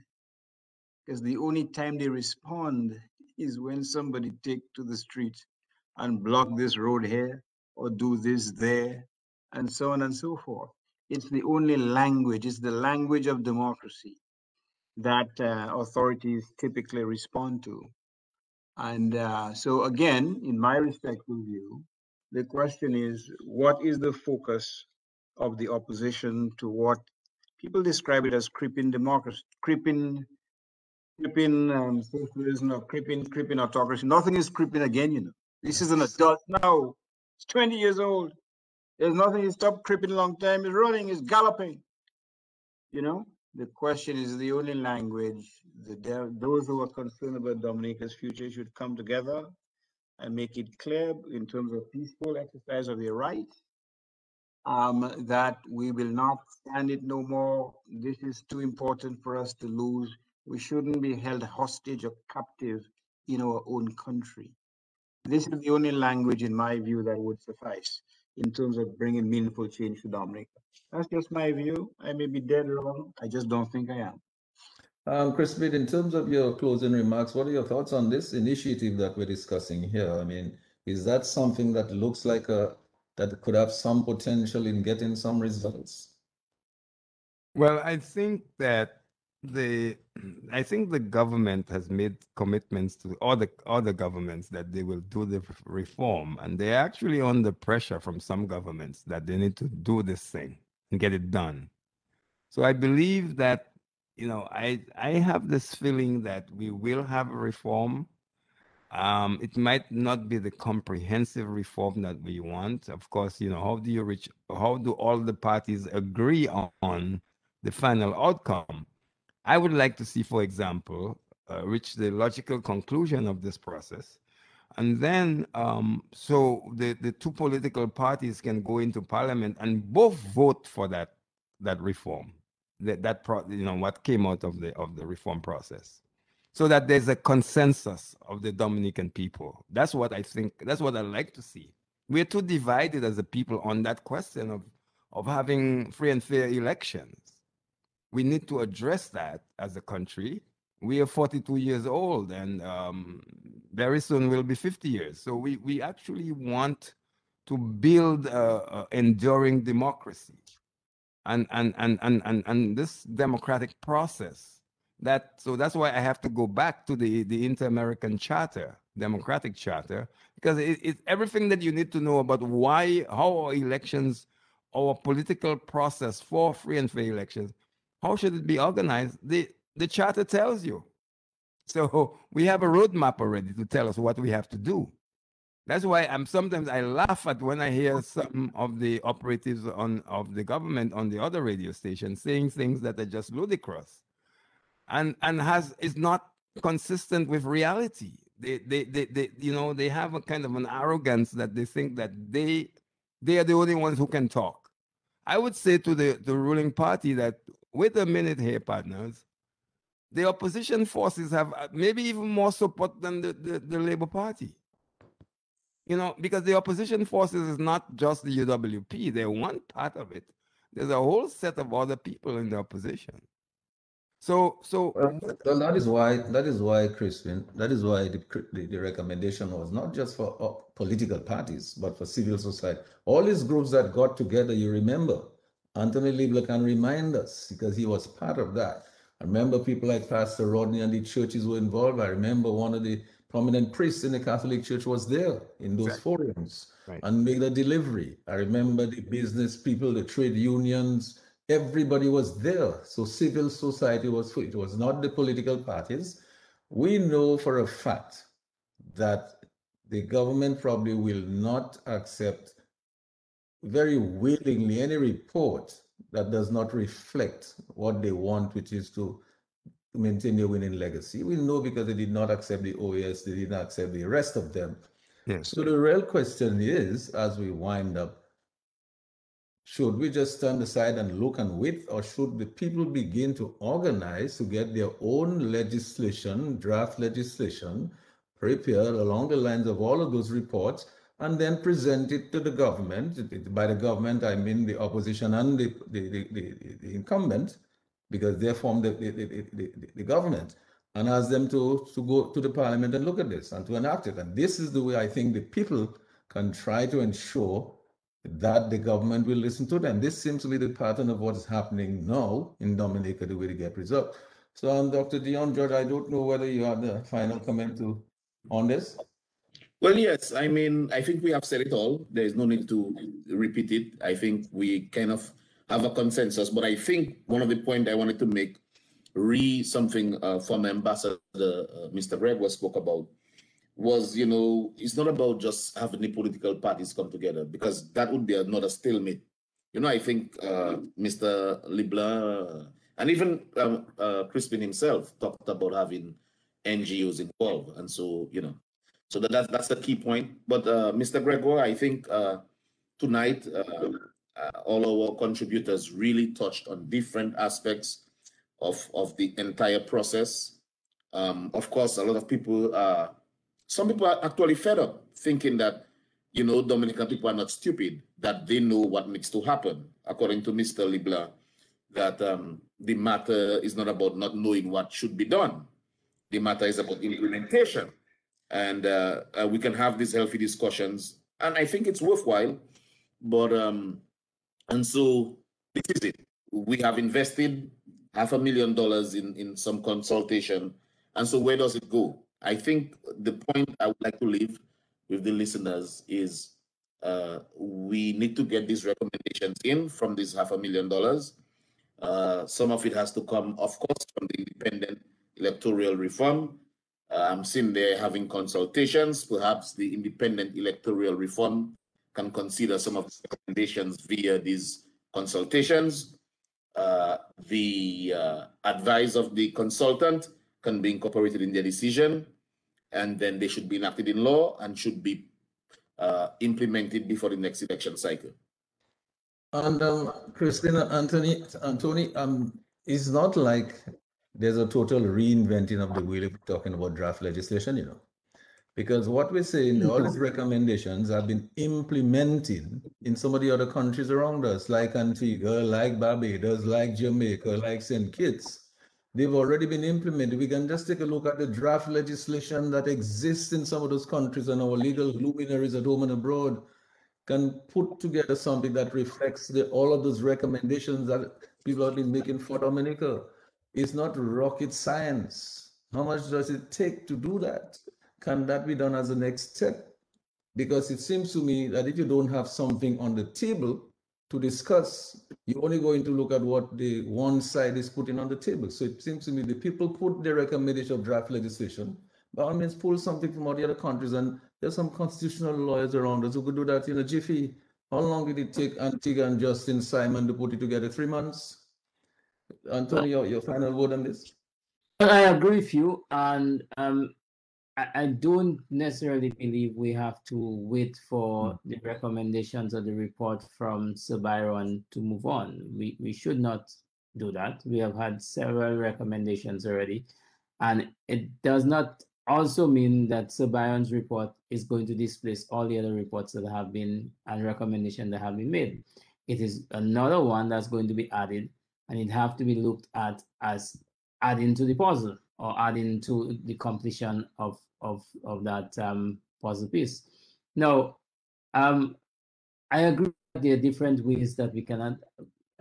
because the only time they respond is when somebody take to the street and block this road here or do this there and so on and so forth. It's the only language, it's the language of democracy that uh, authorities typically respond to. And uh, so, again, in my respectful view, the question is what is the focus of the opposition to what people describe it as creeping democracy, creeping, creeping um, socialism, or creeping, creeping autocracy? Nothing is creeping again, you know. This is an adult now. It's 20 years old. There's nothing to stop creeping a long time. It's running, it's galloping. You know, the question is the only language. The, those who are concerned about Dominica's future should come together and make it clear in terms of peaceful exercise of their rights um, that we will not stand it no more. This is too important for us to lose. We shouldn't be held hostage or captive in our own country. This is the only language, in my view, that would suffice in terms of bringing meaningful change to Dominica. That's just my view. I may be dead wrong. I just don't think I am. Um, Crispin, in terms of your closing remarks, what are your thoughts on this initiative that we're discussing here? I mean, is that something that looks like a that could have some potential in getting some results? Well, I think that the I think the government has made commitments to other other governments that they will do the reform, and they're actually under pressure from some governments that they need to do this thing and get it done. So I believe that you know I I have this feeling that we will have a reform. Um, it might not be the comprehensive reform that we want. Of course, you know how do you reach? How do all the parties agree on, the final outcome? I would like to see, for example, uh, reach the logical conclusion of this process. And then, um, so the, the two political parties can go into parliament and both vote for that that reform, that that pro, you know what came out of the of the reform process, so that there's a consensus of the Dominican people. That's what I think. That's what I like to see. We're too divided as a people on that question of of having free and fair elections we need to address that as a country. We are 42 years old, and um, very soon we'll be 50 years. So we we actually want to build a, enduring democracy, and and and and and and this democratic process. That so that's why I have to go back to the the Inter-American Charter, Democratic Charter, because it, it's everything that you need to know about why how our elections, our political process for free and fair elections how should it be organized? The the charter tells you. So we have a roadmap already to tell us what we have to do. That's why I'm sometimes I laugh at when I hear some of the operatives on of the government on the other radio station saying things that are just ludicrous, and and has is not consistent with reality. They, they, they, they, you know, they have a kind of an arrogance that they think that they, they are the only ones who can talk. I would say to the, the ruling party that wait a minute here, partners. The opposition forces have uh, maybe even more support than the, the, the Labour Party. You know, because the opposition forces is not just the UWP, they're one part of it. There's a whole set of other people in the opposition. So, so Well, well, that is why that is why Crispin, that is why the, the, the recommendation was not just for uh, political parties, but for civil society. All these groups that got together, you remember, Anthony Leblanc can remind us because he was part of that. I remember people like Pastor Rodney and the churches were involved. I remember one of the prominent priests in the Catholic Church was there in those Exactly. forums Right. and made a delivery. I remember the business people, the trade unions, everybody was there. So civil society was. It was not the political parties. We know for a fact that the government probably will not accept very willingly any report that does not reflect what they want, which is to maintain their winning legacy. We know because they did not accept the OAS, they did not accept the rest of them. yes, So the real question is, as we wind up, should we just stand aside and look and wait, or should the people begin to organize to get their own legislation, draft legislation, prepared along the lines of all of those reports, and then present it to the government? By the government, I mean the opposition and the, the, the, the, the incumbent, because they form the, the, the- the government, and ask them to, to go to the parliament and look at this and to enact it. And this is the way I think the people can try to ensure that the government will listen to them. This seems to be the pattern of what is happening now in Dominica, the way to get results. So, um, Dr. Dion George, I don't know whether you have the final comment to on this. Well, yes, I mean, I think we have said it all. There is no need to repeat it. I think we kind of have a consensus, but I think one of the points I wanted to make, re something uh, from Ambassador uh, Mr. Was spoke about, was, you know, it's not about just having the political parties come together because that would be another stalemate. You know, I think uh, Mr. Leblanc uh, and even um, uh, Crispin himself talked about having NGOs involved. And so, you know, so that, that's, that's the key point. But uh, Mr. Gregoire, I think uh, tonight uh, all our contributors really touched on different aspects of, of the entire process. Um, of course, a lot of people, uh, some people are actually fed up thinking that, you know, Dominican people are not stupid, that they know what needs to happen. According to Mr. Leblanc, that um, the matter is not about not knowing what should be done. The matter is about implementation and uh, uh, we can have these healthy discussions. And I think it's worthwhile. But um, and so this is it. We have invested half a million dollars in in some consultation, and so where does it go? I think the point I would like to leave with the listeners is uh, we need to get these recommendations in from this half a million dollars. Uh, some of it has to come, of course, from the independent electoral reform. Uh, I'm seeing they're having consultations. Perhaps the independent electoral reform can consider some of the recommendations via these consultations. Uh, the uh, advice of the consultant can be incorporated in their decision, and then they should be enacted in law and should be uh, implemented before the next election cycle. And um, Christina, Anthony, Anthony, um, it's not like there's a total reinventing of the wheel if we're talking about draft legislation, you know. Because what we're saying, all these recommendations have been implementing in some of the other countries around us, like Antigua, like Barbados, like Jamaica, like St. Kitts. They've already been implemented. We can just take a look at the draft legislation that exists in some of those countries and our legal luminaries at home and abroad can put together something that reflects the, all of those recommendations that people have been making for Dominica. It's not rocket science. How much does it take to do that? Can that be done as a next step? Because it seems to me that if you don't have something on the table, to discuss, you're only going to look at what the one side is putting on the table. So it seems to me the people put their recommendation of draft legislation, by all means pull something from all the other countries, and there's some constitutional lawyers around us who could do that in a jiffy. How long did it take Antigua and Justin Simon to put it together? Three months? Antonio, your, your final word on this? I agree with you, and um, I, I don't necessarily believe we have to wait for the recommendations of the report from Sir Byron to move on. We we should not do that. We have had several recommendations already, and it does not also mean that Sir Byron's report is going to displace all the other reports that have been and recommendations that have been made. It is another one that's going to be added, and it have to be looked at as adding to the puzzle or adding to the completion of of of that um, puzzle piece. Now, um, I agree that there are different ways that we can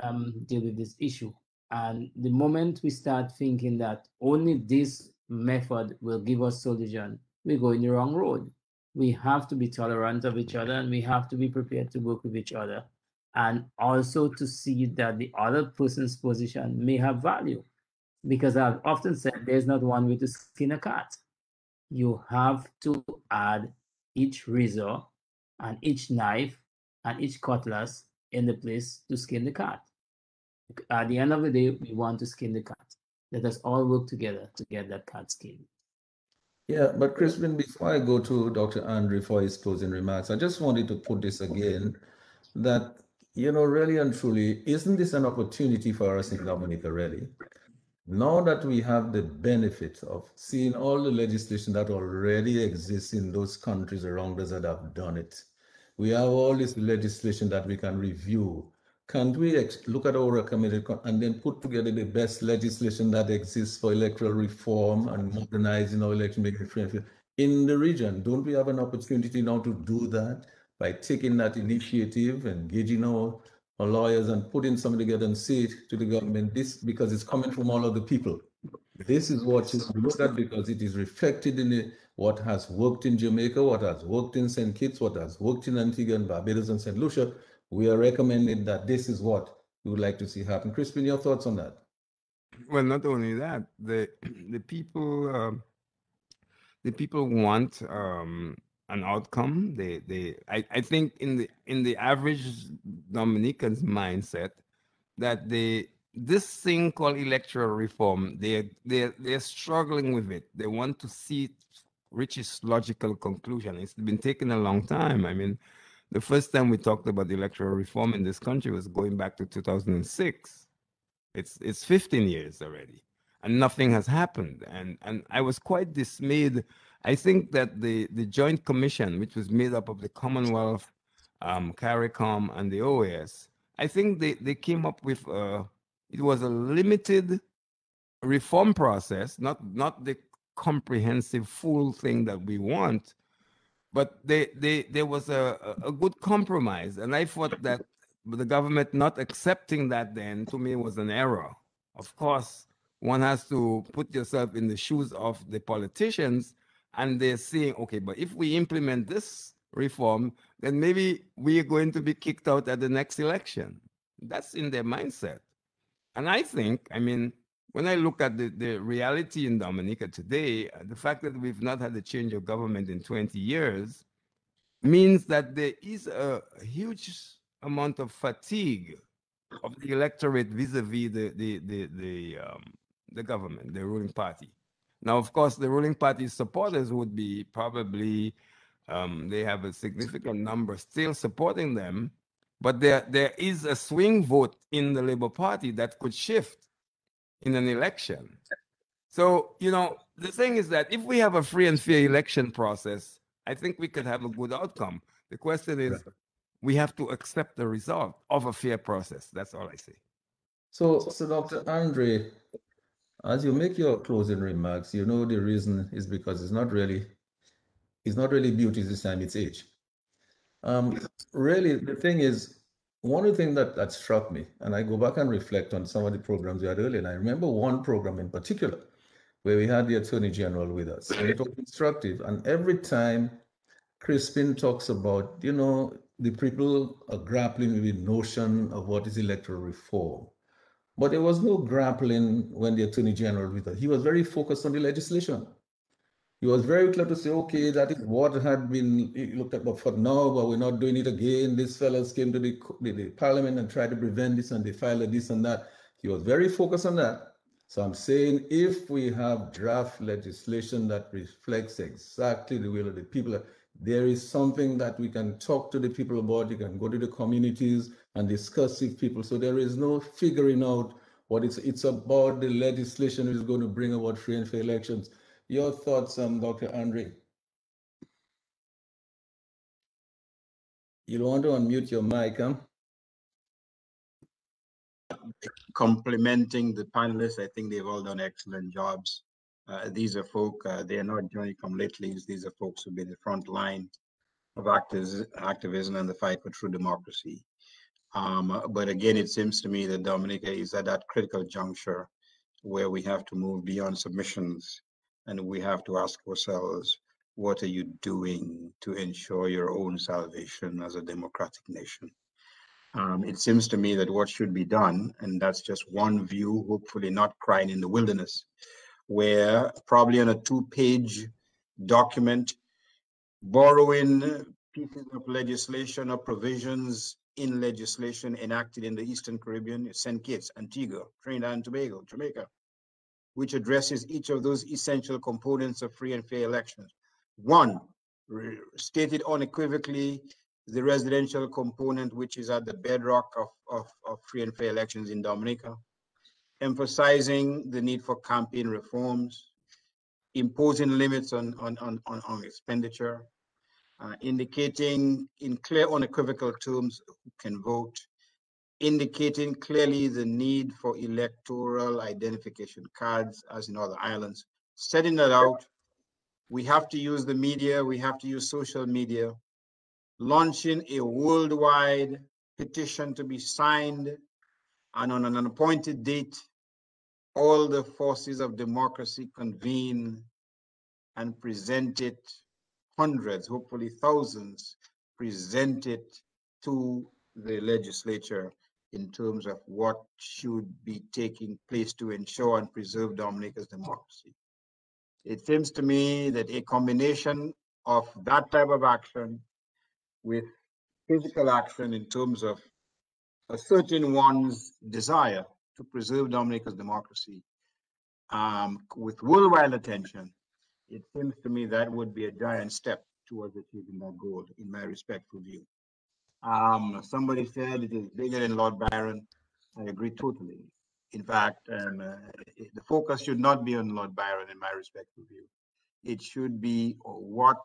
um, deal with this issue, and the moment we start thinking that only this method will give us solution, we're going the wrong road. We have to be tolerant of each other, and we have to be prepared to work with each other, and also to see that the other person's position may have value because I've often said there's not one way to skin a cat. You have to add each razor and each knife and each cutlass in the place to skin the cat. At the end of the day, we want to skin the cat. Let us all work together to get that cat skinned. Yeah, but Crispin, before I go to Dr. Andre for his closing remarks, I just wanted to put this again that, you know, really and truly, isn't this an opportunity for us in Dominica, really? Now that we have the benefit of seeing all the legislation that already exists in those countries around us that have done it, we have all this legislation that we can review. Can't we look at our recommended and then put together the best legislation that exists for electoral reform and modernizing our election making framework in the region? Don't we have an opportunity now to do that by taking that initiative, and engaging our lawyers and putting something together and say it to the government, this because it's coming from all of the people. This is what is looked at because it is reflected in the, what has worked in Jamaica, what has worked in St. Kitts, what has worked in Antigua and Barbados and St. Lucia. We are recommending that this is what we would like to see happen. Crispin, your thoughts on that? Well, not only that, the the people um, the people want um, an outcome. They they I, I think in the in the average Dominican's mindset that they this thing called electoral reform, they they they're struggling with it. They want to see it reach its logical conclusion. It's been taking a long time. I mean, the first time we talked about electoral reform in this country was going back to 2006. It's it's 15 years already, and nothing has happened. And and I was quite dismayed I think that the, the Joint Commission, which was made up of the Commonwealth, um, CARICOM, and the OAS, I think they, they came up with, uh, it was a limited reform process, not, not the comprehensive full thing that we want, but they, they, there was a, a good compromise. And I thought that the government not accepting that then to me was an error. Of course, one has to put yourself in the shoes of the politicians and they're saying, okay, but if we implement this reform, then maybe we are going to be kicked out at the next election. That's in their mindset. And I think, I mean, when I look at the, the reality in Dominica today, uh, the fact that we've not had a change of government in 20 years means that there is a, huge amount of fatigue of the electorate vis-a-vis the, the, the, the, um, the government, the ruling party. Now, of course, the ruling party's supporters would be probably um, they have a significant number still supporting them, but there there is a swing vote in the Labour Party that could shift in an election. So you know the thing is that if we have a free and fair election process, I think we could have a good outcome. The question is, we have to accept the result of a fair process. That's all I say. So, so Dr. Andre, as you make your closing remarks, you know the reason is because it's not really, it's not really beauty this time, it's age. Um, really, the thing is, one of the things that, that struck me, and I go back and reflect on some of the programs we had earlier, and I remember one program in particular where we had the Attorney General with us, and it was instructive. And every time Crispin talks about, you know, the people are grappling with the notion of what is electoral reform. But there was no grappling when the Attorney General with us. He was very focused on the legislation. He was very clear to say, okay, that is what had been looked at, but for now, but we're not doing it again. These fellows came to the, the, the parliament and tried to prevent this and they filed this and that. He was very focused on that. So I'm saying if we have draft legislation that reflects exactly the will of the people, there is something that we can talk to the people about. You can go to the communities and discuss with people. So there is no figuring out what it's it's about the legislation is going to bring about free and fair elections. Your thoughts, um, Dr. Andre? You want to unmute your mic, huh? Complimenting the panelists, I think they've all done excellent jobs. Uh, these are folk, uh, they are not Johnny come latelys. These are folks who've been the front line of activism and the fight for true democracy. Um, but again, it seems to me that Dominica is at that critical juncture where we have to move beyond submissions and we have to ask ourselves, what are you doing to ensure your own salvation as a democratic nation? Um, it seems to me that what should be done, and that's just one view, hopefully not crying in the wilderness, where probably on a two-page document, borrowing pieces of legislation or provisions in legislation enacted in the Eastern Caribbean, St. Kitts, Antigua, Trinidad and Tobago, Jamaica, which addresses each of those essential components of free and fair elections. One, stated unequivocally the residential component, which is at the bedrock of, of, of free and fair elections in Dominica emphasizing the need for campaign reforms, imposing limits on, on, on, on, on expenditure, uh, indicating in clear unequivocal terms who can vote, indicating clearly the need for electoral identification cards as in other islands. Setting that out, we have to use the media, we have to use social media, launching a worldwide petition to be signed and on an appointed date, all the forces of democracy convene and present it, hundreds, hopefully thousands, present it to the legislature in terms of what should be taking place to ensure and preserve Dominica's democracy. It seems to me that a combination of that type of action with physical action in terms of asserting one's desire to preserve Dominica's democracy um, with worldwide attention, it seems to me that would be a giant step towards achieving that goal, in my respectful view. Um, somebody said it is bigger than Lord Byron. I agree totally. In fact, um, uh, the focus should not be on Lord Byron, in my respectful view. It should be what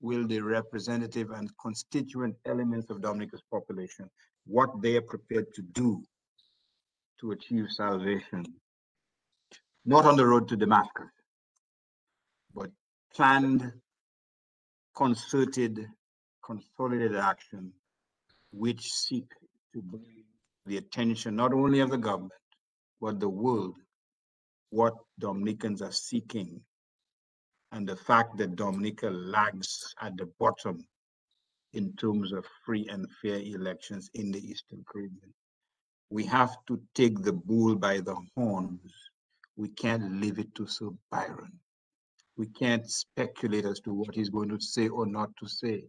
will the representative and constituent elements of Dominica's population, what they are prepared to do to achieve salvation, not on the road to Damascus, planned, concerted, consolidated action which seek to bring the attention not only of the government, but the world, what Dominicans are seeking, and the fact that Dominica lags at the bottom in terms of free and fair elections in the Eastern Caribbean. We have to take the bull by the horns. We can't leave it to Sir Byron. We can't speculate as to what he's going to say or not to say.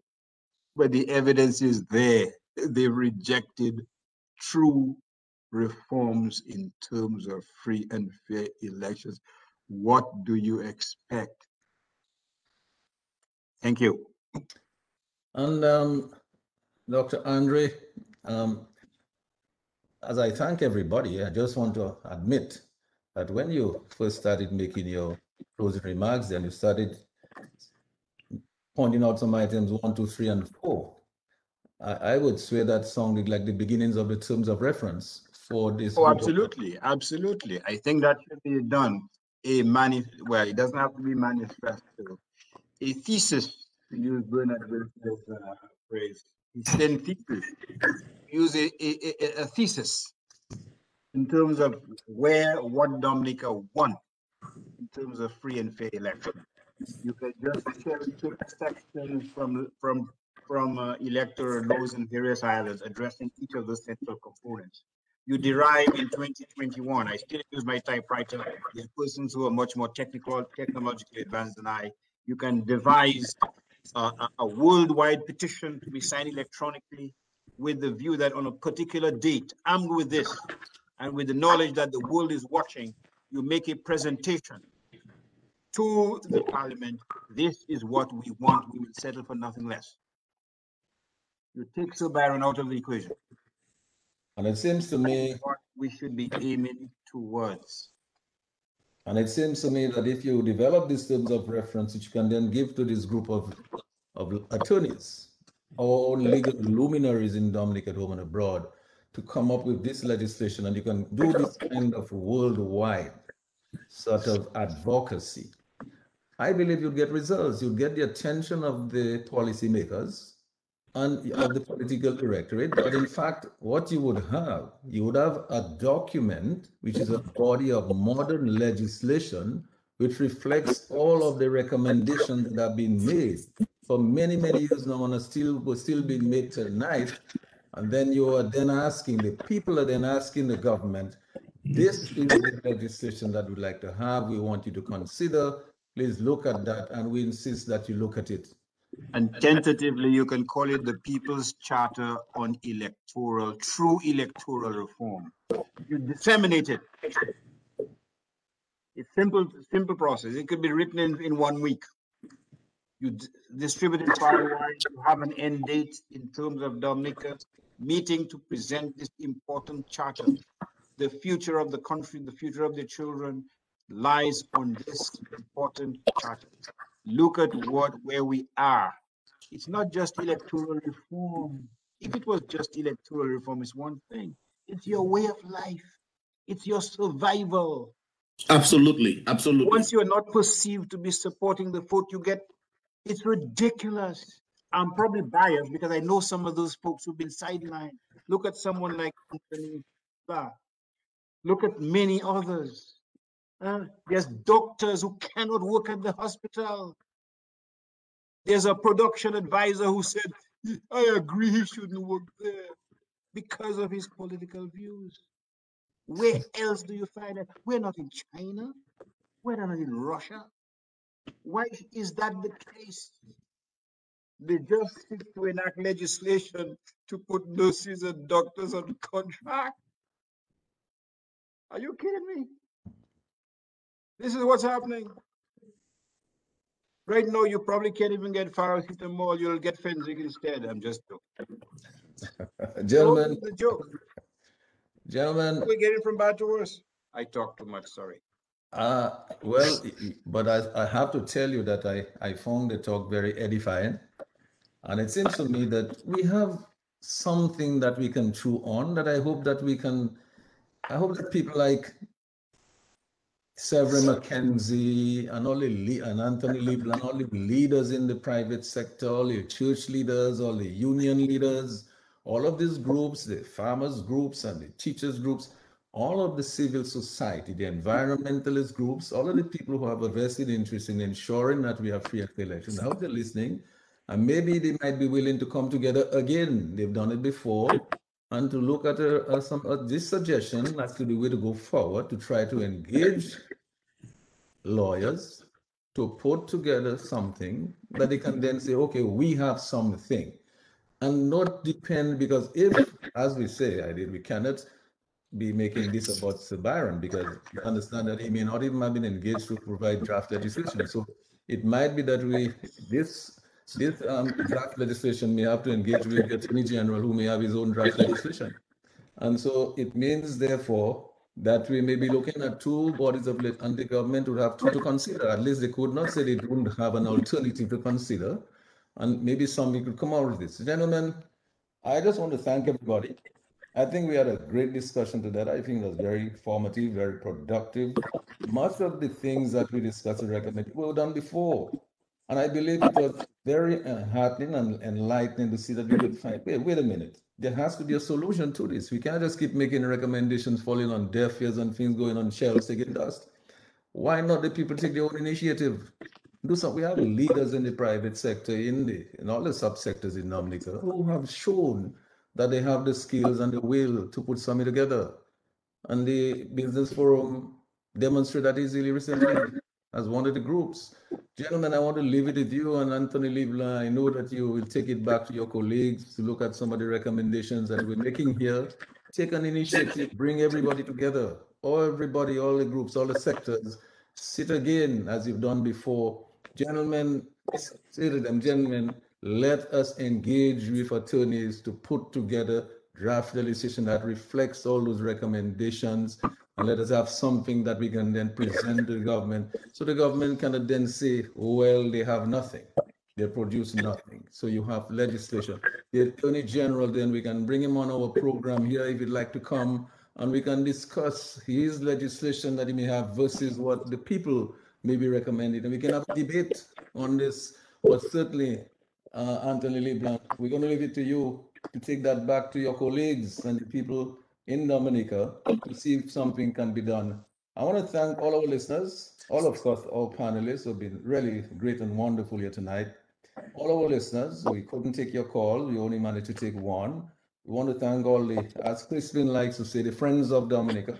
But the evidence is there. They've rejected true reforms in terms of free and fair elections. What do you expect? Thank you. And um, Dr. Andre, um, as I thank everybody, I just want to admit that when you first started making your closing remarks, then you started pointing out some items one, two, three, and four. I, I would swear that sounded like the beginnings of the terms of reference for this. Oh, absolutely, absolutely. I think that should be done. A mani well, it doesn't have to be manifesto. A thesis, to use Bernard Wilson's uh, phrase, then thesis. Use a, a, a, thesis in terms of where what Dominica won in terms of free and fair election. You can just cherry pick sections from from from uh, electoral laws in various islands addressing each of the central components. You derive in 2021, I still use my typewriter. There are persons who are much more technical, technologically advanced than I. You can devise a, a worldwide petition to be signed electronically with the view that on a particular date, armed with this, and with the knowledge that the world is watching, you make a presentation to the parliament. This is what we want. We will settle for nothing less. You take Sir Byron out of the equation. And it seems to me, What we should be aiming towards. and it seems to me that if you develop these terms of reference, which you can then give to this group of, of attorneys or legal luminaries in Dominic at home and abroad to come up with this legislation, and you can do this kind of worldwide sort of advocacy. I believe you'll get results. You'll get the attention of the policymakers and of the political directorate. But in fact, what you would have, you would have a document, which is a body of modern legislation, which reflects all of the recommendations that have been made for many, many years now and are still, will still being made tonight. And then you are then asking, the people are then asking the government, this is the legislation that we'd like to have. We want you to consider. Please look at that, and we insist that you look at it. And tentatively, you can call it the People's Charter on Electoral, True Electoral Reform. You disseminate it. It's simple, simple process. It could be written in, in one week. You distribute it far-wide, you have an end date in terms of Dominica meeting to present this important charter. The future of the country, the future of the children lies on this important charter. Look at what, where we are. It's not just electoral reform. If it was just electoral reform, it's one thing. It's your way of life. It's your survival. Absolutely, absolutely. Once you are not perceived to be supporting the vote you get, it's ridiculous. I'm probably biased because I know some of those folks who've been sidelined. Look at someone like Anthony. Look at many others. Uh, there's doctors who cannot work at the hospital. There's a production advisor who said, I agree he shouldn't work there because of his political views. Where else do you find that? We're not in China. We're not in Russia. Why is that the case? They just seek to enact legislation to put nurses and doctors on contract. Are you kidding me? This is what's happening. Right now, you probably can't even get paracetamol. You'll get Fenzik instead. I'm just joking. Gentlemen, The joke. gentlemen, We're getting from bad to worse. I talk too much. Sorry. Uh, well, but I, I have to tell you that I, I found the talk very edifying. And it seems to me that we have something that we can chew on that I hope that we can, I hope that people like Severin McKenzie and all the le- and Anthony Leblanc, all the leaders in the private sector, all the church leaders, all the union leaders, all of these groups, the farmers groups and the teachers groups, all of the civil society, the environmentalist groups, all of the people who have a vested interest in ensuring that we have free and fair elections. I hope they're listening. And maybe they might be willing to come together again. They've done it before. And to look at a, a, some, uh, this suggestion as to the way to go forward to try to engage lawyers to put together something that they can then say, okay, we have something. And not depend, because if, as we say, I did, we cannot be making this about Sir Byron because you understand that he may not even have been engaged to provide draft legislation. So it might be that we this this um, draft legislation may have to engage with the Attorney General who may have his own draft legislation. And so it means therefore that we may be looking at two bodies of lit and the government would have two to consider. At least they could not say they don't have an alternative to consider. And maybe something could come out of this. Gentlemen, I just want to thank everybody. I think we had a great discussion today. I think it was very informative, very productive. Much of the things that we discussed and recommended were done before. And I believe it was very uh, heartening and enlightening to see that we could find, wait, wait a minute, there has to be a solution to this. We can't just keep making recommendations falling on deaf ears and things going on shelves taking dust. Why not the people take their own initiative? do something. We have leaders in the private sector, in the in all the subsectors in Dominica, who have shown that they have the skills and the will to put something together. And the business forum demonstrated that easily recently as one of the groups. Gentlemen, I want to leave it with you and Anthony Leblanc. I know that you will take it back to your colleagues to look at some of the recommendations that we're making here. Take an initiative, bring everybody together, all everybody, all the groups, all the sectors. Sit again as you've done before. Gentlemen, say to them, gentlemen, let us engage with attorneys to put together draft legislation that reflects all those recommendations and let us have something that we can then present to the government. So the government can then say well they have nothing. They produce nothing. So you have legislation. The attorney general then we can bring him on our program here if you'd like to come. And we can discuss his legislation that he may have versus what the people may be recommending. And we can have a debate on this. But certainly uh, anthony leblanc we're going to leave it to you to take that back to your colleagues and the people in Dominica to see if something can be done. I want to thank all our listeners, all of us, our panelists who have been really great and wonderful here tonight. All our listeners, we couldn't take your call. We only managed to take one. We want to thank all the, as Crispin likes to say, the friends of Dominica.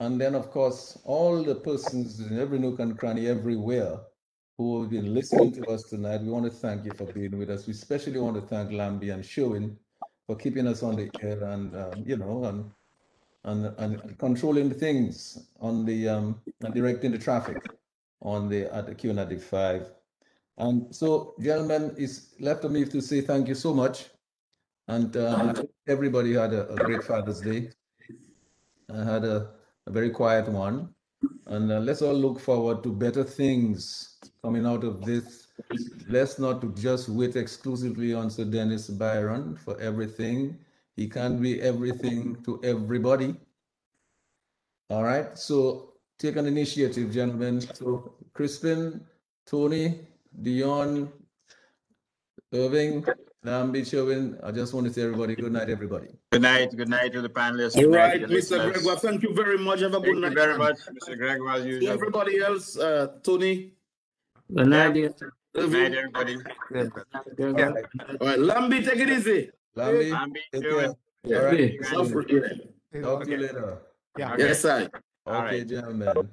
And then, of course, all the persons in every nook and cranny everywhere who have been listening to us tonight. We want to thank you for being with us. We especially want to thank Lambie and Sherwin for keeping us on the air and um, you know and, and and controlling the things on the um and directing the traffic on the at the Q95. And so, gentlemen, it's left of me to say thank you so much. And uh, everybody had a, a, great Father's Day. I had a, a very quiet one. And uh, let's all look forward to better things coming out of this. Let's not just wait exclusively on Sir Dennis Byron for everything. He can't be everything to everybody. All right, so take an initiative, gentlemen. So Crispin, Tony, Dion, Irving, Lambie, Sherwin, I just want to say everybody, good night, everybody. Good night. Good night to the panelists. All Good night right, to the Mr. listeners. Gregoire, thank you very much. Have a Thank good you night. very much, Mr. Gregoire, as usual. everybody else, uh, Tony, Good night, dear. Good night, everybody. All right, all right, Lambi, take it easy. Lambie, Lambie, take Sherwin. care. All right, Yeah. Suffer- talk to you later. Yeah. Okay. Yes, I. All Okay, right. gentlemen.